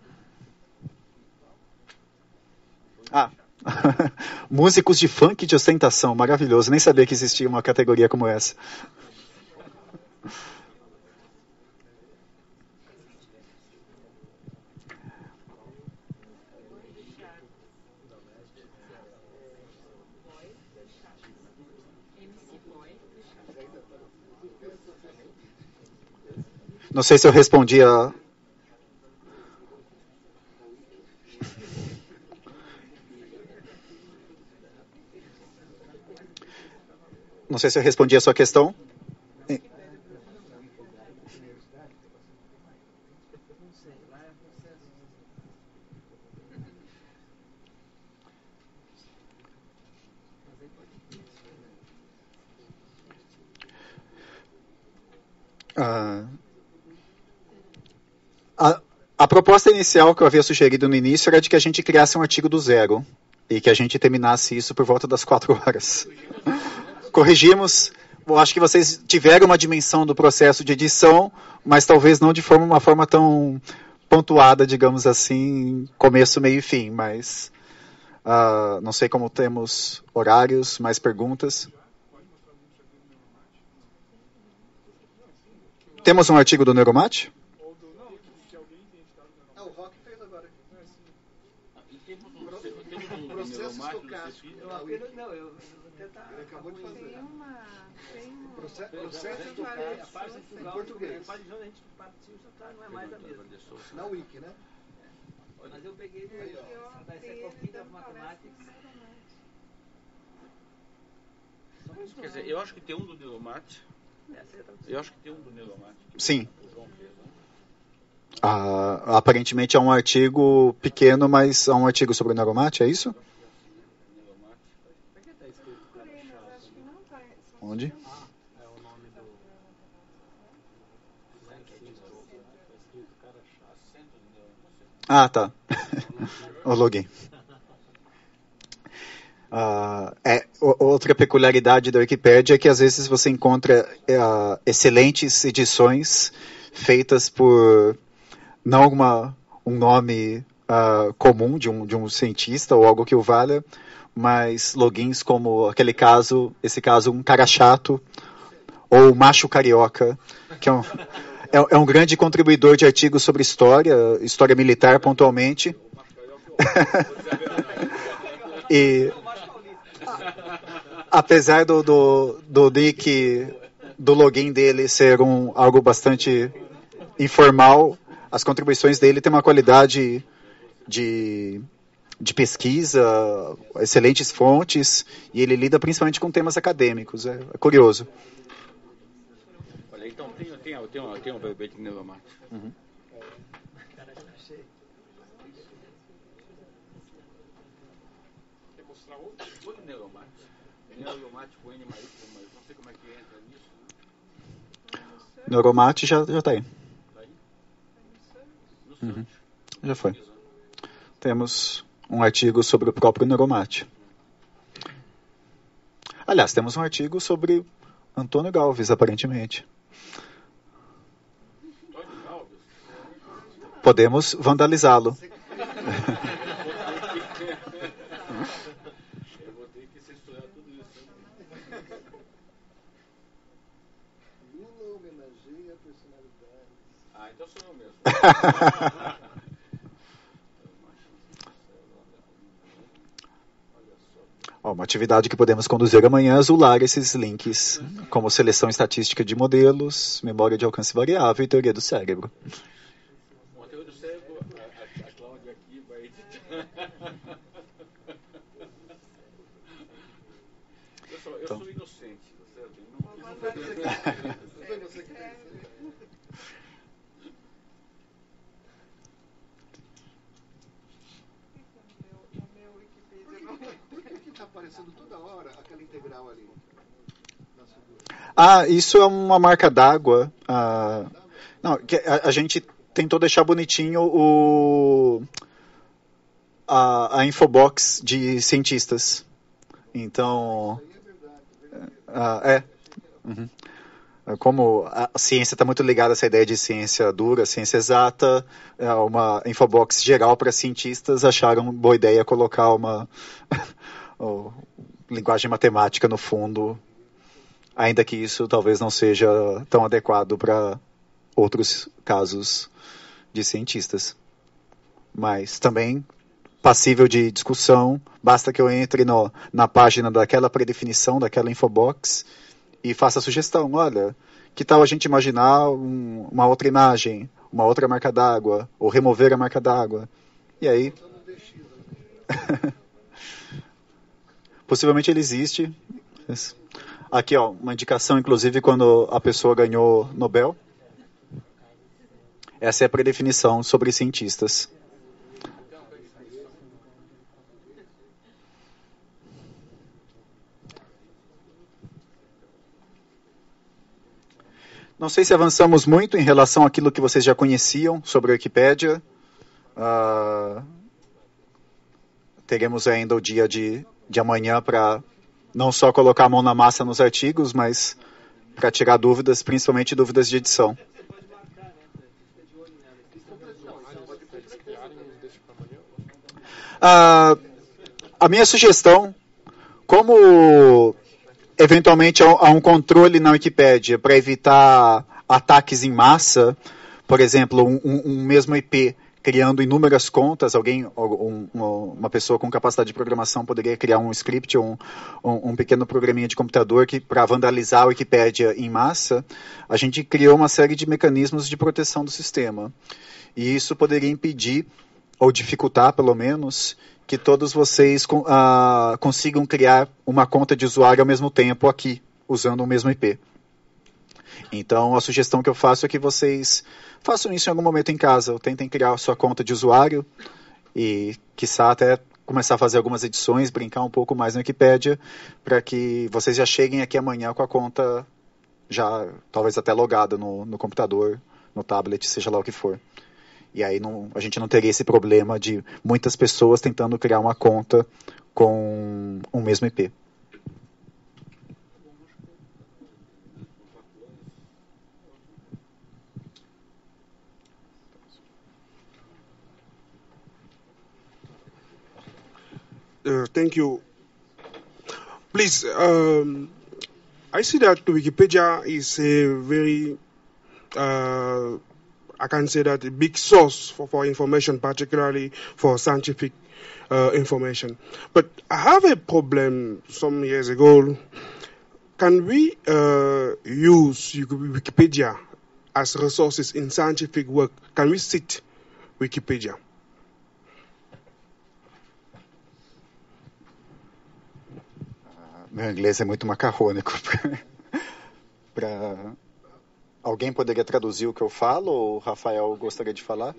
Ah, Músicos de funk de ostentação, maravilhoso. Nem sabia que existia uma categoria como essa. Não sei se eu respondi a, Não sei se eu respondi a sua questão. Ah, a, a proposta inicial que eu havia sugerido no início era de que a gente criasse um artigo do zero e que a gente terminasse isso por volta das quatro horas corrigimos. Eu acho que vocês tiveram uma dimensão do processo de edição, mas talvez não de forma, uma forma tão pontuada, digamos assim, começo, meio e fim. Mas uh, não sei como temos horários, mais perguntas. Temos um artigo do Neuromate? Não, eu tentar. Ele acabou de fazer. Tem uma. Tem um processo, processo página em português. A página a gente partiu, já tá, não é mais a mesma. Na Wiki, né? Mas eu peguei do da Encyclopedia of Mathematics. Quer dizer, eu acho que tem um do Nilomate. Eu acho que tem um do Nilomate. Sim. Ah, aparentemente é um artigo pequeno, mas é um artigo sobre o Neuromate, é isso? Onde? Ah, tá. o login. Uh, é, outra peculiaridade da Wikipedia é que às vezes você encontra uh, excelentes edições feitas por não uma, um nome uh, comum de um, de um cientista ou algo que o valha, mas logins como aquele caso, esse caso, um cara chato ou macho carioca, que é um, é, é um grande contribuidor de artigos sobre história, história militar pontualmente. e apesar do, do, do nick, do login dele ser um, algo bastante informal, as contribuições dele têm uma qualidade de, de pesquisa, excelentes fontes, e ele lida principalmente com temas acadêmicos. É, é curioso. Olha, então tem, tem, tem, tem, tem um. Uhum. Quer mostrar outro? Outro Neuromate. É. Neuromate já está aí. Uhum. Já foi. Temos um artigo sobre o próprio Neuromate. Aliás, temos um artigo sobre Antônio Galves, aparentemente. Podemos vandalizá-lo. Eu vou ter que censurar tudo isso. Lula homenageia a personalidade. Ah, então sou eu mesmo. Uma atividade que podemos conduzir amanhã é azular esses links, como seleção estatística de modelos, memória de alcance variável e teoria do cérebro. Bom, a teoria do cérebro, a, a, a Cláudia aqui vai editar. Eu sou, eu Então. sou inocente, tá certo? Não... Por que que está aparecendo toda hora integral ali? Ah, isso é uma marca d'água. Ah, não, a, a gente tentou deixar bonitinho o a, a infobox de cientistas. Então, ah, é. Uhum. Como a ciência está muito ligada a essa ideia de ciência dura, ciência exata, é uma infobox geral para cientistas acharam boa ideia colocar uma linguagem matemática no fundo ainda que isso talvez não seja tão adequado para outros casos de cientistas. Mas também passível de discussão, basta que eu entre no, na página daquela predefinição, daquela infobox, e faça a sugestão. Olha, que tal a gente imaginar um- uma outra imagem, uma outra marca d'água, ou remover a marca d'água? E aí. Possivelmente ele existe. Aqui, ó, uma indicação, inclusive, quando a pessoa ganhou Nobel. Essa é a predefinição sobre cientistas. Não sei se avançamos muito em relação àquilo que vocês já conheciam sobre a Wikipédia. Ah, teremos ainda o dia de, de amanhã para não só colocar a mão na massa nos artigos, mas para tirar dúvidas, principalmente dúvidas de edição. Ah, a minha sugestão, como eventualmente há um controle na Wikipédia para evitar ataques em massa, por exemplo, um- um mesmo IP criando inúmeras contas, alguém, um- uma pessoa com capacidade de programação poderia criar um script, um, um, um pequeno programinha de computador que para vandalizar a Wikipédia em massa, a gente criou uma série de mecanismos de proteção do sistema. E isso poderia impedir, ou dificultar pelo menos, que todos vocês ah, consigam criar uma conta de usuário ao mesmo tempo aqui, usando o mesmo IP. Então, a sugestão que eu faço é que vocês façam isso em algum momento em casa, tentem criar a sua conta de usuário e, quiçá, até começar a fazer algumas edições, brincar um pouco mais na Wikipédia, para que vocês já cheguem aqui amanhã com a conta já, talvez até logada no, no computador, no tablet, seja lá o que for. E aí não, a gente não teria esse problema de muitas pessoas tentando criar uma conta com um mesmo IP. Uh, thank you. Please, um, I see that Wikipedia is a very, uh, I can say that a big source for, for information, particularly for scientific uh, information. But I have a problem some years ago. Can we uh, use Wikipedia as resources in scientific work? Can we cite Wikipedia? Meu inglês é muito macarrônico. pra... Alguém poderia traduzir o que eu falo ou o Rafael gostaria de falar?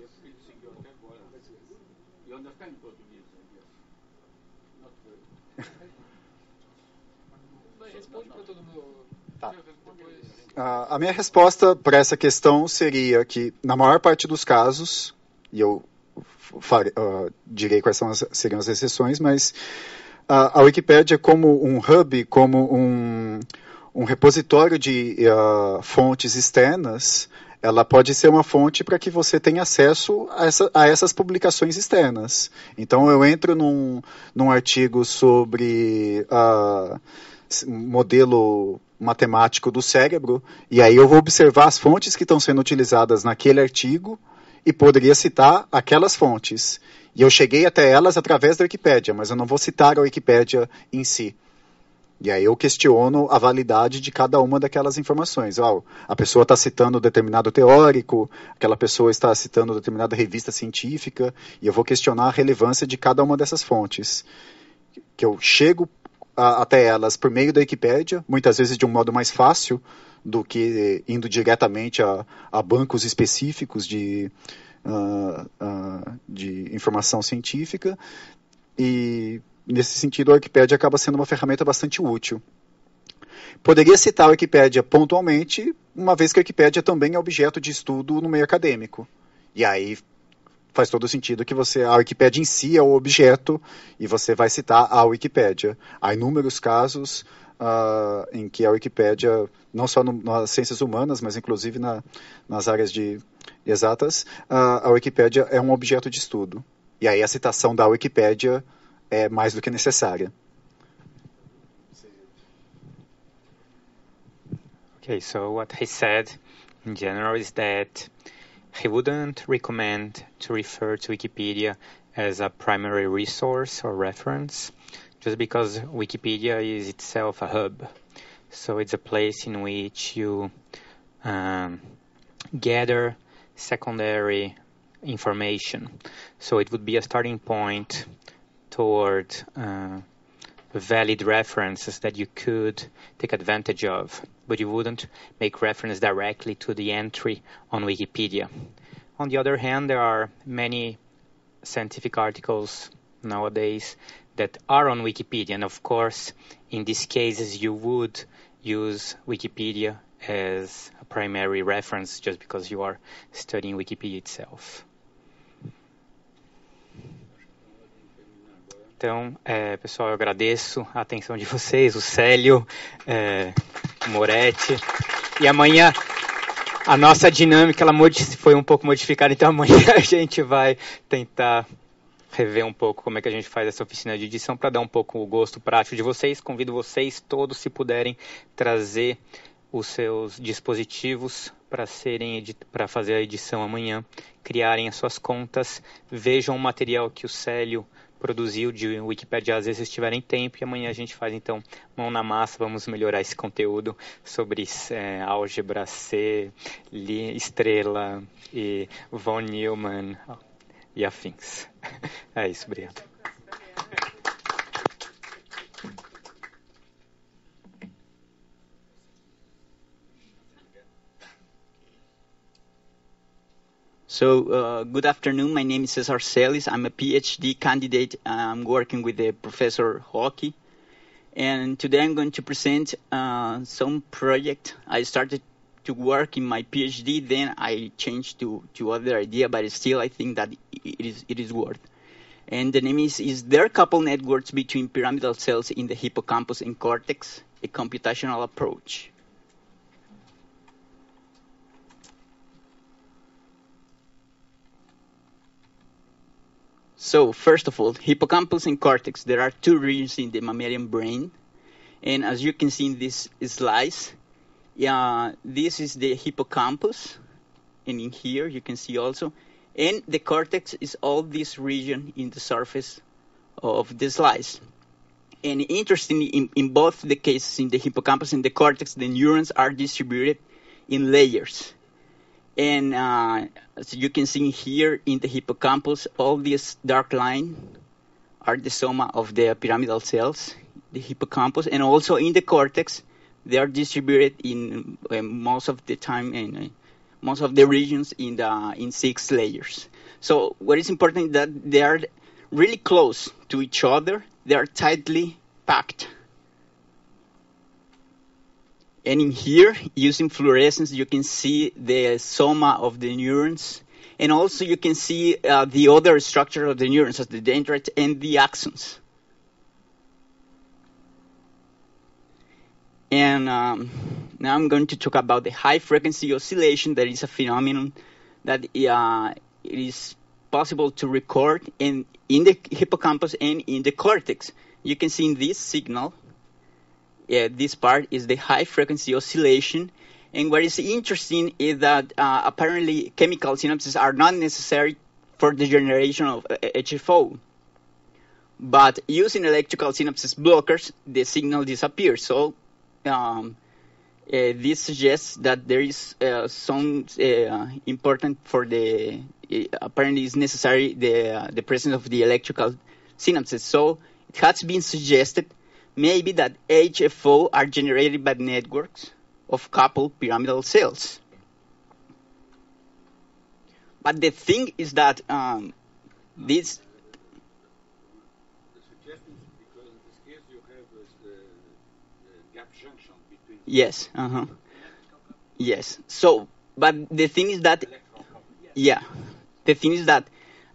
Tá. A minha resposta para essa questão seria que, na maior parte dos casos, e eu fare, uh, direi quais são as, seriam as exceções, mas a, a Wikipédia como um hub, como um, um repositório de uh, fontes externas, ela pode ser uma fonte para que você tenha acesso a, essa, a, essas publicações externas. Então, eu entro num, num artigo sobre uh, modelo matemático do cérebro, e aí eu vou observar as fontes que estão sendo utilizadas naquele artigo e poderia citar aquelas fontes. E eu cheguei até elas através da Wikipédia, mas eu não vou citar a Wikipédia em si. E aí eu questiono a validade de cada uma daquelas informações. Oh, a pessoa está citando determinado teórico, aquela pessoa está citando determinada revista científica, e eu vou questionar a relevância de cada uma dessas fontes. Que eu chego a, até elas por meio da Wikipédia, muitas vezes de um modo mais fácil do que indo diretamente a, a bancos específicos de, uh, uh, de informação científica. E, nesse sentido, a Wikipédia acaba sendo uma ferramenta bastante útil. Poderia citar a Wikipédia pontualmente, uma vez que a Wikipédia também é objeto de estudo no meio acadêmico. E aí faz todo sentido que você a Wikipédia em si é o objeto e você vai citar a Wikipédia. Há inúmeros casos uh, em que a Wikipédia, não só no, nas ciências humanas, mas inclusive na, nas áreas de exatas, uh, a Wikipédia é um objeto de estudo. E aí a citação da Wikipédia é mais do que necessária. Okay, so what he said in general is that he wouldn't recommend to refer to Wikipedia as a primary resource or reference, just because Wikipedia is itself a hub. So it's a place in which you um, gather secondary information. So it would be a starting point toward uh, valid references that you could take advantage of, but you wouldn't make reference directly to the entry on Wikipedia. On the other hand, there are many scientific articles nowadays that are on Wikipedia. And of course, in these cases, you would use Wikipedia as a primary reference just because you are studying Wikipedia itself. Então, é, pessoal, eu agradeço a atenção de vocês, o Célio, é, o Moretti. E amanhã a nossa dinâmica ela foi um pouco modificada, então amanhã a gente vai tentar rever um pouco como é que a gente faz essa oficina de edição para dar um pouco o gosto prático de vocês. Convido vocês todos, se puderem, trazer os seus dispositivos para serem para fazer a edição amanhã, criarem as suas contas, vejam o material que o Célio produziu de Wikipedia às vezes tiverem tempo e amanhã a gente faz então mão na massa, vamos melhorar esse conteúdo sobre é, álgebra C, estrela e von Neumann e afins. É isso, So, uh, good afternoon. My name is Cesar Celis. I'm a PhD candidate. I'm working with the Professor Hockey. And today I'm going to present uh, some project I started to work in my PhD, then I changed to, to other idea, but still I think that it is, it is worth. And the name is, is there couple networks between pyramidal cells in the hippocampus and cortex, a computational approach. So, first of all, hippocampus and cortex, there are two regions in the mammalian brain. And as you can see in this slice, yeah, this is the hippocampus. And in here, you can see also. And the cortex is all this region in the surface of the slice. And interestingly, in, in both the cases, in the hippocampus and the cortex, the neurons are distributed in layers. And uh, as you can see here in the hippocampus, all these dark line are the soma of the pyramidal cells, the hippocampus, and also in the cortex, they are distributed in uh, most of the time in uh, most of the regions in the in six layers. So what is important is that they are really close to each other. They are tightly packed. And in here, using fluorescence, you can see the soma of the neurons. And also you can see uh, the other structure of the neurons, as the dendrites and the axons. And um, now I'm going to talk about the high frequency oscillation that is a phenomenon that uh, it is possible to record in, in the hippocampus and in the cortex. You can see in this signal uh, this part is the high frequency oscillation. And what is interesting is that uh, apparently chemical synapses are not necessary for the generation of HFO. But using electrical synapses blockers, the signal disappears. So um, uh, this suggests that there is uh, some uh, important for the apparently is necessary the the presence of the electrical synapses. So it has been suggested maybe that HFO are generated by networks of coupled pyramidal cells. But the thing is that um, this. Yes. Uh huh. Yes. So, but the thing is that, yeah, the thing is that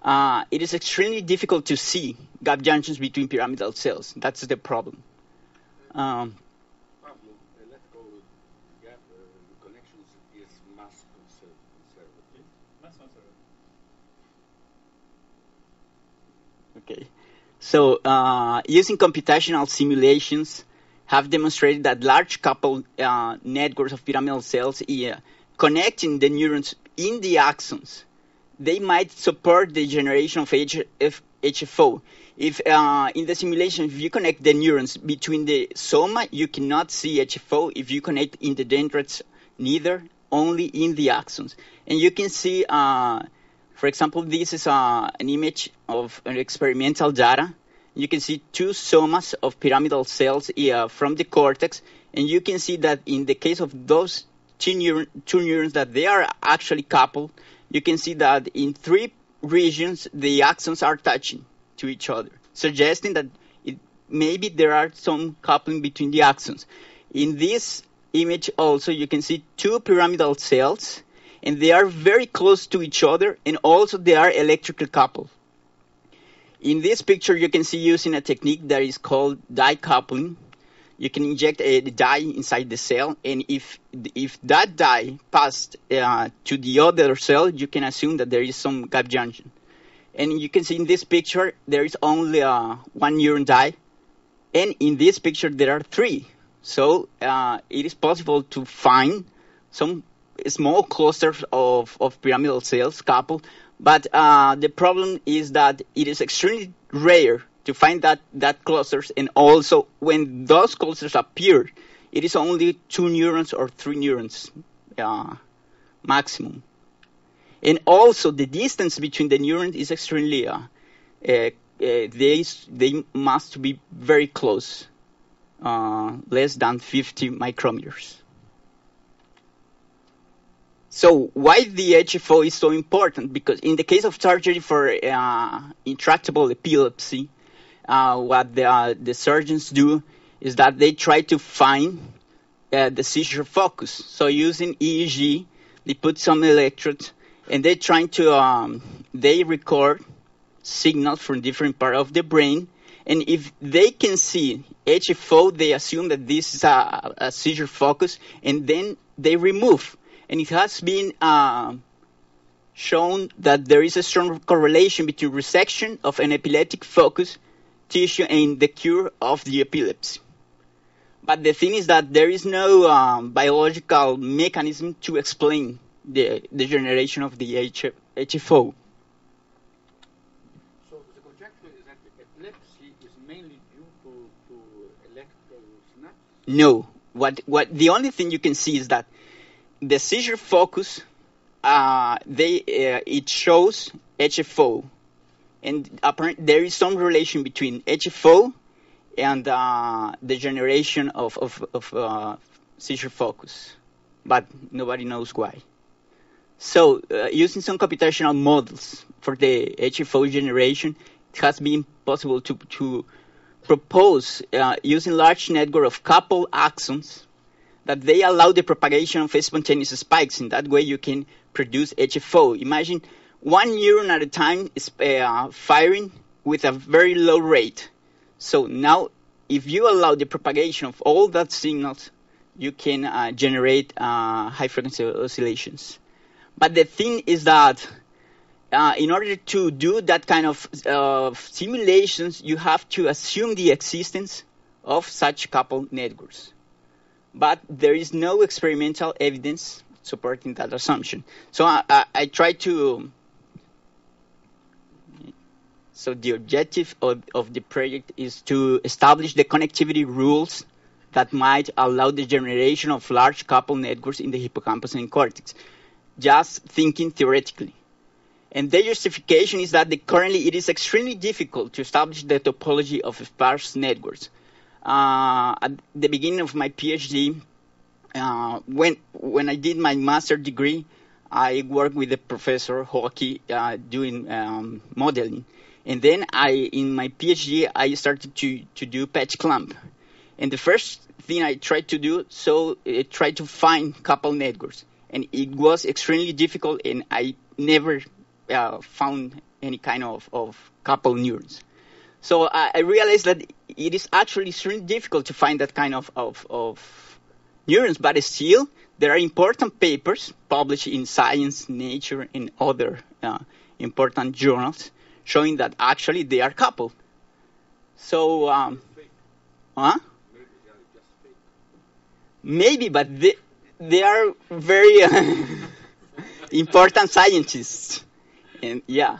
uh, it is extremely difficult to see gap junctions between pyramidal cells. That's the problem. Um, Okay. So, uh, using computational simulations, have demonstrated that large coupled uh, networks of pyramidal cells uh, connecting the neurons in the axons, they might support the generation of HF, HFO. If uh, in the simulation, if you connect the neurons between the soma, you cannot see HFO. If you connect in the dendrites, neither, only in the axons. And you can see, uh, for example, this is uh, an image of an experimental data. You can see two somas of pyramidal cells uh, from the cortex, and you can see that in the case of those two, neuron, two neurons that they are actually coupled, you can see that in three regions the axons are touching to each other, suggesting that it, maybe there are some coupling between the axons. In this image also you can see two pyramidal cells and they are very close to each other and also they are electrically coupled. In this picture you can see using a technique that is called dye coupling. You can inject a dye inside the cell and if if that dye passed uh, to the other cell you can assume that there is some gap junction. And you can see in this picture, there is only uh, one neuron dye. And in this picture, there are three. So uh, it is possible to find some small clusters of, of pyramidal cells coupled. But uh, the problem is that it is extremely rare to find that, that clusters. And also, when those clusters appear, it is only two neurons or three neurons uh, maximum. And also, the distance between the neurons is extremely, uh, uh, uh, they, they must be very close, uh, less than 50 micrometers. So why the HFO is so important? Because in the case of surgery for uh, intractable epilepsy, uh, what the, uh, the surgeons do is that they try to find uh, the seizure focus. So using EEG, they put some electrodes and they're trying to um, they record signals from different part of the brain. And if they can see HFO, they assume that this is a, a seizure focus, and then they remove and it has been uh, shown that there is a strong correlation between resection of an epileptic focus tissue and the cure of the epilepsy. But the thing is that there is no um, biological mechanism to explain the degeneration of the H- HFO. So the conjecture is that epilepsy is mainly due to, to electrical synapses? No. What, what, the only thing you can see is that the seizure focus, uh, they uh, it shows HFO, and apparent, there is some relation between HFO and uh, the generation of of, of uh, seizure focus, but nobody knows why. So, uh, using some computational models for the HFO generation, it has been possible to to propose uh, using large network of coupled axons that they allow the propagation of spontaneous spikes. In that way, you can produce HFO. Imagine one neuron at a time is uh, firing with a very low rate. So now, if you allow the propagation of all that signals, you can uh, generate uh, high frequency oscillations. But the thing is that uh, in order to do that kind of uh, simulations, you have to assume the existence of such coupled networks but there is no experimental evidence supporting that assumption. So I, I, I try to. So the objective of, of the project is to establish the connectivity rules that might allow the generation of large coupled networks in the hippocampus and cortex. Just thinking theoretically. And the justification is that the, currently it is extremely difficult to establish the topology of sparse networks at the beginning of my PhD, uh, when when I did my master degree, I worked with the professor Hockey uh, doing um, modeling, and then I in my PhD I started to to do patch clamp, and the first thing I tried to do so I tried to find couple networks, and it was extremely difficult, and I never uh, found any kind of of couple neurons. So I, I realized that it is actually extremely difficult to find that kind of, of, of neurons, but still there are important papers published in Science, Nature, and other uh, important journals showing that actually they are coupled. So, um, huh? Maybe, but they, they are very uh, important scientists. And yeah.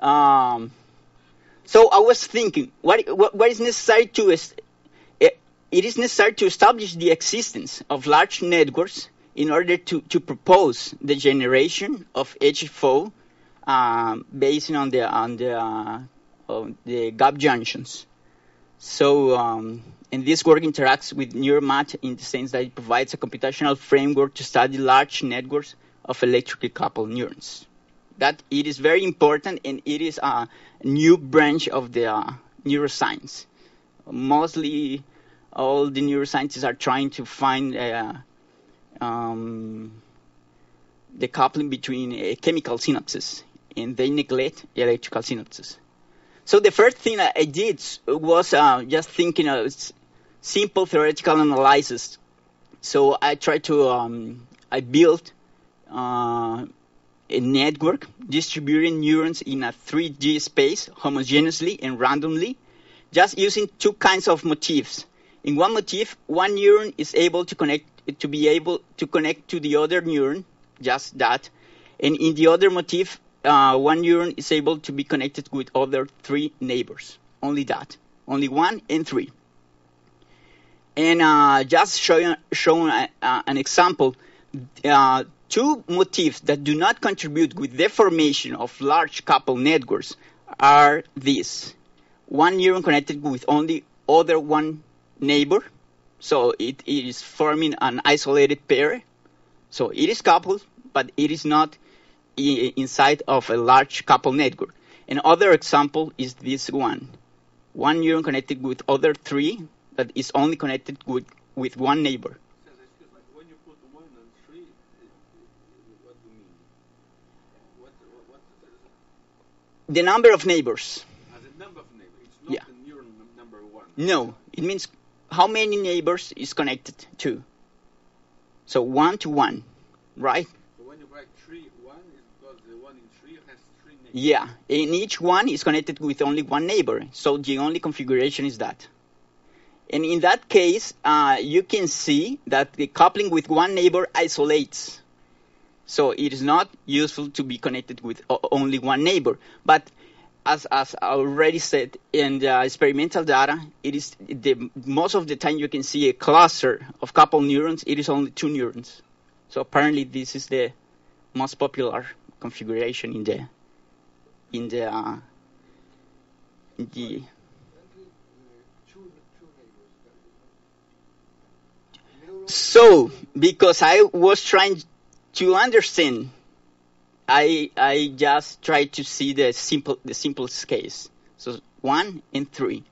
Um, so I was thinking, what, what, what is necessary to it is necessary to establish the existence of large networks in order to, to propose the generation of HFO um, based on the on the uh, on the gap junctions. So, um, and this work interacts with NeuroMat in the sense that it provides a computational framework to study large networks of electrically coupled neurons that it is very important and it is a new branch of the uh, neuroscience. Mostly, all the neuroscientists are trying to find uh, um, the coupling between uh, chemical synapses, and they neglect electrical synapses. So the first thing I did was uh, just thinking of simple theoretical analysis. So I tried to um, I built uh, a network distributing neurons in a 3D space homogeneously and randomly, just using two kinds of motifs. In one motif, one neuron is able to connect to be able to connect to the other neuron, just that, and in the other motif, uh, one neuron is able to be connected with other three neighbors. Only that, only one and three. And uh, just showing showing uh, an example, uh, two motifs that do not contribute with the formation of large couple networks are these. One neuron connected with only other one neighbor, so it, it is forming an isolated pair. So it is coupled, but it is not inside of a large couple network. Another example is this one. One neuron connected with other three that is only connected with, with one neighbor. When you put one and three, what do you mean? What, what, what The number of neighbors. as a number of neighbors, it's not Yeah. the neuron number one. No, it means how many neighbors is connected to. So one to one, right? So when you write three, one is because the one in three has three neighbors. Yeah, and each one is connected with only one neighbor. So the only configuration is that. And in that case, uh, you can see that the coupling with one neighbor isolates. So it is not useful to be connected with only one neighbor. But as, as I already said in the experimental data, it is the, most of the time you can see a cluster of couple neurons. It is only two neurons. So apparently this is the most popular configuration in the in the uh, in the so because I was trying to understand, I I just try to see the simple the simplest case. So one and three.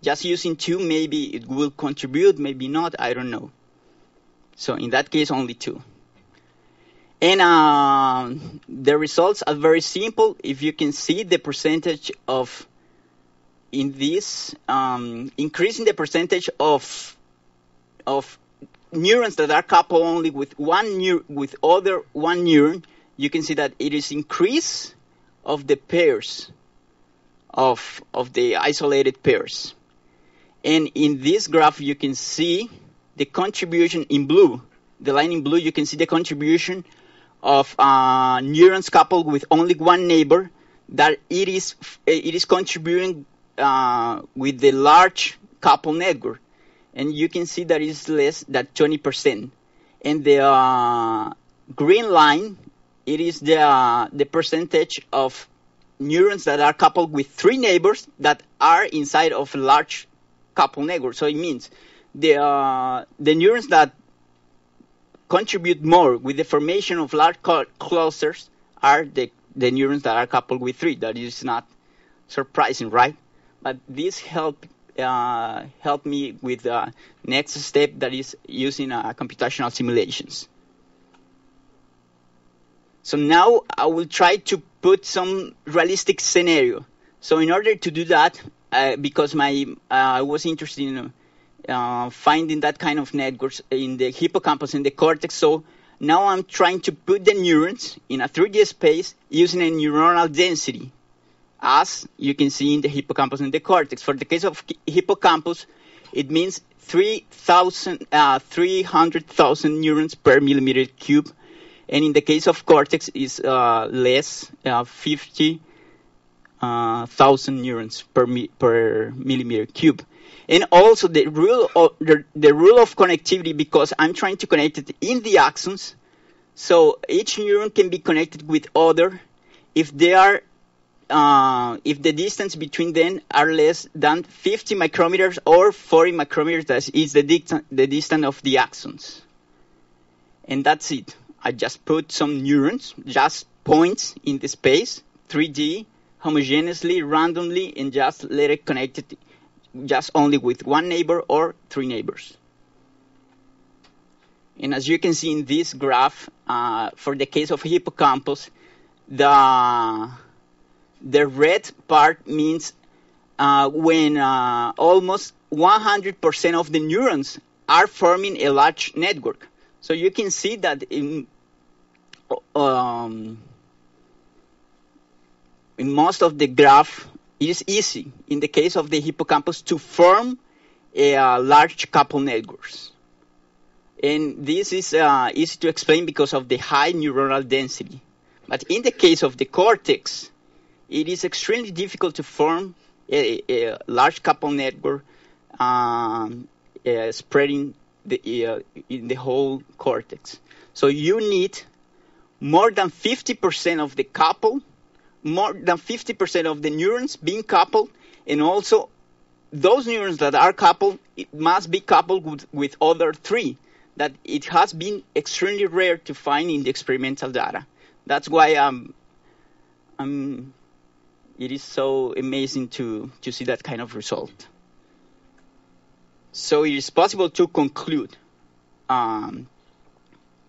Just using two, maybe it will contribute, maybe not. I don't know. So in that case, only two. And um, the results are very simple. If you can see the percentage of in this um, increasing the percentage of of neurons that are coupled only with one neur- with other one neuron, you can see that it is increase of the pairs of of the isolated pairs. And in this graph, you can see the contribution in blue. The line in blue, you can see the contribution of uh, neurons coupled with only one neighbor. That it is it is contributing uh, with the large couple network, and you can see that it's less than 20%. And the uh, green line, it is the uh, the percentage of neurons that are coupled with three neighbors that are inside of a large couple network. So it means the uh, the neurons that contribute more with the formation of large cl- clusters are the, the neurons that are coupled with three. That is not surprising, right? But this help uh, help me with the next step that is using uh, computational simulations. So now I will try to put some realistic scenario. So in order to do that, uh, because my uh, I was interested in uh, finding that kind of networks in the hippocampus and the cortex. So now I'm trying to put the neurons in a 3D space using a neuronal density, as you can see in the hippocampus and the cortex. For the case of hippocampus, it means 3,000, uh, 300,000 neurons per millimeter cube. And in the case of cortex, is uh, less, uh, 50 uh, neurons per mi- per millimeter cube. And also the rule of the, the rule of connectivity because I'm trying to connect it in the axons. So each neuron can be connected with other if they are uh, if the distance between them are less than 50 micrometers or 40 micrometers, that is the, the distance of the axons. And that's it. I just put some neurons, just points in the space, 3D, homogeneously, randomly, and just let it connect it just only with one neighbor or three neighbors. And as you can see in this graph, uh, for the case of hippocampus, the the red part means uh, when uh, almost 100% of the neurons are forming a large network. So you can see that in um, in most of the graph, it is easy in the case of the hippocampus to form a uh, large couple networks. And this is uh, easy to explain because of the high neuronal density. But in the case of the cortex, it is extremely difficult to form a, a large couple network um, uh, spreading the, uh, in the whole cortex. So you need more than 50% of the couple, more than 50% of the neurons being coupled, and also those neurons that are coupled it must be coupled with, with other three. that it has been extremely rare to find in the experimental data. That's why um, um, it is so amazing to, to see that kind of result. So it is possible to conclude um,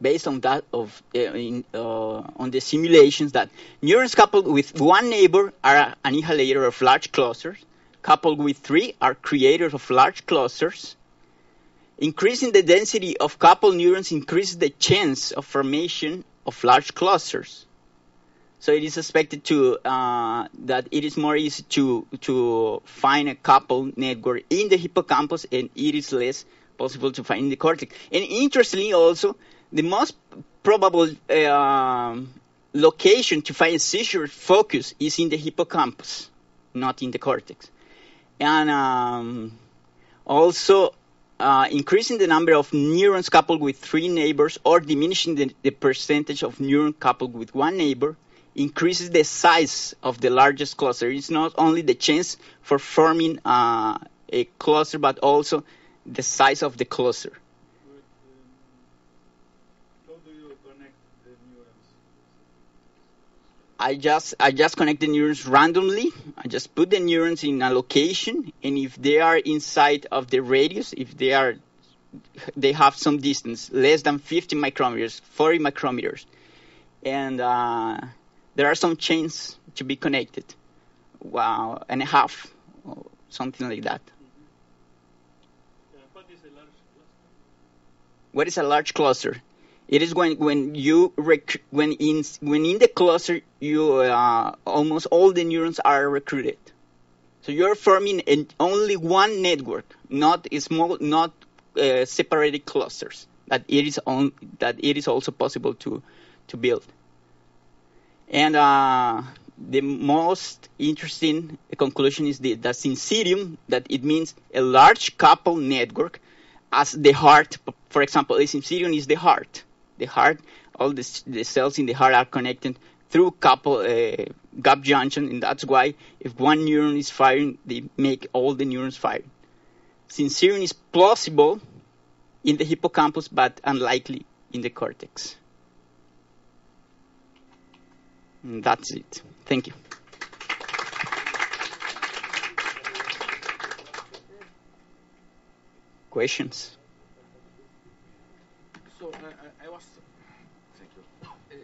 based on that of uh, in, uh, on the simulations that neurons coupled with one neighbor are annihilator of large clusters, coupled with three are creators of large clusters. Increasing the density of coupled neurons increases the chance of formation of large clusters. So it is expected to uh, that it is more easy to to find a coupled network in the hippocampus, and it is less possible to find in the cortex. And interestingly, also the most probable uh, location to find a seizure focus is in the hippocampus, not in the cortex. And um, also, uh, increasing the number of neurons coupled with three neighbors or diminishing the, the percentage of neurons coupled with one neighbor increases the size of the largest cluster. It's not only the chance for forming uh, a cluster, but also the size of the cluster. I just I just connect the neurons randomly. I just put the neurons in a location, and if they are inside of the radius, if they are they have some distance, less than 50 micrometers, 40 micrometers, and uh, there are some chains to be connected, wow, and a half, or something like that. What is a large cluster? It is when when you rec- when in when in the cluster you uh, almost all the neurons are recruited. So you're forming an, only one network, not small, not uh, separated clusters. That it is on that it is also possible to to build. And uh, the most interesting conclusion is the, the syncytium, that it means a large couple network as the heart. For example, a syncytium is the heart the heart, all the, the cells in the heart are connected through couple uh, gap junction, and that's why if one neuron is firing, they make all the neurons fire. Syncytium is plausible in the hippocampus, but unlikely in the cortex. And that's it. Thank you. Questions? So I, I was. Thank you. Uh,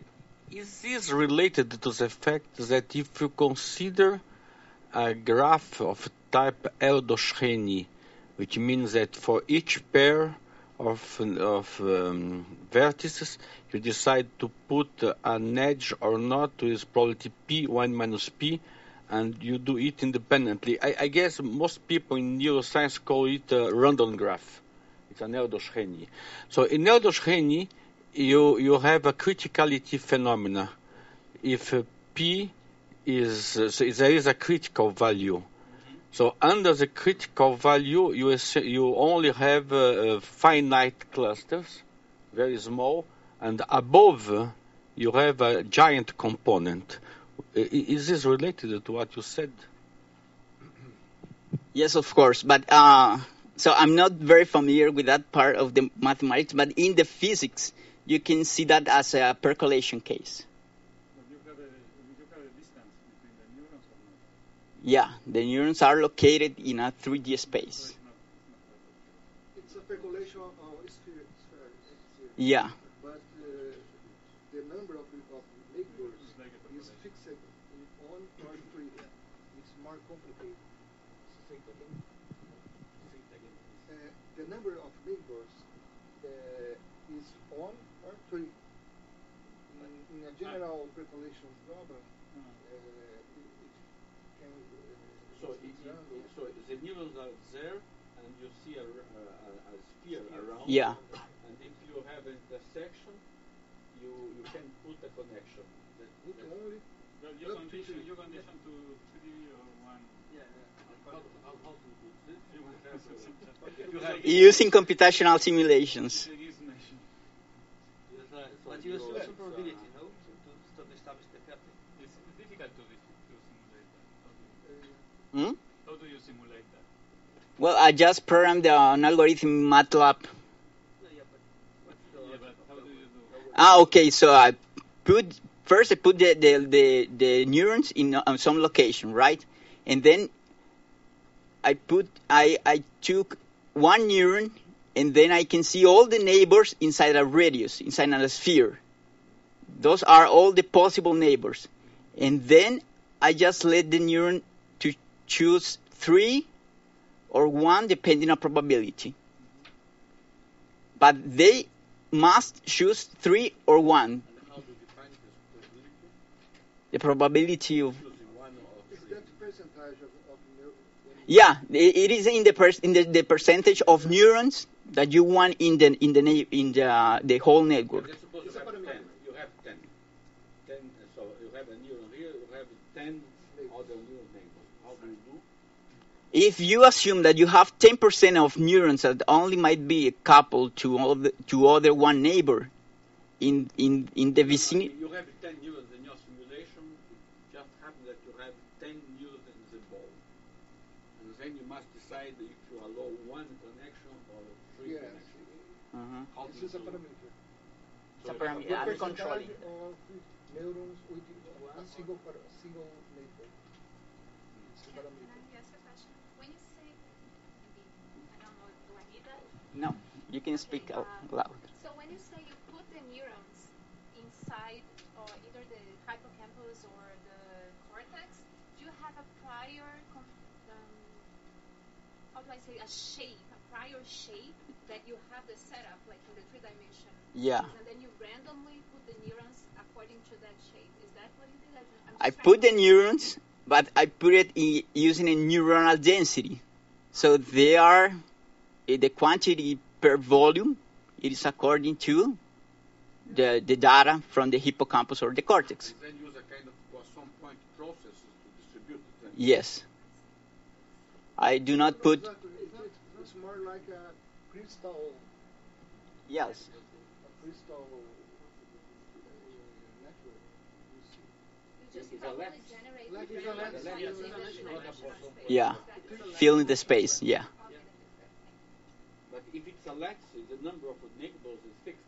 is this related to the fact that if you consider a graph of type Eldoshenyi, which means that for each pair of, of um, vertices, you decide to put an edge or not with probability p, 1 minus p, and you do it independently. I, I guess most people in neuroscience call it a random graph. It's an Eldoshenyi. So in Eldoshenyi, you, you have a criticality phenomena. If uh, P is, uh, so there is a critical value. So under the critical value, you, you only have uh, finite clusters, very small, and above you have a giant component. Is this related to what you said? Yes, of course. But uh, so I'm not very familiar with that part of the mathematics, but in the physics, you can see that as a percolation case. Yeah, the neurons are located in a 3D space. It's a percolation of sphere. Yeah. But uh, the number of, of neighbors is fixed in one or three. It's more complicated. Uh, the number of neighbors uh, is one or three. In, in a general percolation problem, uh, it, it can. Uh, so, it, it, so the neurons are there, and you see a, a, a sphere around. Yeah. And if you have an intersection, you you can put a connection. That, put only. Your condition, your condition to three or one. Yeah. How, how, how to do this? Using computational simulations. But you use also probability, no? To, to establish the pattern. It's difficult to, to simulate that. Hmm? How do you simulate that? Well, I just programmed an algorithm in MATLAB. Ah, okay. So I put first I put the the, the, the neurons in some location, right? And then I put I I took one neuron, and then I can see all the neighbors inside a radius, inside a sphere. Those are all the possible neighbors, and then I just let the neuron to choose three or one depending on probability. But they must choose three or one. The probability of yeah, it is in the per- in the, the percentage of neurons that you want in the in the in the uh, the whole network. Suppose you have 10. You have 10. 10. So you have a neuron here, you have 10 other neuron neighbors. How do you do? If you assume that you have 10% of neurons that only might be coupled to all the, to other one neighbor in in in the vicinity, You have 10 neurons in your simulation. It just happens that you have 10 neurons in the ball. And then you must decide if you allow one connection or three Yes. connections. Uh-huh. How do This is a do it? parameter. It's a parameter. What I'm controlling. of neurons with a single single neighbor? It's a parameter. Can I ask a question? When you say, maybe, I don't know, do I need that? No, you can speak out loud. So when you say you put the neurons inside or either the hippocampus or the cortex, do you have a prior, um, how do I say, a shape, a prior shape that you have the setup, like in the three dimension? Yeah. And then you randomly put the neurons according to that shape. Is that what you did? I put the neurons, but I put it in, using a neuronal density. So they are Eh, the quantity per volume, it is according to the, the data from the hippocampus or the cortex. Kind of yes. I do not put. It's, more like a crystal. Yes. A crystal yeah, filling the space, yeah. But if it's a lattice, the number of neighbors is fixed.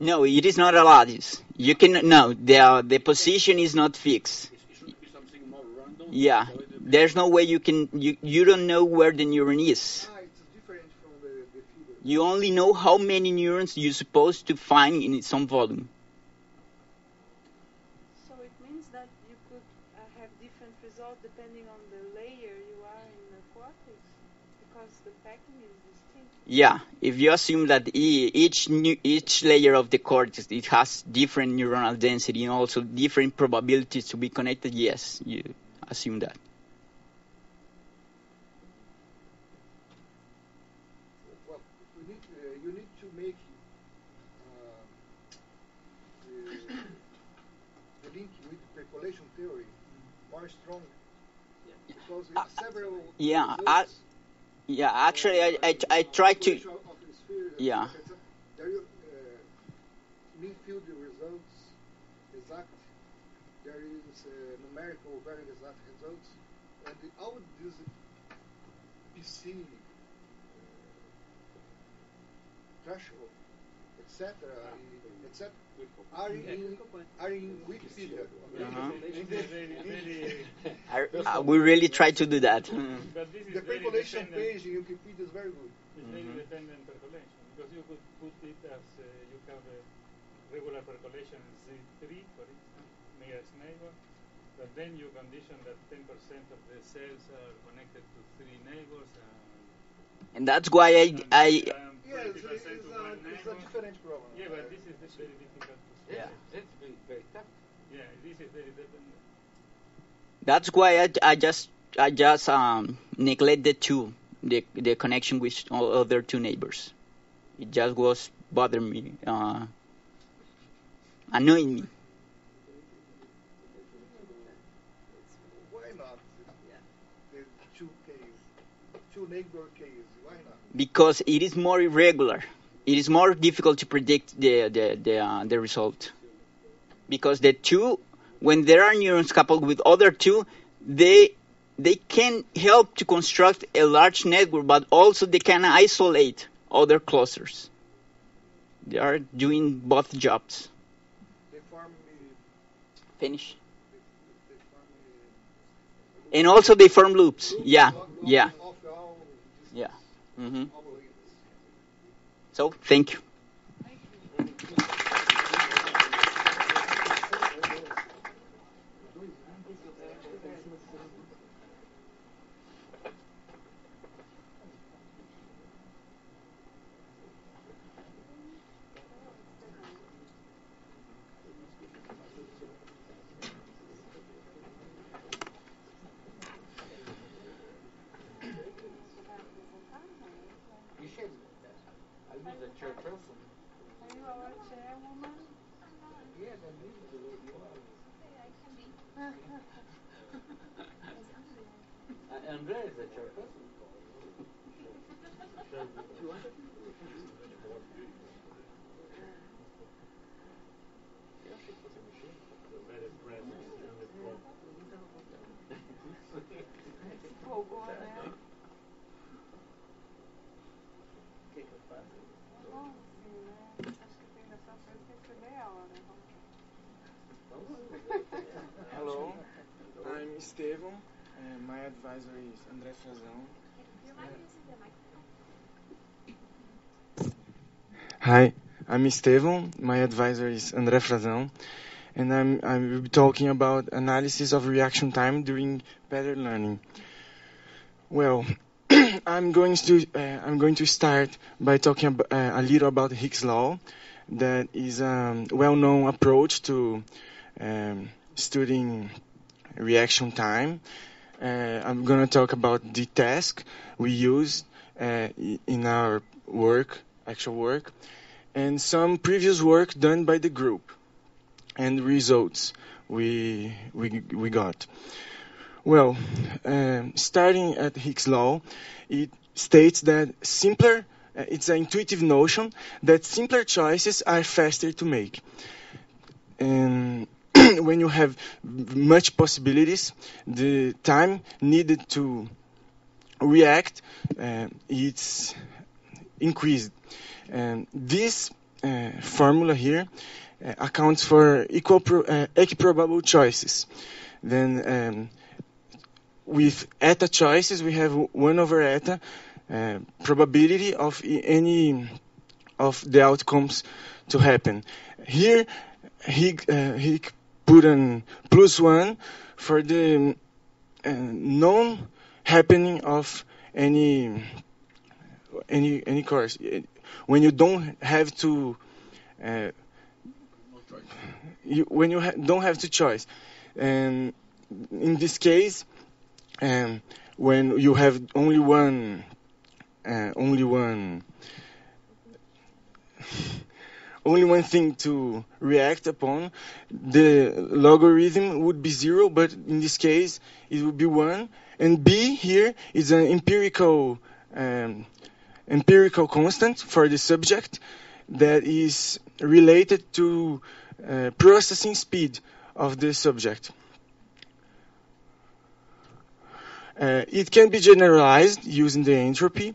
No, it is not a lattice. You can no. The the position is not fixed. It should be something more random. Yeah. There's no way you can. You you don't know where the neuron is. Ah, it's different from the, the. You only know how many neurons you're supposed to find in some volume. So it means that you could uh, have different results depending on the layer you are in the cortex, because the packing is distinct. Yeah, if you assume that each nu- each layer of the cortex it has different neuronal density and also different probabilities to be connected, yes, you assume that. Well, you need, uh, you need to make uh, the, the link with percolation theory more strong. Because Uh, several Yeah, yeah. Actually, I I, I try to. of the sphere, Yeah. There you uh, mean results exact. There is uh, numerical very exact results, and the, all these PC uh, threshold, etc., etc., are in are in Wikipedia. Uh-huh. okay? I, I, uh, we really try to do that. But this is The very percolation page in Wikipedia is very good. It's very mm-hmm. dependent percolation because you could put it as uh, you have a regular percolation Z3, for instance, nearest neighbor, but then you condition that 10% of the cells are connected to three neighbors. And And that's why I I 20% it's, it's, a, it's a different problem. Yeah, but this is very difficult. Yeah, that's very, very tough. Yeah, this is very dependent. that's why I, I just I just um neglect the two the the connection with all other two neighbors. It just was bothering me, uh, annoying me. Why not? Yeah. The two case, two neighbor case. Why not? Because it is more irregular. It is more difficult to predict the the the, uh, the result because the two, when there are neurons coupled with other two, they they can help to construct a large network, but also they can isolate other clusters. They are doing both jobs. Finish. And also they form loops. Yeah, yeah, yeah. Mm-hmm. So thank you. Andrea André Frazão. Hi, I'm Estevam. My advisor is André Frazão, and I'm I will be talking about analysis of reaction time during pattern learning. Well, I'm going to uh, I'm going to start by talking ab- uh, a little about Hicks law, that is a well-known approach to um, studying reaction time. Uh, I'm going to talk about the task we use uh, in our work, actual work, and some previous work done by the group and results we we we got. Well, um, starting at Hicks law, it states that simpler. Uh, it's an intuitive notion that simpler choices are faster to make. And when you have much possibilities, the time needed to react uh, it's increased. And this uh, formula here uh, accounts for equal pro- uh, equiprobable choices. Then um, with eta choices, we have 1 over eta uh, probability of any of the outcomes to happen. Here, he, uh, put an plus 1 for the uh, non happening of any any any course when you don't have to uh, you, when you ha- don't have to choice. And in this case um, when you have only one uh, only one only one thing to react upon the logarithm would be zero but in this case it would be one and b here is an empirical um, empirical constant for the subject that is related to uh, processing speed of the subject. Uh, it can be generalized using the entropy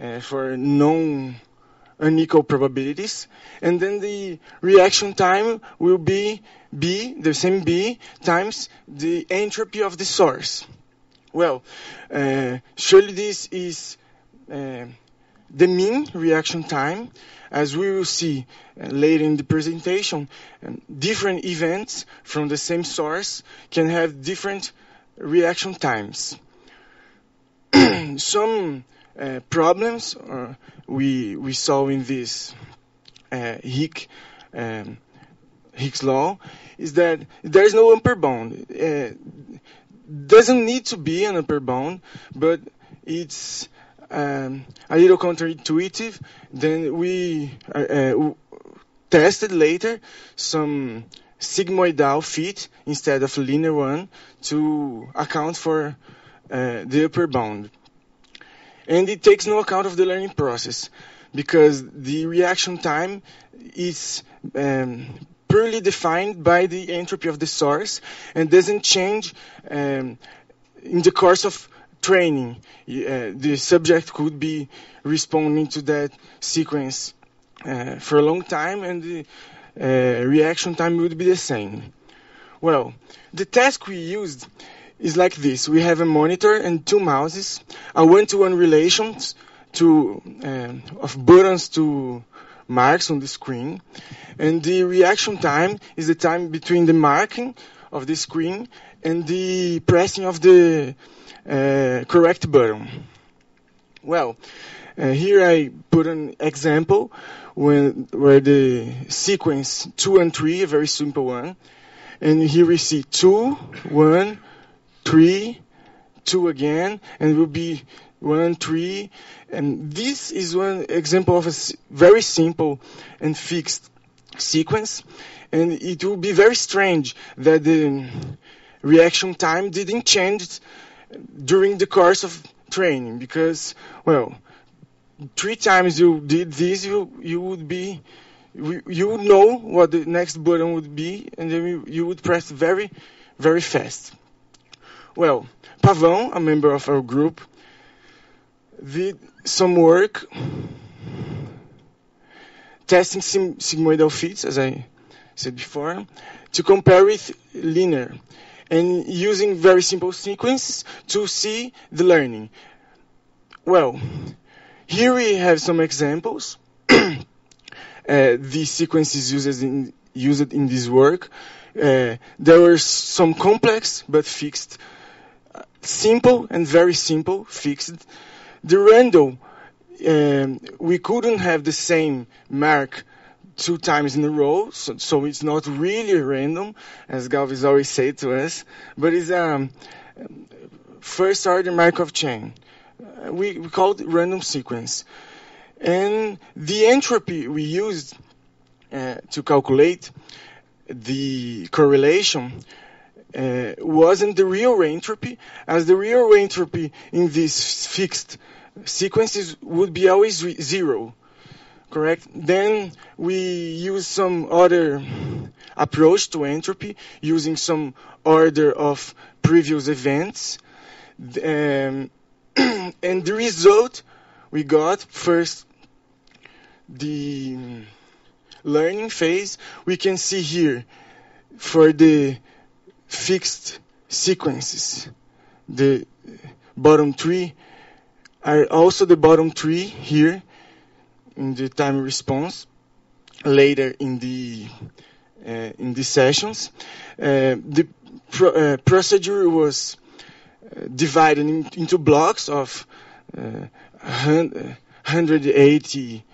uh, for known unequal probabilities, and then the reaction time will be b, the same b, times the entropy of the source. Well, uh, surely this is uh, the mean reaction time, as we will see uh, later in the presentation, um, different events from the same source can have different reaction times. Some uh, problems uh, we we saw in this uh, Hick um, Hicks law is that there is no upper bound. Uh, doesn't need to be an upper bound, but it's um, a little counterintuitive. Then we uh, uh, tested later some sigmoidal fit instead of a linear one to account for the upper bound. And it takes no account of the learning process because the reaction time is um, purely defined by the entropy of the source and doesn't change um, in the course of training. Uh, the subject could be responding to that sequence uh, for a long time and the uh, reaction time would be the same. Well, the task we used is like this. We have a monitor and two mouses, a one-to-one relation to, uh, of buttons to marks on the screen. And the reaction time is the time between the marking of the screen and the pressing of the uh, correct button. Well, uh, here I put an example when, where the sequence 2 and 3, a very simple one, and here we see 2, 1, 3, 2 again, and it will be 1, 3, and this is one example of a very simple and fixed sequence, and it will be very strange that the reaction time didn't change during the course of training because, well, three times you did this, you you would be you would know what the next button would be, and then you would press very, very fast. Well, Pavon, a member of our group, did some work testing sim sigmoidal fits, as I said before, to compare with linear, and using very simple sequences to see the learning. Well, here we have some examples. uh, the sequences used in, used in this work. Uh, there were some complex but fixed, simple and very simple fixed. The random, um, we couldn't have the same mark two times in a row, so, so it's not really random, as Galvis always said to us, but it's a um, first order Markov chain. Uh, we, we call it random sequence. And the entropy we used uh, to calculate the correlation uh, wasn't the real entropy, as the real entropy in these fixed sequences would be always zero, correct? Then we use some other approach to entropy, using some order of previous events. Um, and the result we got first the learning phase we can see here for the fixed sequences. The bottom three are also the bottom three here in the time response later in the uh, in the sessions. Uh, the uh, procedure was divided in, into blocks of uh, 180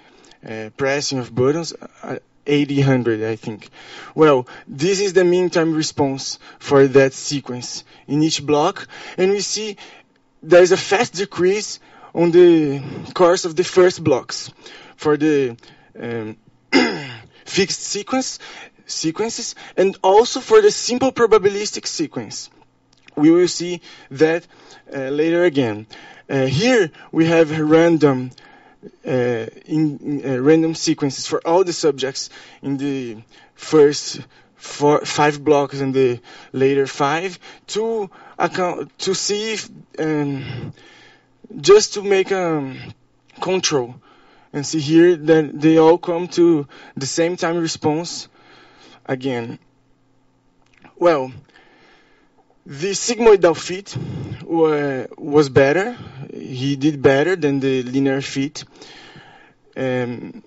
uh, pressing of buttons, uh, 80, 100, I think. Well, this is the mean time response for that sequence in each block, and we see there's a fast decrease on the course of the first blocks for the um, fixed sequence sequences and also for the simple probabilistic sequence we will see that uh, later again. Uh, here we have a random uh, in, uh, random sequences for all the subjects in the first four, five blocks and the later five to account to see if um, just to make a control and see here that they all come to the same time response again. Well, the sigmoidal fit was better. He did better than the linear fit. Um,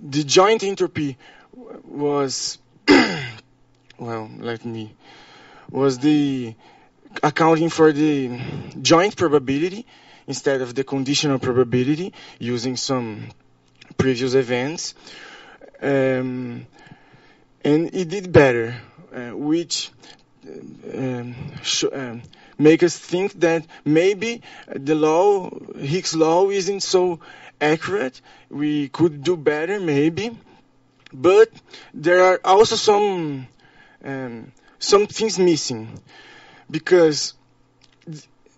the joint entropy was, well, let me, was the accounting for the joint probability instead of the conditional probability using some previous events. Um, and it did better, uh, which um, um, make us think that maybe the law, Higgs law, isn't so accurate. We could do better, maybe. But there are also some um, some things missing because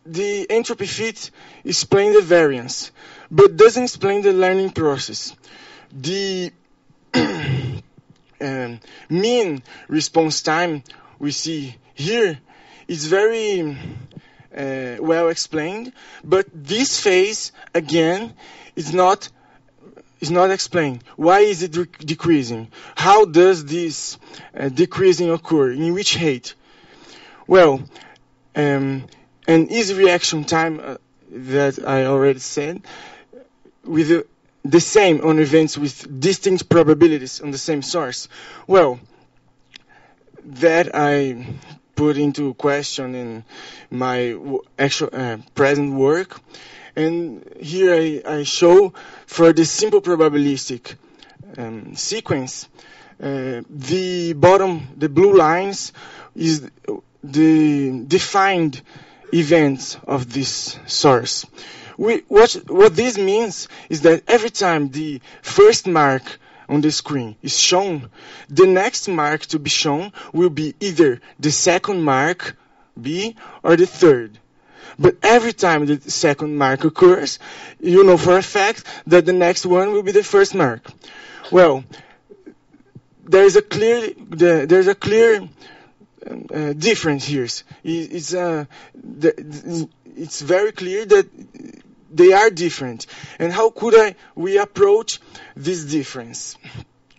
the entropy fit explains the variance, but doesn't explain the learning process. The um, mean response time we see here is very uh, well explained, but this phase again is not is not explained. Why is it decreasing? How does this uh, decreasing occur? In which rate? well, um, and easy reaction time uh, that I already said, with the, the same on events with distinct probabilities on the same source. Well, that I put into question in my actual uh, present work. And here I, I, show for the simple probabilistic um, sequence, uh, the bottom, the blue lines is the defined events of this source. We, what, what this means is that every time the first mark on the screen is shown, the next mark to be shown will be either the second mark, B, or the third. But every time the second mark occurs, you know for a fact that the next one will be the first mark. Well, there is a clear, there's a clear uh, difference here. It's, uh, it's very clear that they are different. And how could I, we approach this difference?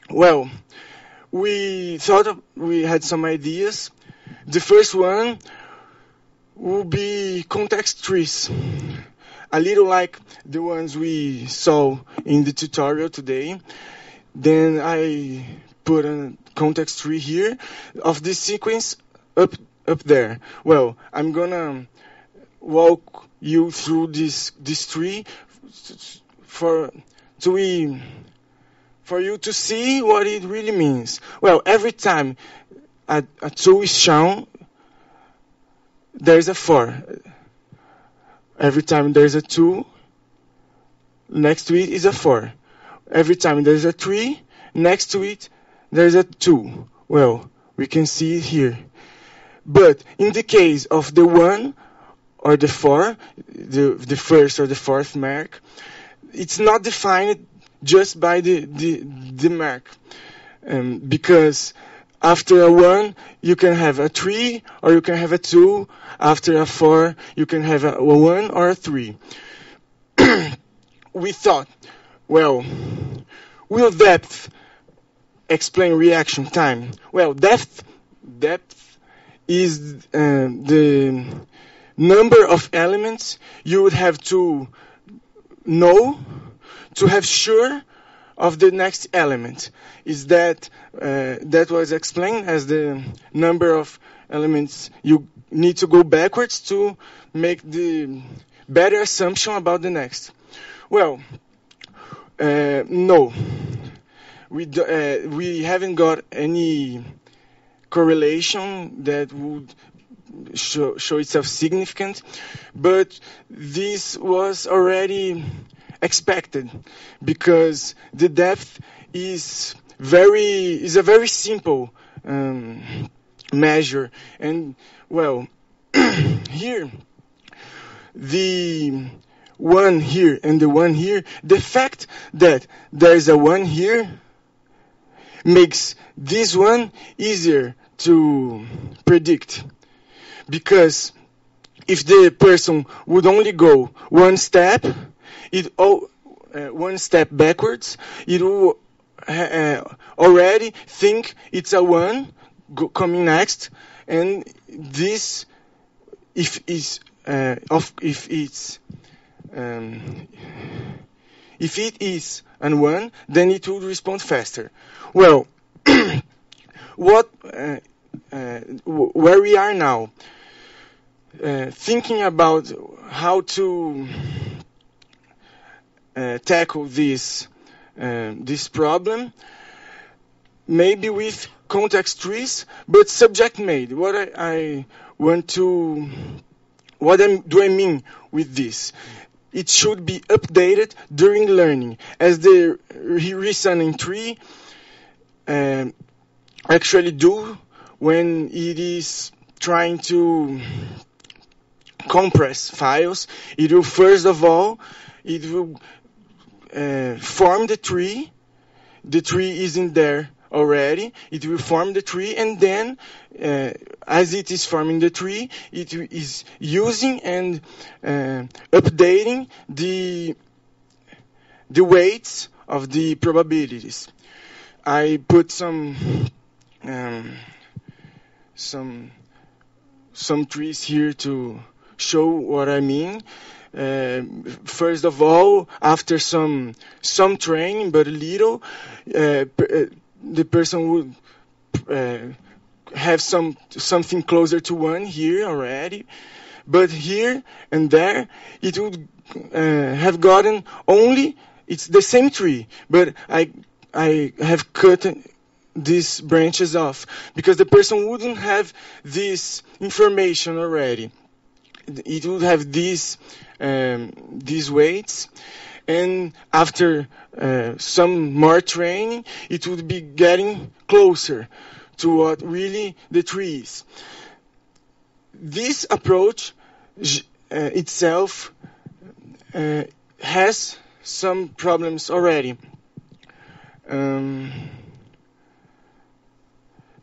Well, we thought we had some ideas. The first one will be context trees. A little like the ones we saw in the tutorial today. Then I put a context tree here of this sequence up up there. Well, I'm gonna walk you through this this tree for to we for you to see what it really means. Well, every time a, a two is shown, there's a four. Every time there's a two, next to it is a four. Every time there's a three, next to it there's a two. Well, we can see it here. But in the case of the one or the four, the, the first or the fourth mark, it's not defined just by the, the, the mark. Um, because after a one, you can have a three or you can have a two. After a four, you can have a, a one or a three. we thought, well, will depth explain reaction time? Well, depth, depth is uh, the number of elements you would have to know to have sure of the next element. Is that uh, that was explained as the number of elements you need to go backwards to make the better assumption about the next. Well, uh, no, we do, uh, we haven't got any correlation that would show, show itself significant, but this was already expected because the depth is very is a very simple um, measure. And well here the one here and the one here the fact that there is a one here makes this one easier to predict because if the person would only go one step, it oh, uh, one step backwards, it will uh, already think it's a one go, coming next, and this, if is uh, of if it's um, if it is an one, then it will respond faster. Well, what uh, uh, where we are now uh, thinking about how to uh, tackle this uh, this problem, maybe with context trees, but subject made. What I, I want to, what I, do I mean with this? It should be updated during learning, as the reasoning tree um, actually do when it is trying to compress files. It will first of all, it will uh, form the tree. The tree is in there already. It will form the tree and then uh, as it is forming the tree, it is using and uh, updating the the weights of the probabilities. I put some um, some some trees here to show what I mean. Uh, first of all, after some some training, but a little, uh, the person would uh, have some something closer to one here already, but here and there it would uh, have gotten only it's the same tree, but I I have cut these branches off because the person wouldn't have this information already. It would have these um, these weights, and after uh, some more training, it would be getting closer to what really the tree is. This approach uh, itself uh, has some problems already. Um,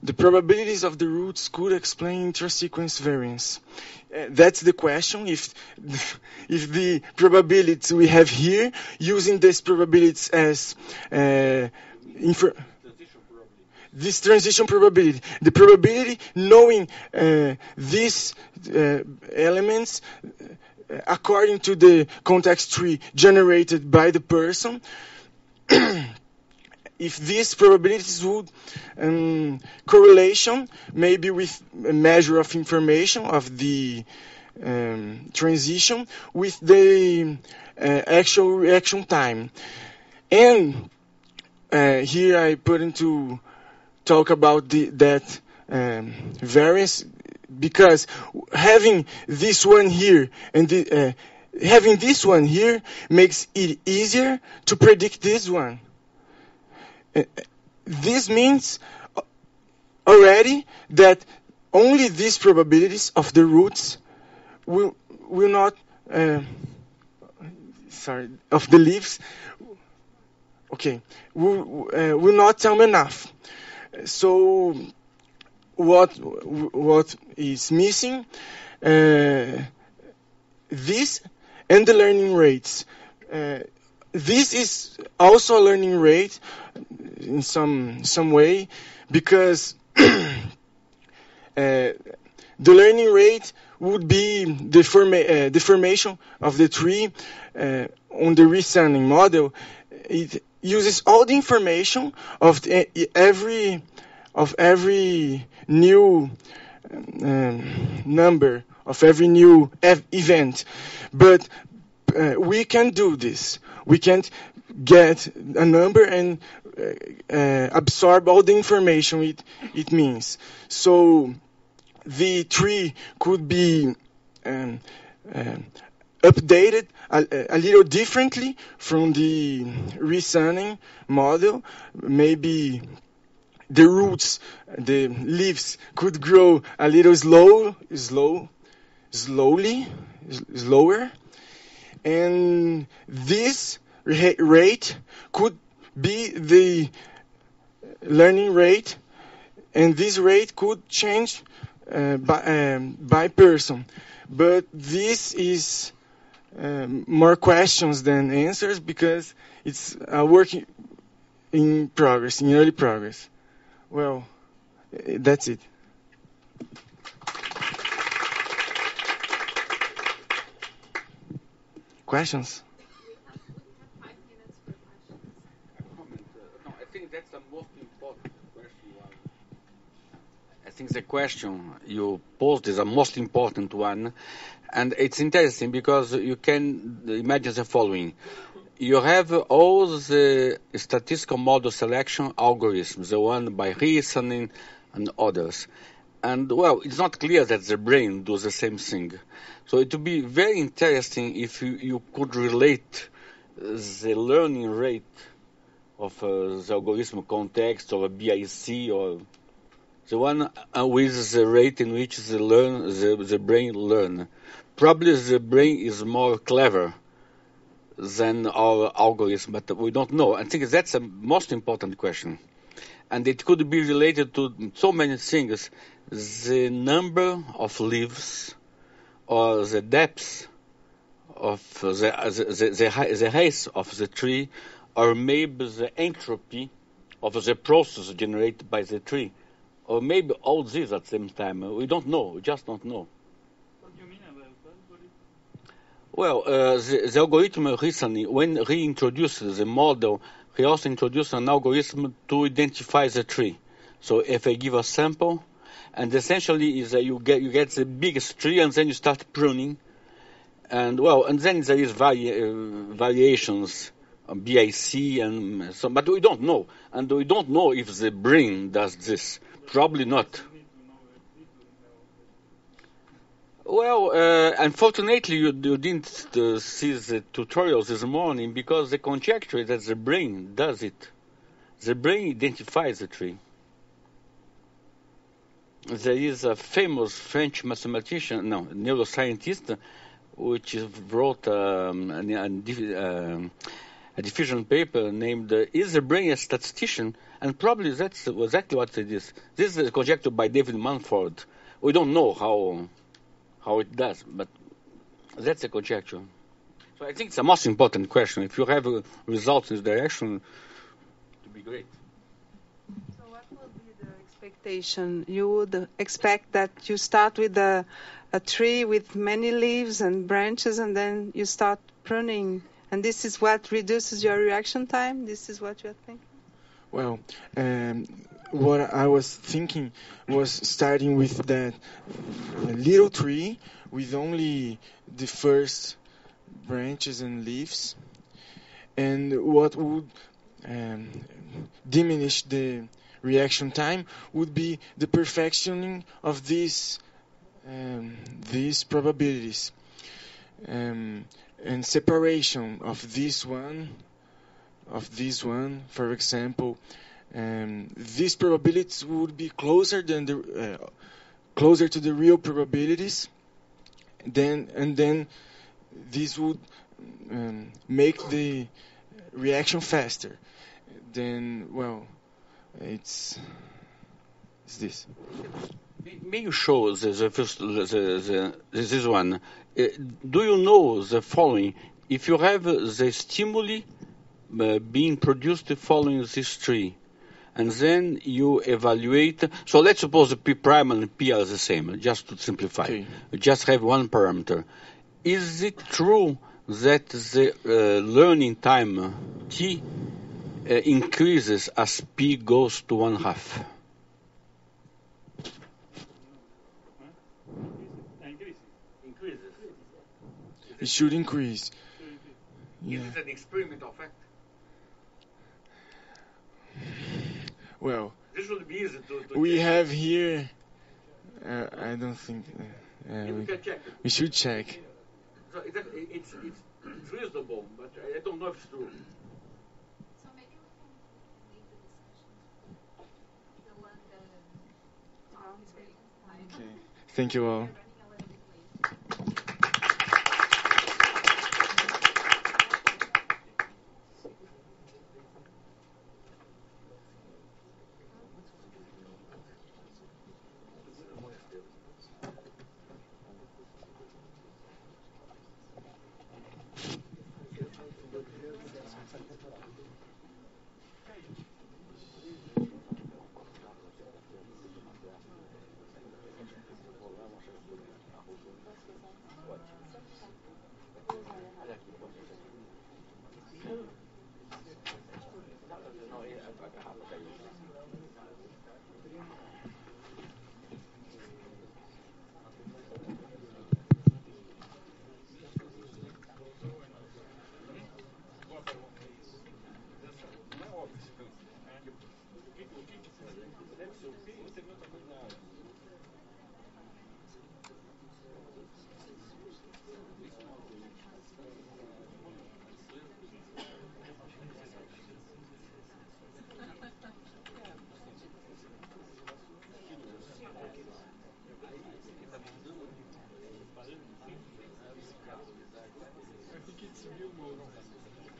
the probabilities of the roots could explain intrasequence variance. That's the question. If if the probabilities we have here, using these probabilities as uh, this transition probability, the probability knowing uh, these uh, elements uh, according to the context tree generated by the person. if these probabilities would um, correlation maybe with a measure of information of the um, transition with the uh, actual reaction time. And uh, here I put into talk about the, that um, variance because having this one here and the, uh, having this one here makes it easier to predict this one. This means already that only these probabilities of the roots will will not uh, sorry of the leaves okay will uh, will not tell me enough. So what what is missing uh, this and the learning rates uh, this is also a learning rate in some some way because uh, the learning rate would be the, forma- uh, of the tree uh, on the reasoning model. It uses all the information of the, every of every new um, number of every new ev- event, but uh, we can do this. We can't get a number and uh, uh, absorb all the information it, it means. So the tree could be um, um, updated a, a, little differently from the reasoning model. Maybe the roots, the leaves could grow a little slow, slow, slowly, slower, and this rate could be the learning rate, and this rate could change uh, by, um, by person. But this is um, more questions than answers because it's a work in progress, in early progress. Well, that's it. Questions? I think the question you posed is the most important one. And it's interesting because you can imagine the following. You have all the statistical model selection algorithms, the one by reasoning and others. And well, it's not clear that the brain does the same thing. So it would be very interesting if you, you could relate the learning rate of uh, the algorithm context or a BIC or the one uh, with the rate in which the learn the, the brain learn. Probably the brain is more clever than our algorithm, but we don't know. I think that's the most important question. And it could be related to so many things. The number of leaves or the depth of the, the, the, the, the height of the tree or maybe the entropy of the process generated by the tree or maybe all these at the same time. We don't know. We just don't know. What do you mean about? Well, uh, the, the algorithm recently, when he introduced the model, he also introduced an algorithm to identify the tree. So if I give a sample, and essentially is you get you get the biggest tree, and then you start pruning, and well, and then there is vari- uh, variations, BIC, and so, but we don't know, and we don't know if the brain does this. Probably not. Well, uh, unfortunately, you, you didn't uh, see the tutorials this morning because the conjecture is that the brain does it. The brain identifies the tree. There is a famous French mathematician, no, neuroscientist, which wrote um, a, um, a diffusion paper named uh, "Is the brain a statistician?" And probably that's exactly what it is. This is conjectured by David Mumford. We don't know how how it does, but that's a conjecture. So I think it's the most important question. If you have results in this direction, to be great. So what would be the expectation? You would expect that you start with a, a tree with many leaves and branches, and then you start pruning, and this is what reduces your reaction time. This is what you're thinking. Well, um, what I was thinking was starting with that little tree with only the first branches and leaves, and what would um, diminish the reaction time would be the perfectioning of these um, these probabilities um, and separation of this one of this one, for example, um, these probabilities would be closer than the uh, closer to the real probabilities. Then and then this would um, make the reaction faster. Then well, it's it's this. May you show the, the first the, the, this one? Uh, do you know the following? If you have the stimuli uh, being produced following this tree, and then you evaluate. So let's suppose the p prime and p are the same, just to simplify. Okay. Just have one parameter. Is it true that the uh, learning time t uh, increases as p goes to one half? It should increase. Is it an experimental fact? Well, This would be easy to. to we check. have here. Uh, I don't think. Uh, uh, Yeah, we we, can check we should check. So it's, it's, it's reasonable, but I don't know if it's true. So maybe we can leave the discussion. The one the talk is very time. Okay. Thank you all.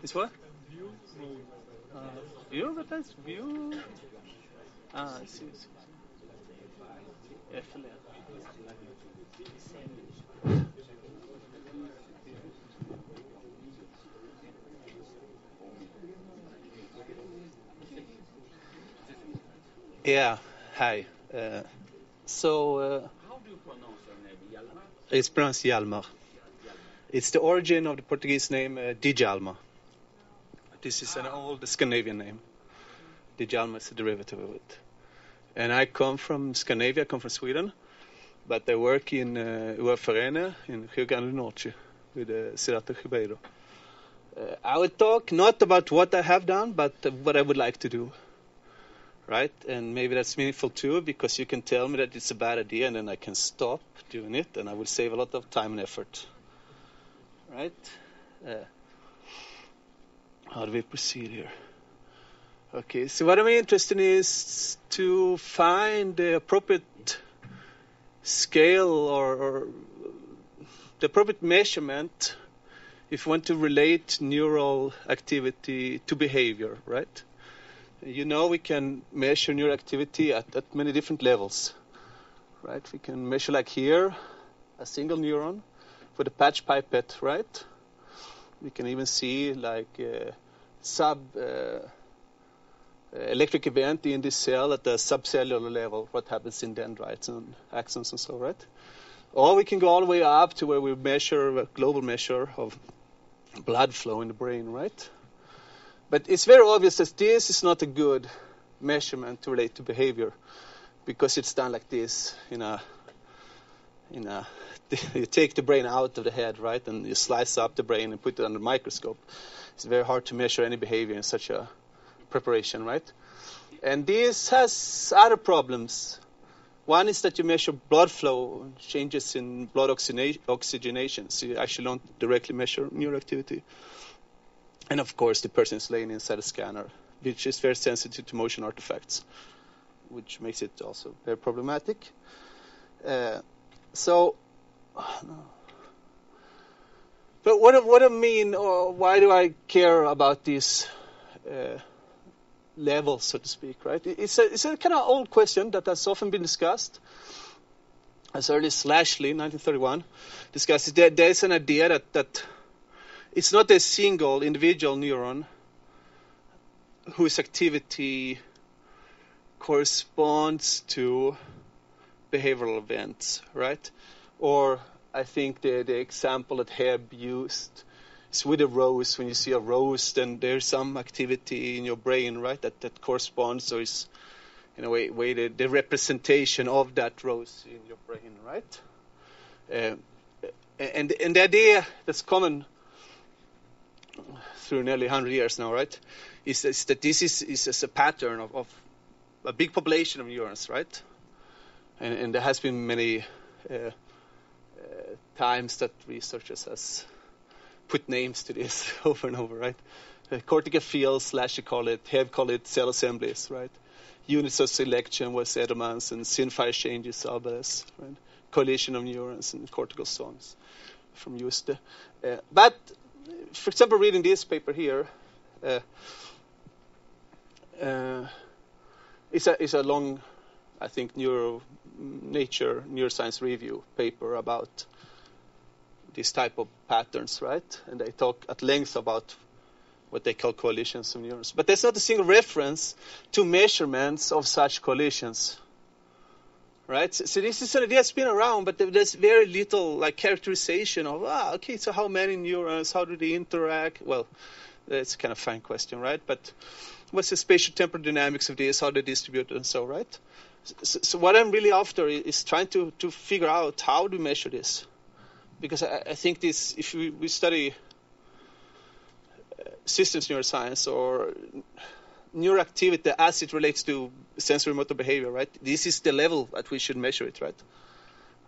It's what? View mode. Uh, view, that's view. Ah, I see. I see. F11. Yeah, hi. Uh, so. Uh, How do you pronounce your name? Hjalmar? it's pronounced Hjalmar. It's the origin of the Portuguese name uh, Djalma. This is an old Scandinavian name. Djalma is a derivative of it. And I come from Scandinavia, I come from Sweden, but I work in uh, UFRN in Rio Grande do Norte with uh, Serato Ribeiro. Uh, I would talk not about what I have done, but what I would like to do. Right? And maybe that's meaningful too, because you can tell me that it's a bad idea, and then I can stop doing it, and I will save a lot of time and effort. Right? Uh, how do we proceed here? Okay, so what I'm interested in is to find the appropriate scale or, or the appropriate measurement if you want to relate neural activity to behavior, right? You know we can measure neural activity at, at many different levels, right? We can measure like here, a single neuron with a patch pipette, right? We can even see like uh, sub uh, electric event in this cell at the subcellular level, what happens in dendrites and axons and so, right? Or we can go all the way up to where we measure a global measure of blood flow in the brain, right? But it's very obvious that this is not a good measurement to relate to behavior because it's done like this in a a you take the brain out of the head, right, and you slice up the brain and put it under a microscope. It's very hard to measure any behavior in such a preparation, right? And this has other problems. One is that you measure blood flow, changes in blood oxygenation, oxygenation, so you actually don't directly measure neural activity. And of course, the person is laying inside a scanner, which is very sensitive to motion artifacts, which makes it also very problematic. Uh, so, but what, what I mean, or why do I care about these uh, levels, so to speak, right? It's a, it's a kind of old question that has often been discussed. As early as Slashley, 1931, discussed. There, there's an idea that, that it's not a single individual neuron whose activity corresponds to behavioral events, right? Or I think the, the example that Hebb used is with a rose. When you see a rose, then there's some activity in your brain, right, that, that corresponds or is, in a way, way the, the representation of that rose in your brain, right? Uh, and, and the idea that's common through nearly 100 years now, right, is, is that this is, is a pattern of, of a big population of neurons, right? And, and there has been many uh, uh, times that researchers has put names to this over and over, right? Uh, cortical fields, slash you call it, have call it cell assemblies, right? Units of selection was Edelman's and synfire changes, Abel's, right? Coalition of neurons and cortical zones from Juste. Uh, but, for example, reading this paper here, uh, uh, it's a, it's a long, I think, neuro, Nature Neuroscience Review paper about this type of patterns, right? And they talk at length about what they call coalitions of neurons. But there's not a single reference to measurements of such coalitions. Right? So, so this is an idea that's been around, but there's very little like characterization of ah, okay, so how many neurons, how do they interact? Well, that's kind of fine question, right? But what's the spatial temporal dynamics of this, how they distribute and so, right? So, so what I'm really after is trying to, to figure out how to measure this because I, I think this, if we, we study uh, systems neuroscience or neuroactivity as it relates to sensory motor behavior, right? This is the level at which we should measure it, right?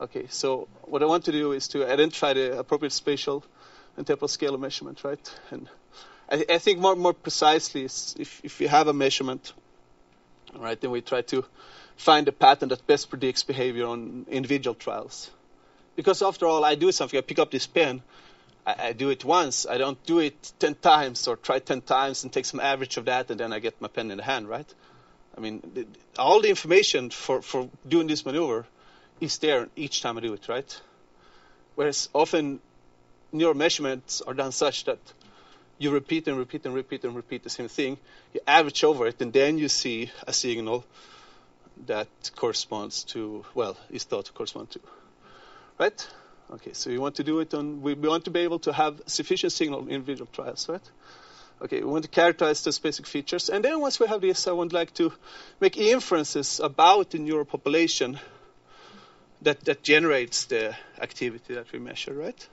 Okay, so what I want to do is to identify the appropriate spatial and temporal scale of measurement, right? And I, I think more more precisely is if if we have a measurement, right, then we try to find a pattern that best predicts behavior on individual trials. Because after all, I do something. I pick up this pen. I, I, do it once. I don't do it ten times or try ten times and take some average of that, and then I get my pen in the hand, right? I mean, the, all the information for, for doing this maneuver is there each time I do it, right? Whereas often neural measurements are done such that you repeat and repeat and repeat and repeat the same thing. You average over it, and then you see a signal that corresponds to, well, is thought to correspond to. Right? Okay, so we want to do it on, we want to be able to have sufficient signal in individual trials, right? Okay, we want to characterize those basic features. And then once we have this, I would like to make inferences about the neural population that, that generates the activity that we measure, right?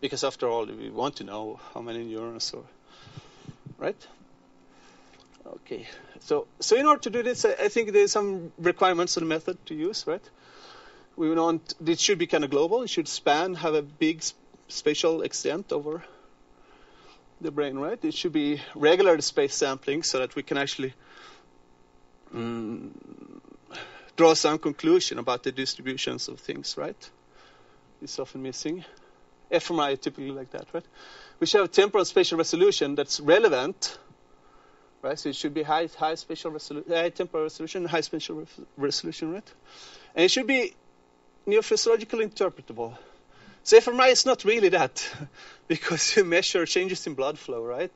Because after all, we want to know how many neurons or, right? Okay, so, so in order to do this, I, I think there's some requirements on the method to use, right? We want, it should be kind of global, it should span, have a big spatial extent over the brain, right? It should be regular space sampling so that we can actually mm, draw some conclusion about the distributions of things, right? It's often missing. fMRI typically like that, right? We should have temporal spatial resolution that's relevant, right? So it should be high, high spatial resolution, high temporal resolution, high spatial re resolution, right? And it should be neurophysiologically interpretable. So fMRI is not really that, because you measure changes in blood flow, right?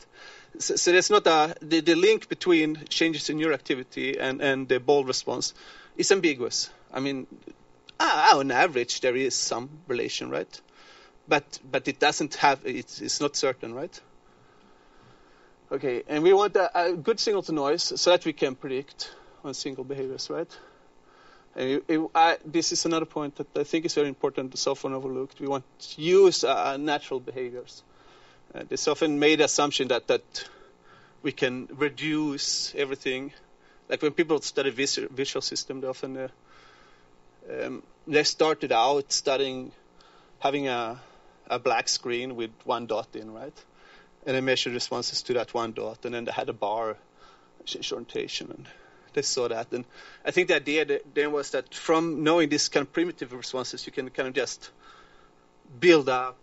So, so there's not a the, the link between changes in neuroactivity and and the ball response is ambiguous. I mean, ah, on average there is some relation, right? But but it doesn't have it's it's not certain, right? Okay, and we want a, a good signal to noise so that we can predict on single behaviors, right? It, it, I, this is another point that I think is very important, that's often overlooked. We want to use uh, natural behaviors. Uh, there's often made assumption that, that we can reduce everything. Like when people study visual, visual system, they often uh, um, they started out studying having a, a black screen with one dot in, right? And they measured responses to that one dot, and then they had a bar orientation and they saw that. And I think the idea then was that from knowing these kind of primitive responses, you can kind of just build up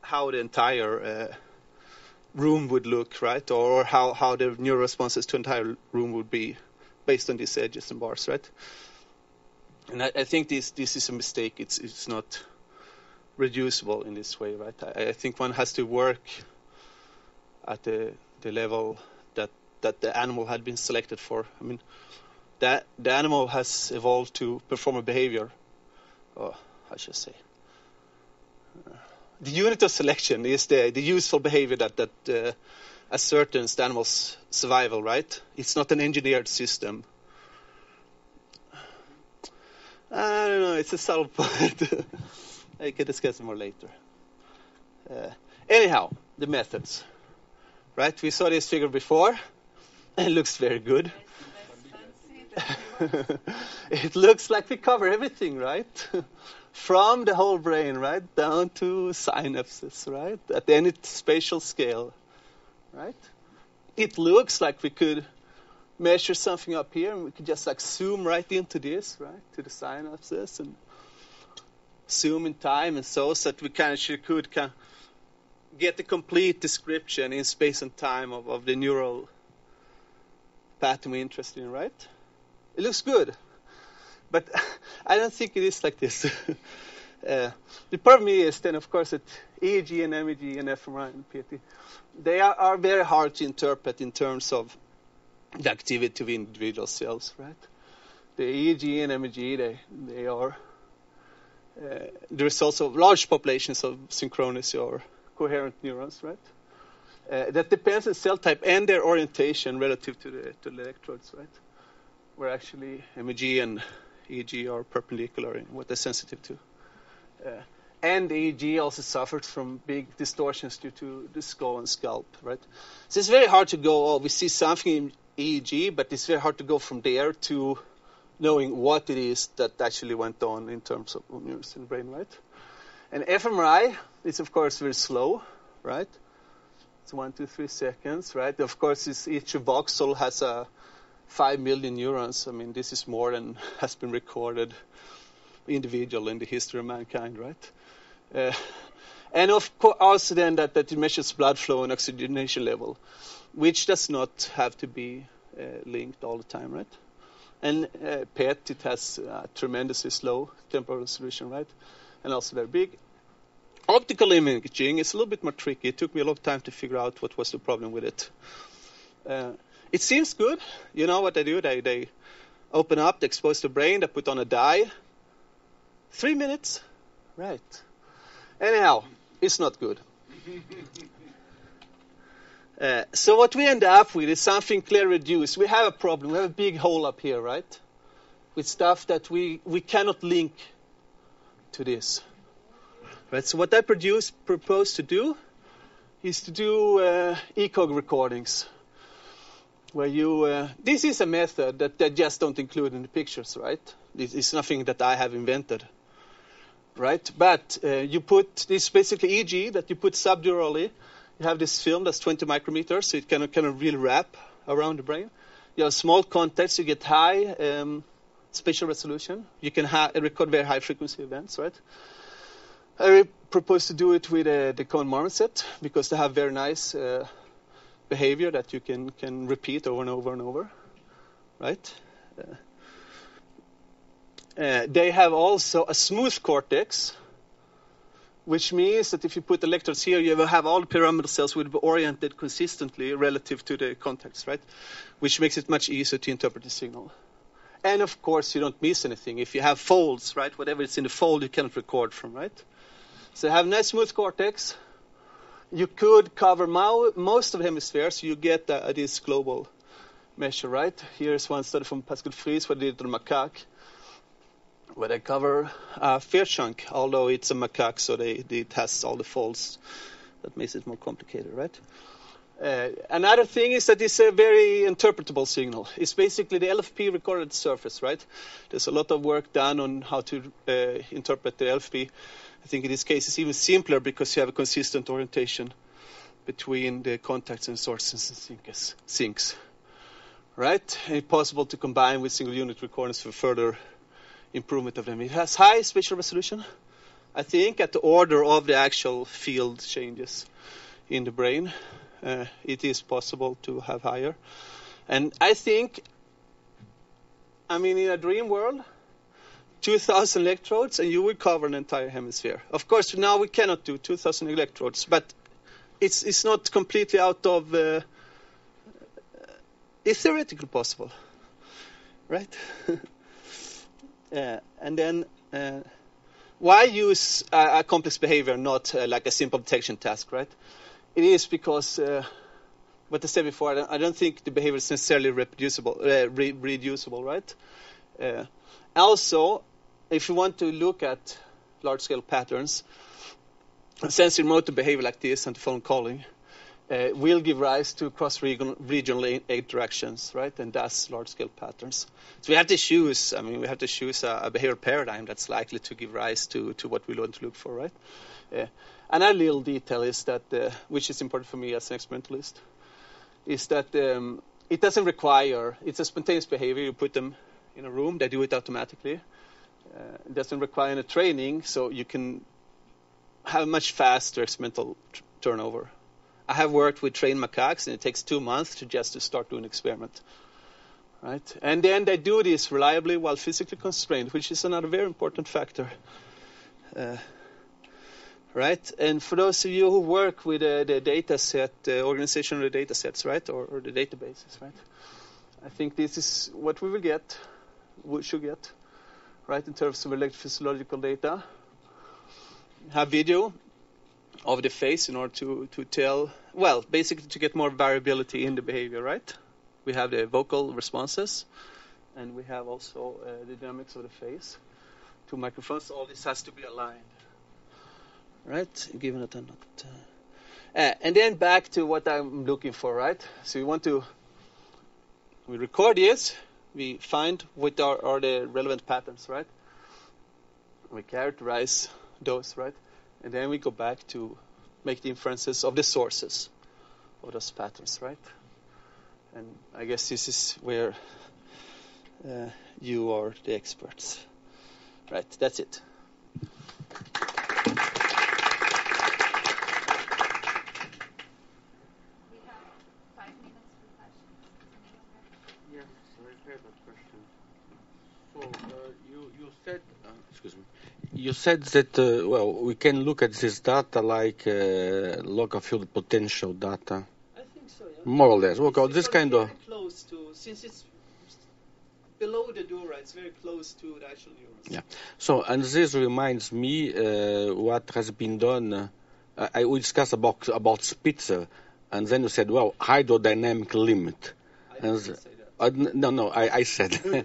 how the entire uh, room would look, right? Or how, how the neural responses to entire room would be based on these edges and bars, right? And I, I think this this is a mistake. It's it's not reducible in this way, right? I, I think one has to work at the the level that that the animal had been selected for. I mean, that the animal has evolved to perform a behavior. Oh, I should say. the unit of selection is the, the useful behavior that, that uh, ascertains the animal's survival, right? It's not an engineered system. I don't know, it's a subtle point. I can discuss more later. Uh, anyhow, the methods. Right? We saw this figure before. It looks very good. it looks like we cover everything, right? From the whole brain, right, down to synapses, right, at any spatial scale, right? It looks like we could measure something up here and we could just like zoom right into this, right, to the synapses and zoom in time and so, so that we kind of could kind of get the complete description in space and time of, of the neural pattern we're interested in, right? It looks good. But I don't think it is like this. uh, the problem is then, of course, that EEG and MEG and fMRI and PET, they are, are, very hard to interpret in terms of the activity of individual cells, right? The EEG and MEG, they, they are the results of large populations of synchronous or coherent neurons, right? Uh, that depends on cell type and their orientation relative to the, to the electrodes, right? Where actually MEG and EEG are perpendicular in what they're sensitive to. Uh, and EEG also suffers from big distortions due to the skull and scalp, right? So it's very hard to go, oh, we see something in EEG, but it's very hard to go from there to knowing what it is that actually went on in terms of neurons in the brain, right? And fMRI is, of course, very slow, right? It's one, two, three seconds, right? Of course, each voxel has a five million neurons. I mean, this is more than has been recorded individual in the history of mankind, right? Uh, and of course, also then that, that it measures blood flow and oxygenation level, which does not have to be uh, linked all the time, right? And uh, PET, it has tremendously slow temporal resolution, right? And also very big. Optical imaging is a little bit more tricky. It took me a long time to figure out what was the problem with it. Uh, it seems good. You know what they do? They, they open up, they expose the brain, they put on a dye. Three minutes. Right. Anyhow, it's not good. Uh, so what we end up with is something clearly reduced. We have a problem. We have a big hole up here, right? With stuff that we, we cannot link to this. Right? So what I produce, propose to do is to do uh, ECOG recordings. Where you, uh, this is a method that they just don't include in the pictures, right? This is nothing that I have invented, right? But uh, you put this basically EG that you put subdurally you have this film that's 20 micrometers, so it can kind of really wrap around the brain. You have small contacts, you get high um, spatial resolution. You can ha- record very high frequency events, right? I propose to do it with uh, the Cohen marmoset because they have very nice uh, behavior that you can, can repeat over and over and over, right? Uh, uh they have also a smooth cortex, which means that if you put electrodes here, you will have all the pyramidal cells will be oriented consistently relative to the contacts, right? Which makes it much easier to interpret the signal. And of course, you don't miss anything. If you have folds, right, whatever is in the fold, you cannot record from, right? So you have nice smooth cortex. You could cover most of the hemisphere, so you get uh, this global measure, right? Here's one study from Pascal Fries where they did the macaque where they cover a fair chunk, although it's a macaque, so they, it has all the folds. That makes it more complicated, right? Uh, another thing is that it's a very interpretable signal. It's basically the LFP recorded surface, right? There's a lot of work done on how to uh, interpret the LFP. I think in this case it's even simpler because you have a consistent orientation between the contacts and sources and sinks. sinks right? And it's possible to combine with single unit recordings for further improvement of them. It has high spatial resolution, I think, at the order of the actual field changes in the brain. Uh, it is possible to have higher. And I think, I mean, in a dream world, 2,000 electrodes and you will cover an entire hemisphere. Of course, now we cannot do 2,000 electrodes, but it's, it's not completely out of. Uh, it's theoretically possible, right? Uh, and then uh, why use a, a, complex behavior, not uh, like a simple detection task, right? It is because, what I said before, I don't, I don't, think the behavior is necessarily reproducible, re reducible, right? also, if you want to look at large-scale patterns, sensory motor behavior like this, and phone calling, uh, will give rise to cross-regional interactions, right? And thus large-scale patterns. So we have to choose. I mean, we have to choose a, a behavior paradigm that's likely to give rise to, to what we want to look for, right? Uh, another little detail is that, uh, which is important for me as an experimentalist, is that um, it doesn't require. It's a spontaneous behavior. You put them in a room, they do it automatically. Uh, it doesn't require any training, so you can have much faster experimental turnover. I have worked with trained macaques, and it takes two months to just to start doing experiment. Right? And then they do this reliably while physically constrained, which is another very important factor. Uh, right? And for those of you who work with uh, the data set, uh, organization of the data sets, right, or, or, the databases, right, I think this is what we will get, we should get, right, in terms of electrophysiological data. Have video, of the face in order to, to tell, well, basically to get more variability in the behavior, right? We have the vocal responses, and we have also uh, the dynamics of the face. Two microphones, all this has to be aligned, right? Given that I'm not. Uh, uh, and then back to what I'm looking for, right? So we want to, we record this, we find what are, are the relevant patterns, right? We characterize those, right? And then we go back to make the inferences of the sources of those patterns, right? And I guess this is where uh, you are the experts. Right, that's it. Said that, uh, well, we can look at this data like uh, local field potential data. I think so, yeah. More or less. Well, this kind of. Close to, since it's below the dura, it's very close to the actual neurons. Yeah. So, and this reminds me uh, what has been done. Uh, I, we discussed about about Spitzer, and then you said, well, hydrodynamic limit. I And uh, no, no, I, said. And I said.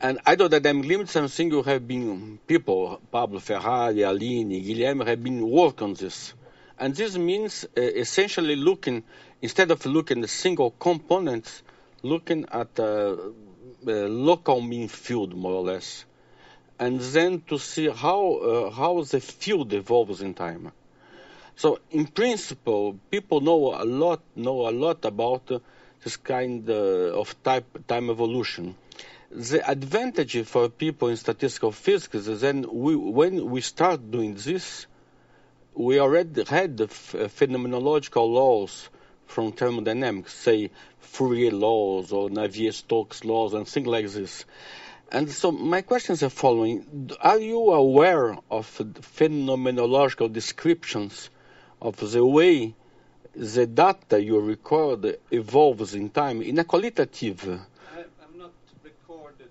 and hydrodynamic limit, something you have been, people, Pablo Ferrari, Aline, Guilherme, have been working on this. And this means uh, essentially looking, instead of looking at single components, looking at uh, uh, local mean field, more or less. And then to see how, uh, how the field evolves in time. So in principle, people know a lot know a lot about uh, this kind uh, of type time evolution. The advantage for people in statistical physics is then we, when we start doing this, we already had the uh, phenomenological laws from thermodynamics, say Fourier laws or Navier-Stokes laws and things like this. And so my questions are following. Are you aware of phenomenological descriptions of the way the data you record evolves in time in a qualitative? I, I'm not recorded.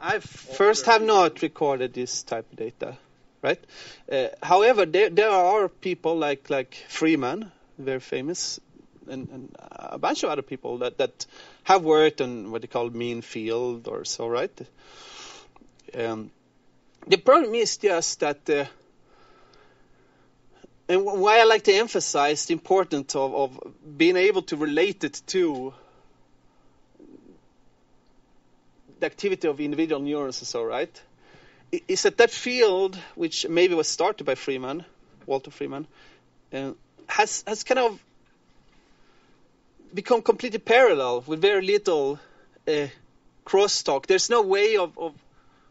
I first have not recorded this type of data, right? Uh, however, there there are people like like Freeman, very famous, and, and a bunch of other people that that have worked on what they call mean field or so, right? Um, the problem is just that. Uh, and why I like to emphasize the importance of, of being able to relate it to the activity of individual neurons and so, right? Is that that field, which maybe was started by Freeman, Walter Freeman, uh, has has kind of become completely parallel with very little uh, crosstalk. There's no way of, of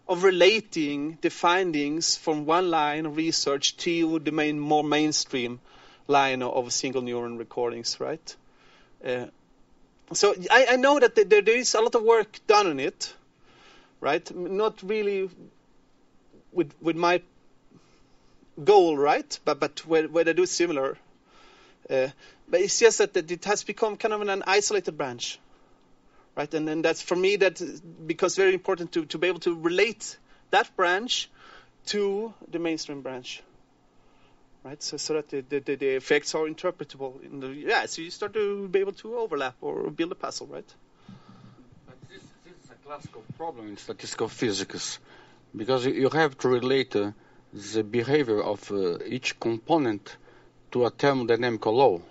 of relating the findings from one line of research to the main, more mainstream line of, single neuron recordings, right? Uh, so I, I know that there, there is a lot of work done on it, right? Not really with with my goal, right? But but where, where they do similar. Uh, but it's just that, that it has become kind of an isolated branch, right? And then that's for me that becomes very important to, to be able to relate that branch to the mainstream branch, right? So so that the, the, the, effects are interpretable. In the yeah, so you start to be able to overlap or build a puzzle, right? But this, this is a classical problem in statistical physics because you- you have to relate uh, the behavior of uh, each component to a thermodynamical law.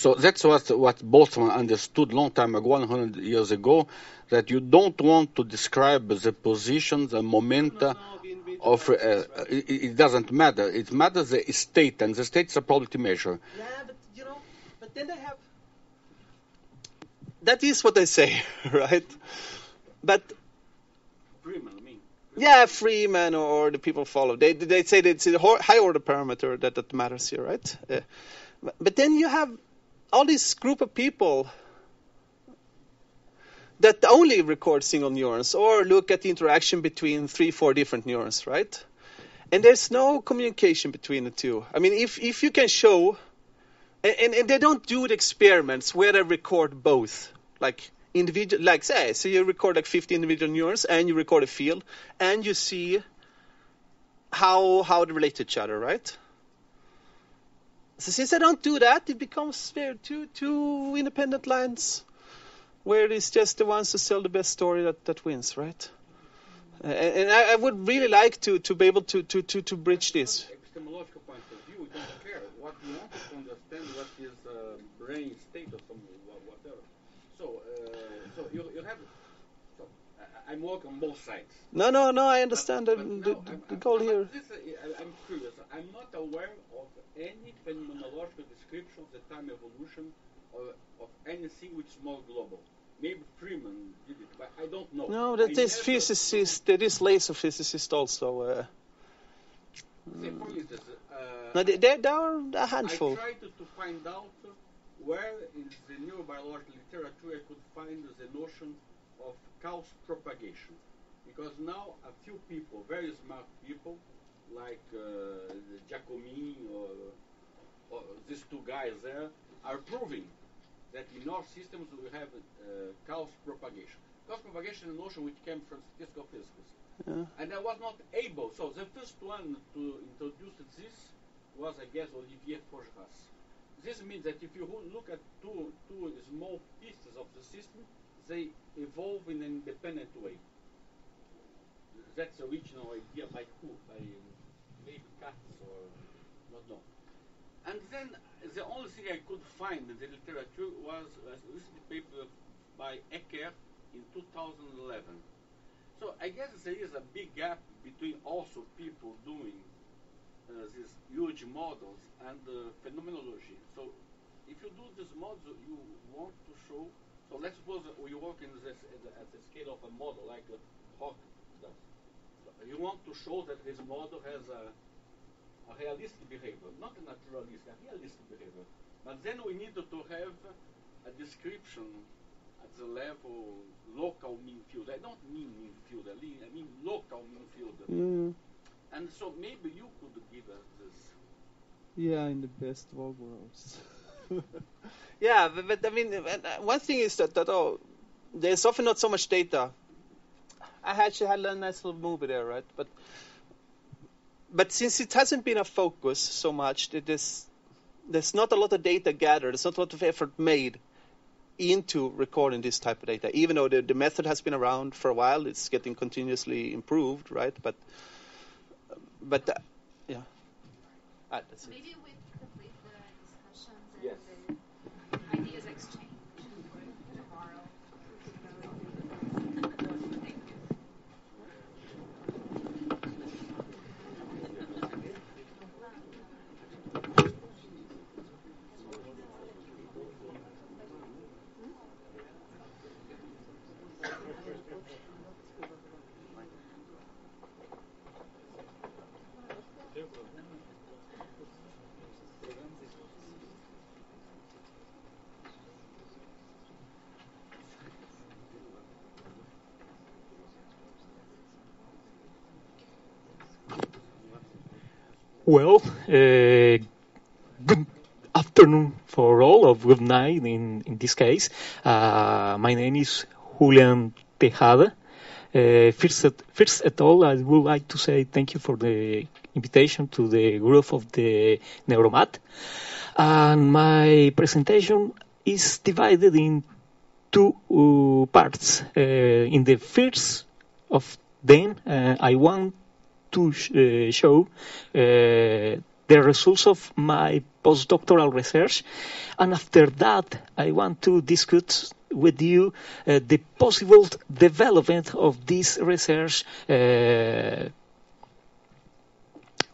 So that's what what Boltzmann understood long time ago, 100 years ago, that you don't want to describe the position, the momenta of. Uh, it, it doesn't matter. It matters the state, and the state is a probability measure. Yeah, but you know, but then they have. That is what I say, right? But Freeman, I mean. yeah, Freeman or the people follow. They they say that it's a high order parameter that that matters here, right? Uh, but- but then you have all this group of people that only record single neurons or look at the interaction between three, four different neurons, right? And there's no communication between the two. I mean, if if you can show, and, and, and they don't do the experiments where they record both, like individual, like say, so you record like 50 individual neurons and you record a field, and you see how how they relate to each other, right? So since I don't do that, it becomes two two independent lines, where it is just the ones who sell the best story that, that wins, right? Uh, and I, I would really like to, to be able to, to, to, to bridge this. epistemological point of view, we don't care. What we want is to understand what is uh, brain state or some whatever. So, uh, so you, you have. So I, I'm working on both sides. No, no, no. I understand the, the, the goal here. This, uh, I'm curious. I'm not aware of any phenomenological description of the time evolution of, of anything which is more global. Maybe Freeman did it, but I don't know. No, I that is physicist. There is laser physicist also. Uh, Say, for instance, uh, no, there, there there are a handful. I tried to, to find out where in the neurobiological literature I could find the notion of cause propagation. Because now a few people, very smart people, like uh, Giacomin or, or these two guys there, are proving that in our systems we have uh, chaos propagation. Chaos propagation is a notion which came from statistical physics. Yeah. And I was not able, so the first one to introduce this was, I guess, Olivier Fojras. This means that if you look at two, two small pieces of the system, they evolve in an independent way. That's the original idea by who? By Katz or not known. And then the only thing I could find in the literature was a recent paper by Ecker in 2011. So I guess there is a big gap between also people doing uh, these huge models and uh, phenomenology. So if you do this model, you want to show. So let's suppose we work in this at the, at the scale of a model like a Hawk you want to show that this model has a, a realistic behavior, not a naturalistic, a realistic behavior. But then we need to, to have a description at the level local mean field. I don't mean mean field, I mean, I mean local mean field. Mm. And so maybe you could give us this. Yeah, in the best of all worlds. yeah, but, but, I mean, one thing is that, that oh, there's often not so much data. I actually had a nice little movie there, right? But but since it hasn't been a focus so much, it is, there's not a lot of data gathered. There's not a lot of effort made into recording this type of data. Even though the, the method has been around for a while, it's getting continuously improved, right? But but uh, yeah. Ah, that's it. Maybe we complete the discussions and Yes. the ideas exchange tomorrow. Thank you. Well, uh, good afternoon for all, or good night in, in this case. Uh, my name is Julian Tejada. Uh, first, at, first at all, I would like to say thank you for the invitation to the group of the Neuromat. And my presentation is divided in two uh, parts. Uh, in the first of them, uh, I want to sh- uh, show uh, the results of my postdoctoral research, and after that, I want to discuss with you uh, the possible development of this research. Uh,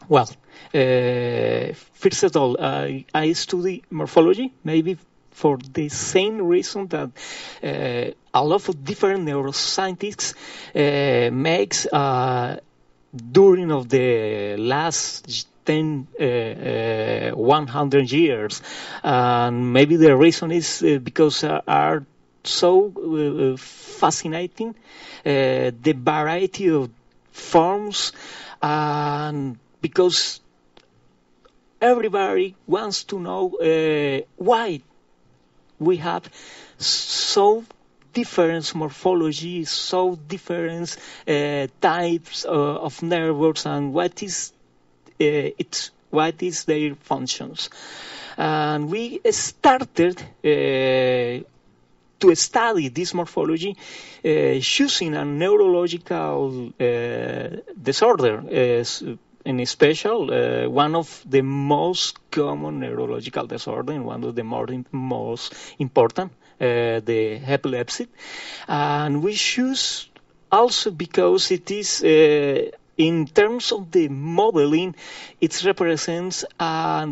well, uh, first of all, I, study morphology, maybe for the same reason that uh, a lot of different neuroscientists makes during of the last 10, uh, uh, 100 years. And maybe the reason is uh, because are so uh, fascinating, uh, the variety of forms, and because everybody wants to know why we have so different morphology, so different uh, types uh, of nerves, and what is uh, it, what is their functions. And we started uh, to study this morphology choosing a neurological disorder in special, uh, one of the most common neurological disorder and one of the more most important, the epilepsy. And we choose also because it is, uh, in terms of the modeling, it represents uh,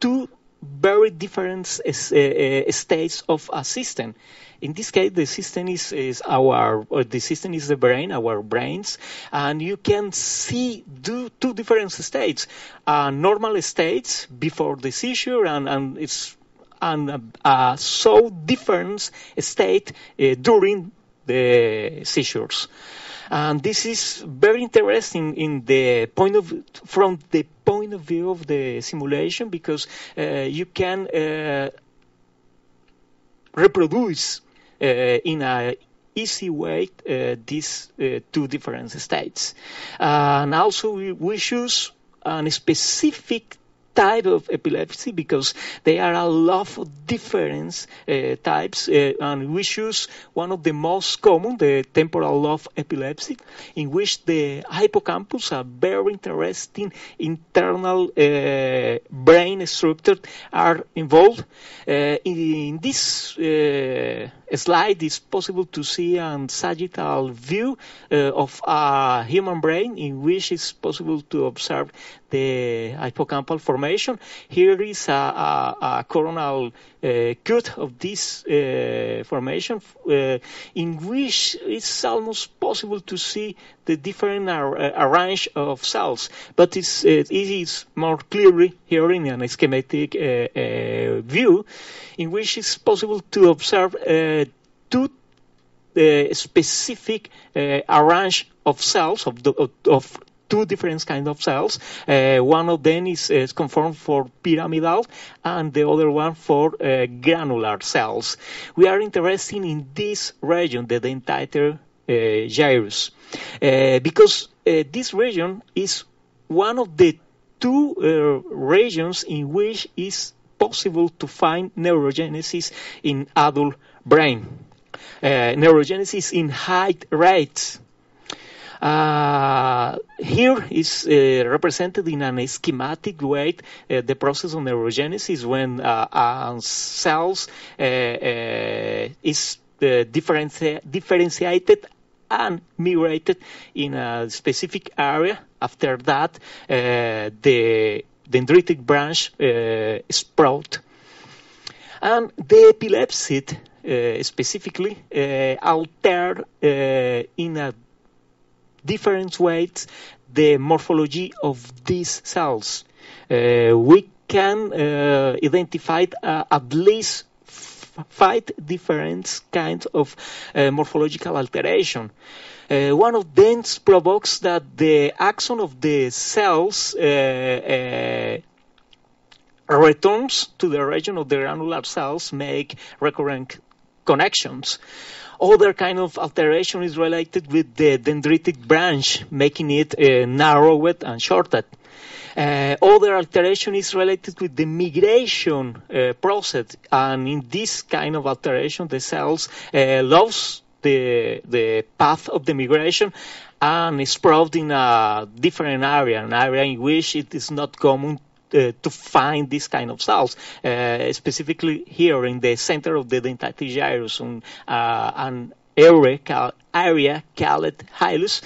two very different uh, uh, states of a system. In this case, the system is, is our, the system is the brain, our brains, and you can see do, two different states. Uh, normal states before the seizure, and, and it's and uh, so different state uh, during the seizures. And this is very interesting in the point of from the point of view of the simulation because uh, you can uh, reproduce uh, in a easy way uh, these two different states. and also we, we choose a specific type of epilepsy because there are a lot of different uh, types, uh, and we choose one of the most common, the temporal lobe epilepsy, in which the hippocampus, a very interesting internal uh, brain structure, are involved. Uh, in, in, this uh, slide, it's possible to see a sagittal view uh, of a human brain in which it's possible to observe the hippocampal formation. Here is a, a, a coronal uh, cut of this uh, formation in which it's almost possible to see the different arrange of cells, but it's, it is more clearly here in a schematic view in which it's possible to observe two uh, specific uh, arrange of cells of, the, of, of two different kinds of cells. Uh, one of them is, is conformed for pyramidal and the other one for uh, granular cells. We are interested in this region, the dentator uh, gyrus, uh, because uh, this region is one of the two uh, regions in which is possible to find neurogenesis in adult brain. neurogenesis in high rates. Uh, here is uh, represented in a schematic way uh, the process of neurogenesis when uh, cells uh, uh, is differenti differentiated and migrated in a specific area. After that, the dendritic branch sprout. And the epilepsy specifically alter in a different ways the morphology of these cells. Uh, we can uh, identify uh, at least five different kinds of uh, morphological alteration. Uh, one of them provokes that the axon of the cells uh, returns to the region of the granular cells, make recurrent connections. Other kind of alteration is related with the dendritic branch, making it uh, narrowed and shorted. Uh, other alteration is related with the migration uh, process, and in this kind of alteration, the cells uh, lose the the path of the migration and sprout in a different area, an area in which it is not common uh, to find this kind of cells, uh, specifically here in the center of the dentatic gyrus, on, uh, an area, cal- area called hilus.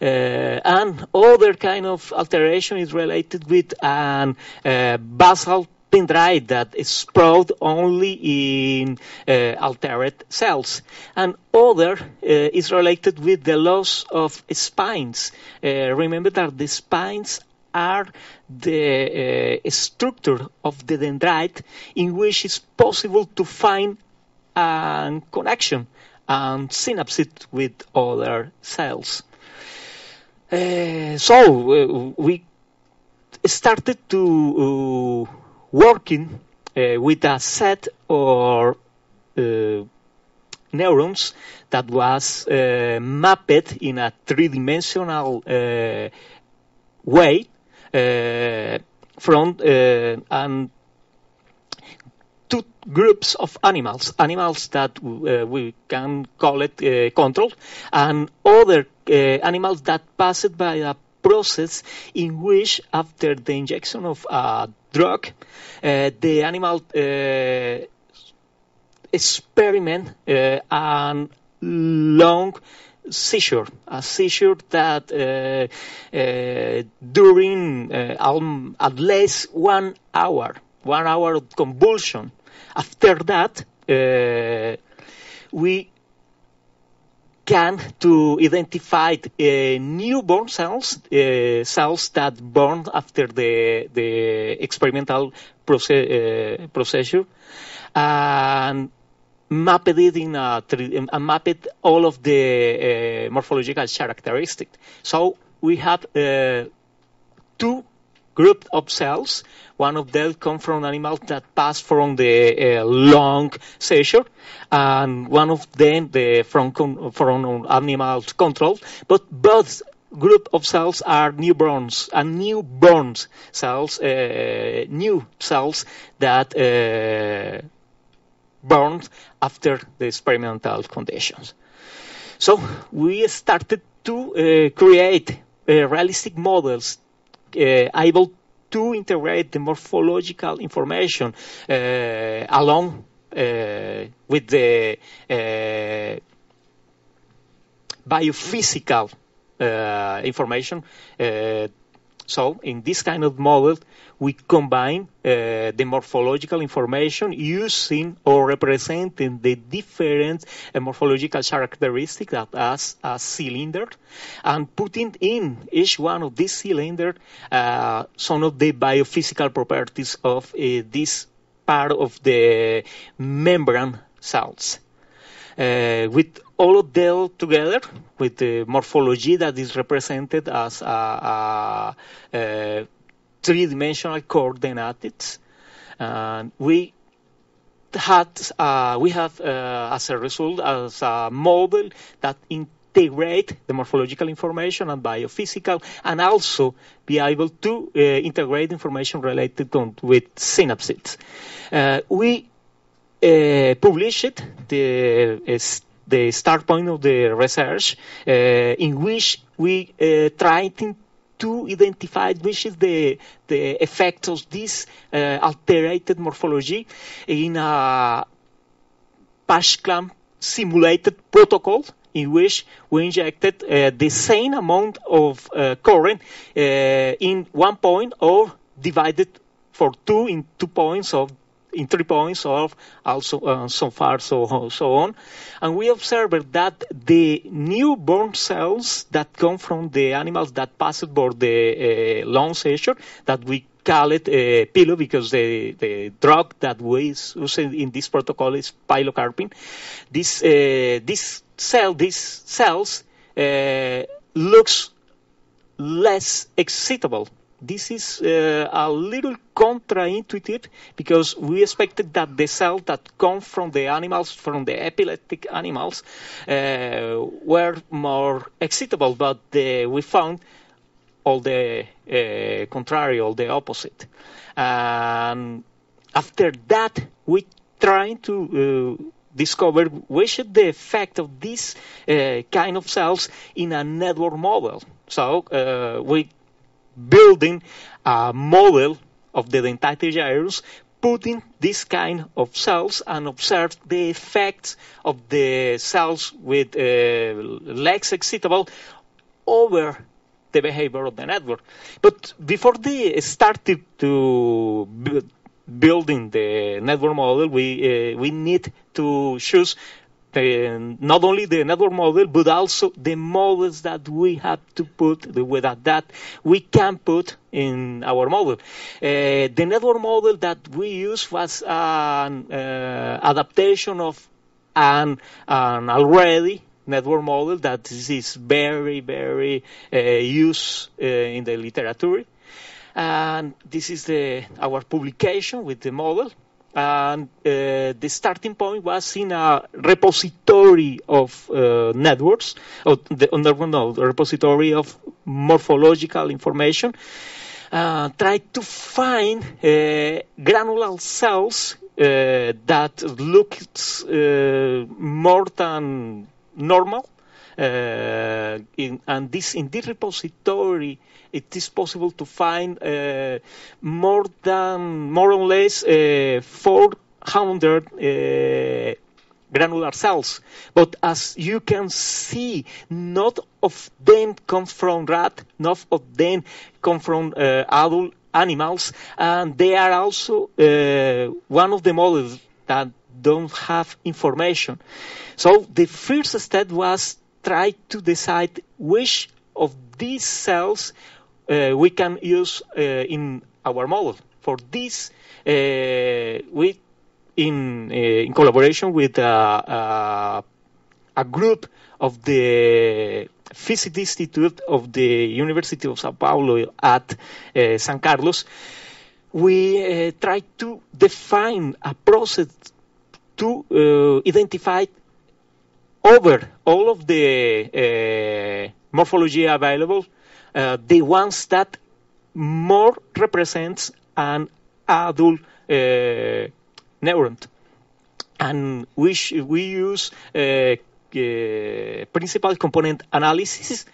Uh, and other kind of alteration is related with an uh, basal dendrite that is sprout only in uh, altered cells. And other uh, is related with the loss of spines. Uh, remember that the spines are the uh, structure of the dendrite in which it's possible to find a connection and synapse with other cells. Uh, so uh, we started to uh, working uh, with a set of uh, neurons that was mapped in a three-dimensional way uh, from uh, and two groups of animals, animals that uh, we can call it uh, control, and other uh, animals that passed by a process in which, after the injection of a drug, uh, the animal experiment and long seizure, a seizure that uh, uh, during um, at least one hour, one hour of convulsion. After that, uh, we can to identify uh, newborn cells, uh, cells that born after the the experimental process, uh, procedure, and mapped it in a, and mapped all of the morphological characteristics. So we have two group of cells. One of them come from animals that pass from the uh, long seizure, and one of them the from con- from animals control. But both group of cells are newborns and newborn cells, uh, new cells that uh, born after the experimental conditions. So we started to uh, create uh, realistic models uh, able to integrate the morphological information uh, along uh, with the uh, biophysical information. So in this kind of model, we combine uh, the morphological information using or representing the different uh, morphological characteristics that as a cylinder and putting in each one of these cylinders uh, some of the biophysical properties of uh, this part of the membrane cells. Uh, with all of them together, with the morphology that is represented as a, a, a three-dimensional coordinates. And we had uh, we have uh, as a result as a model that integrate the morphological information and biophysical, and also be able to uh, integrate information related to, with synapses. Uh, we uh, published the the start point of the research, uh, in which we uh, tried to identify which is the, the effect of this uh, altered morphology in a patch clamp simulated protocol in which we injected uh, the same amount of uh, current uh, in one point or divided for two in two points of in three points of also uh, so far so so on and we observed that the newborn cells that come from the animals that passed for the uh, long seizure that we call it uh, pillow because the, the drug that we use in this protocol is pilocarpine. This uh, this cell these cells uh, looks less excitable this is uh, a little counterintuitive because we expected that the cells that come from the animals, from the epileptic animals, uh, were more excitable, but uh, we found all the uh, contrary, all the opposite. And after that, we tried to uh, discover which is the effect of this uh, kind of cells in a network model. So we building a model of the dentated gyrus, putting this kind of cells and observe the effects of the cells with uh, less excitable over the behavior of the network. But before they started to building the network model, we uh, we need to choose the, not only the network model, but also the models that we have to put, the, that, that we can put in our model. Uh, the network model that we use was an uh, adaptation of an, an already network model that is very, very uh, used uh, in the literature. And this is the, our publication with the model and uh, the starting point was in a repository of uh, networks, or the, no, the repository of morphological information. Uh, try to find uh, granular cells uh, that looked uh, more than normal. In, and this in this repository it is possible to find uh, more than more or less uh, 400 uh, granular cells. But as you can see, not of them come from rat, not of them come from uh, adult animals, and they are also uh, one of the models that don't have information. So the first step was try to decide which of these cells uh, we can use uh, in our model. For this, uh, we, in, in collaboration with a group of the Physics Institute of the University of Sao Paulo at uh, San Carlos, we uh, try to define a process to uh, identify over all of the uh, morphology available, uh, the ones that more represents an adult uh, neuron. And we, we use uh, principal component analysis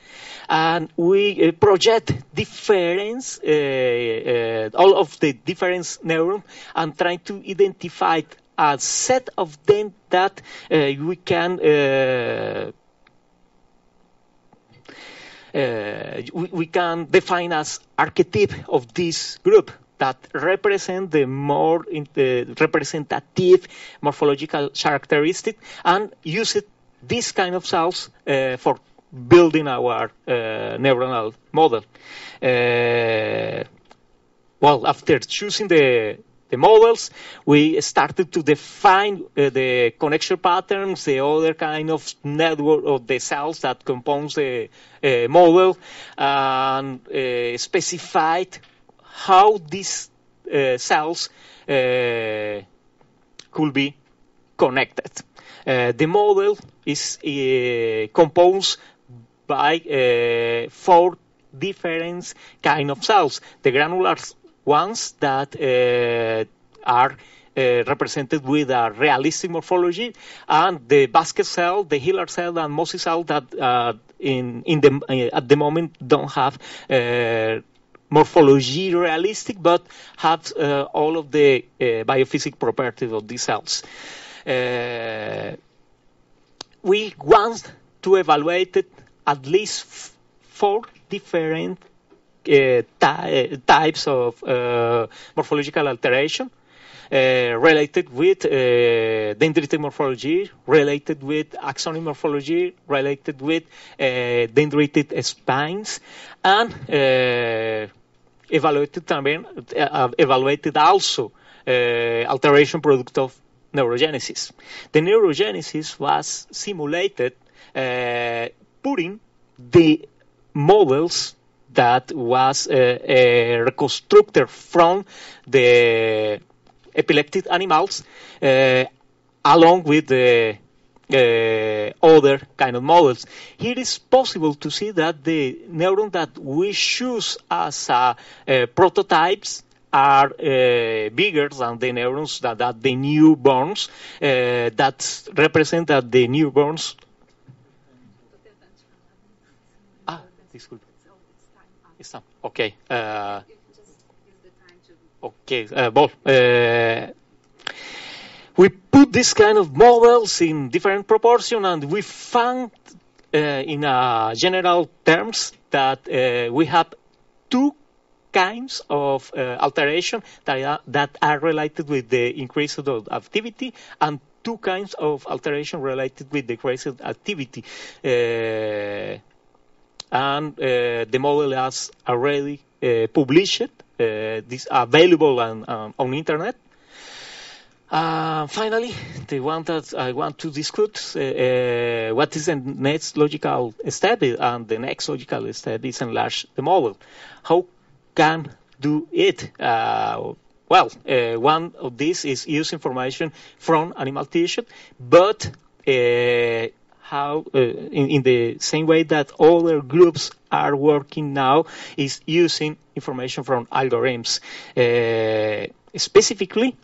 and we uh, project difference, uh, all of the different neurons and try to identify a set of them that uh, we can uh, uh, we, we, can define as archetype of this group that represent the more the representative morphological characteristic and use it, this kind of cells uh, for building our uh, neuronal model. Uh, well, after choosing the the models, we started to define uh, the connection patterns, the other kind of network of the cells that compose the uh, model, and uh, specified how these uh, cells uh, could be connected. Uh, the model is composed by four different kind of cells. The granular ones that uh, are uh, represented with a realistic morphology, and the basket cell, the Hillard cell, and Mosey cell that uh, in in the uh, at the moment don't have uh, morphology realistic, but have uh, all of the biophysical properties of these cells. we want to evaluate at least four different ty types of uh, morphological alteration. Uh, related with uh, dendritic morphology, related with axonic morphology, related with uh, dendritic spines, and uh, evaluated también, evaluated also alteration product of neurogenesis. The neurogenesis was simulated putting the models that was uh, reconstructed from the epileptic animals uh, along with the uh, other kind of models. Here is possible to see that the neuron that we choose as uh, uh, prototypes are uh, bigger than the neurons that, that the newborns that represent that the newborns. Ah. Okay. Uh, okay. Uh, well, uh, we put this kind of models in different proportion, and we found, uh, in uh, general terms, that we have two kinds of alteration that are, that are related with the increase of activity, and two kinds of alteration related with the decreased activity and uh, the model has already uh, published. Uh, this available on, um, on internet. Uh, finally, the one that I want to discuss, uh, uh, what is the next logical step, and the next logical step is enlarge the model. How can do it? well, one of these is use information from animal tissue, but how, uh, in, in, the same way that other groups are working now, is using information from algorithms, uh, specifically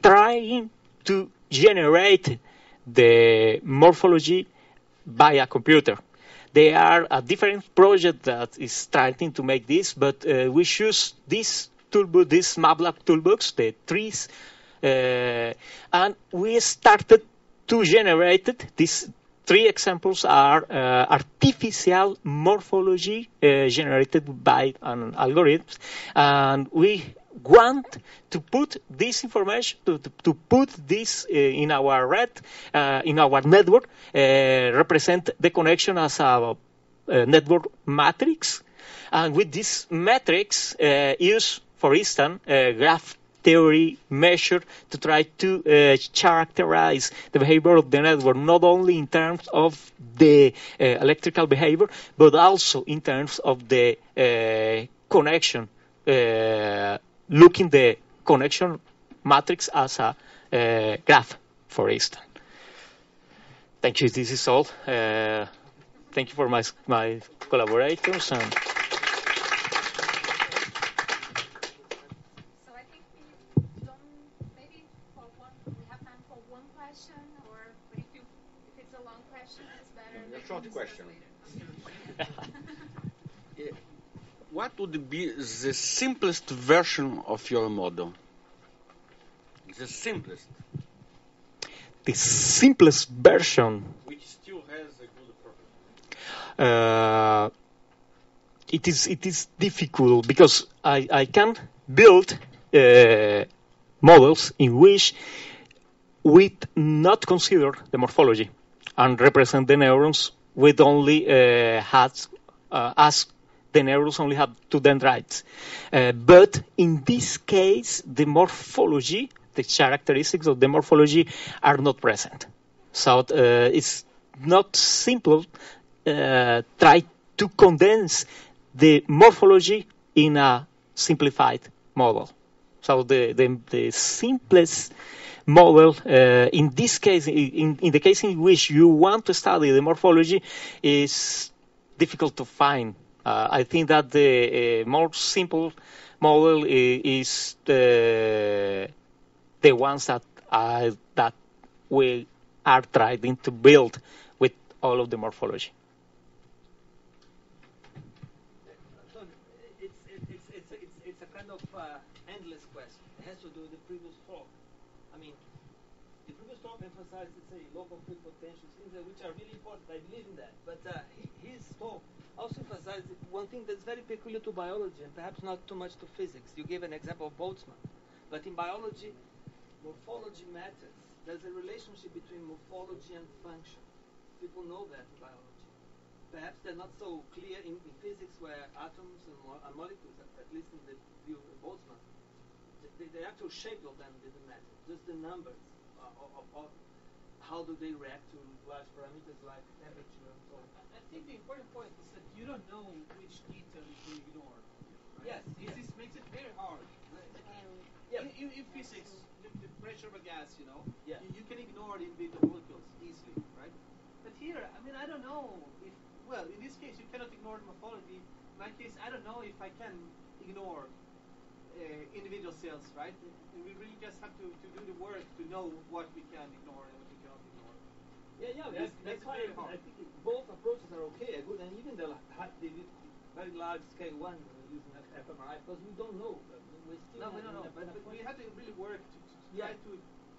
trying to generate the morphology by a computer. There are a different project that is trying to make this, but uh, we choose this toolbook, this MATLAB toolbox, the trees, uh, and we started to generate this three examples are uh, artificial morphology uh, generated by an algorithm, and we want to put this information to, to, to put this uh, in our red uh, in our network uh, represent the connection as a, a, network matrix. And with this matrix uh, use for instance graph theory measure to try to uh, characterize the behavior of the network, not only in terms of the uh, electrical behavior, but also in terms of the uh, connection, uh, looking the connection matrix as a uh, graph, for instance. Thank you. This is all. Uh, thank you for my my collaborators and. short question. What would be the simplest version of your model? The simplest. The simplest version. Which still has a good purpose. Uh, it is it is difficult because I, I can build uh, models in which we not consider the morphology and represent the neurons with only uh, has uh, as the neurons only have two dendrites. Uh, but in this case, the morphology, the characteristics of the morphology are not present. So uh, it's not simple uh, try to condense the morphology in a simplified model. So the, the, the simplest model, uh, in this case, in, in the case in which you want to study the morphology, is difficult to find. Uh, I think that the uh, more simple model is, the, the ones that that we are trying to build with all of the morphology. It's a kind of endless question. It has to do with the previous talk. I mean, the previous talk emphasized, let's say, local field potentials, things which are really important. I believe in that. But uh, also emphasize one thing that's very peculiar to biology and perhaps not too much to physics. You gave an example of Boltzmann. But in biology, morphology matters. There's a relationship between morphology and function. People know that in biology. Perhaps they're not so clear in, in physics where atoms and, mo and, molecules, at least in the view of Boltzmann, the, the actual shape of them didn't matter. Just the numbers uh, of, of, how do they react to large parameters like temperature and so on? I think the important point is that you don't know which detail to ignore. Right? Yes. yes. This makes it very hard. Yeah. in, in, physics, the, the, pressure of a gas, you know, yeah. you, you can ignore the individual molecules easily, right? But here, I mean, I don't know if, well, in this case, you cannot ignore the morphology. In my case, I don't know if I can ignore uh, individual cells, right? We really just have to, to do the work to know what we can ignore and what we cannot ignore. Yeah, yeah, that's, that's, that's why I, I think both approaches are okay, good, and even the, the very large scale one uh, using fMRI, because we don't know. We still no, we don't know, but, but we have to really work to, to yeah. try to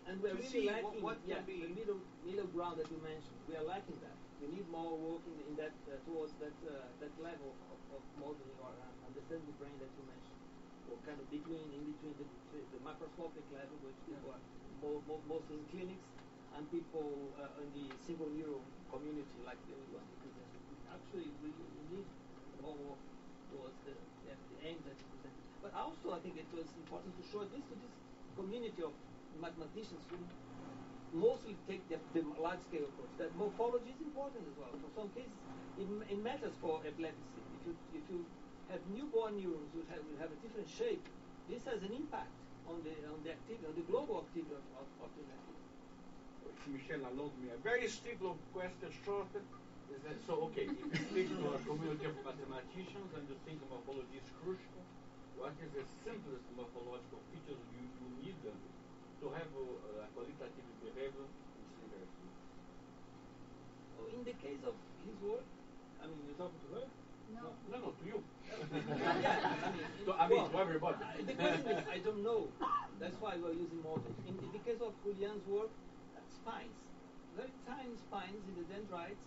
and we're really see lacking what, what yeah, can be the middle middle ground that you mentioned. We are lacking that. We need more work in, in that uh, towards that uh, that level of, of modeling or uh, understanding the brain that you mentioned or kind of between in between the, the macroscopic level, which people are more, more, mostly in clinics, and people uh, in the single neuron community, like the one Actually, we, need more towards the, the, the aim that you presented. But also, I think it was important to show this to this community of mathematicians who mostly take the, the large-scale approach. That morphology is important as well. For some cases, it, it matters for epilepsy. If you if you have newborn neurons which have, will have a different shape, this has an impact on the on the activity, on the global activity of, of, of the network. Michel allowed me a very simple question, short. Is that so? Okay, if you speak to a community of mathematicians and you think morphology is crucial, what is the simplest morphological features you, you need to have a, a qualitative behavior in singularity? Oh, in the case of his work, I mean, you're talking to her. No, no, no, to you. Yeah, I mean, to, well, to everybody. The question is, I don't know. That's why we're using models. In, in the case of Julian's work, spines, very tiny spines in the dendrites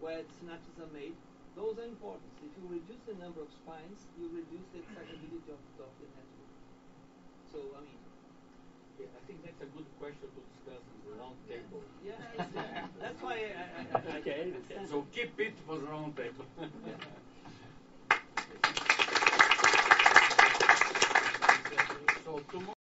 where the synapses are made, those are important. If you reduce the number of spines, you reduce the excitability of, of the network. So, I mean, yeah, I think that's a good question to discuss in the round table. Yeah, uh, that's why I, I, I, okay. So keep it for the round table. どうも。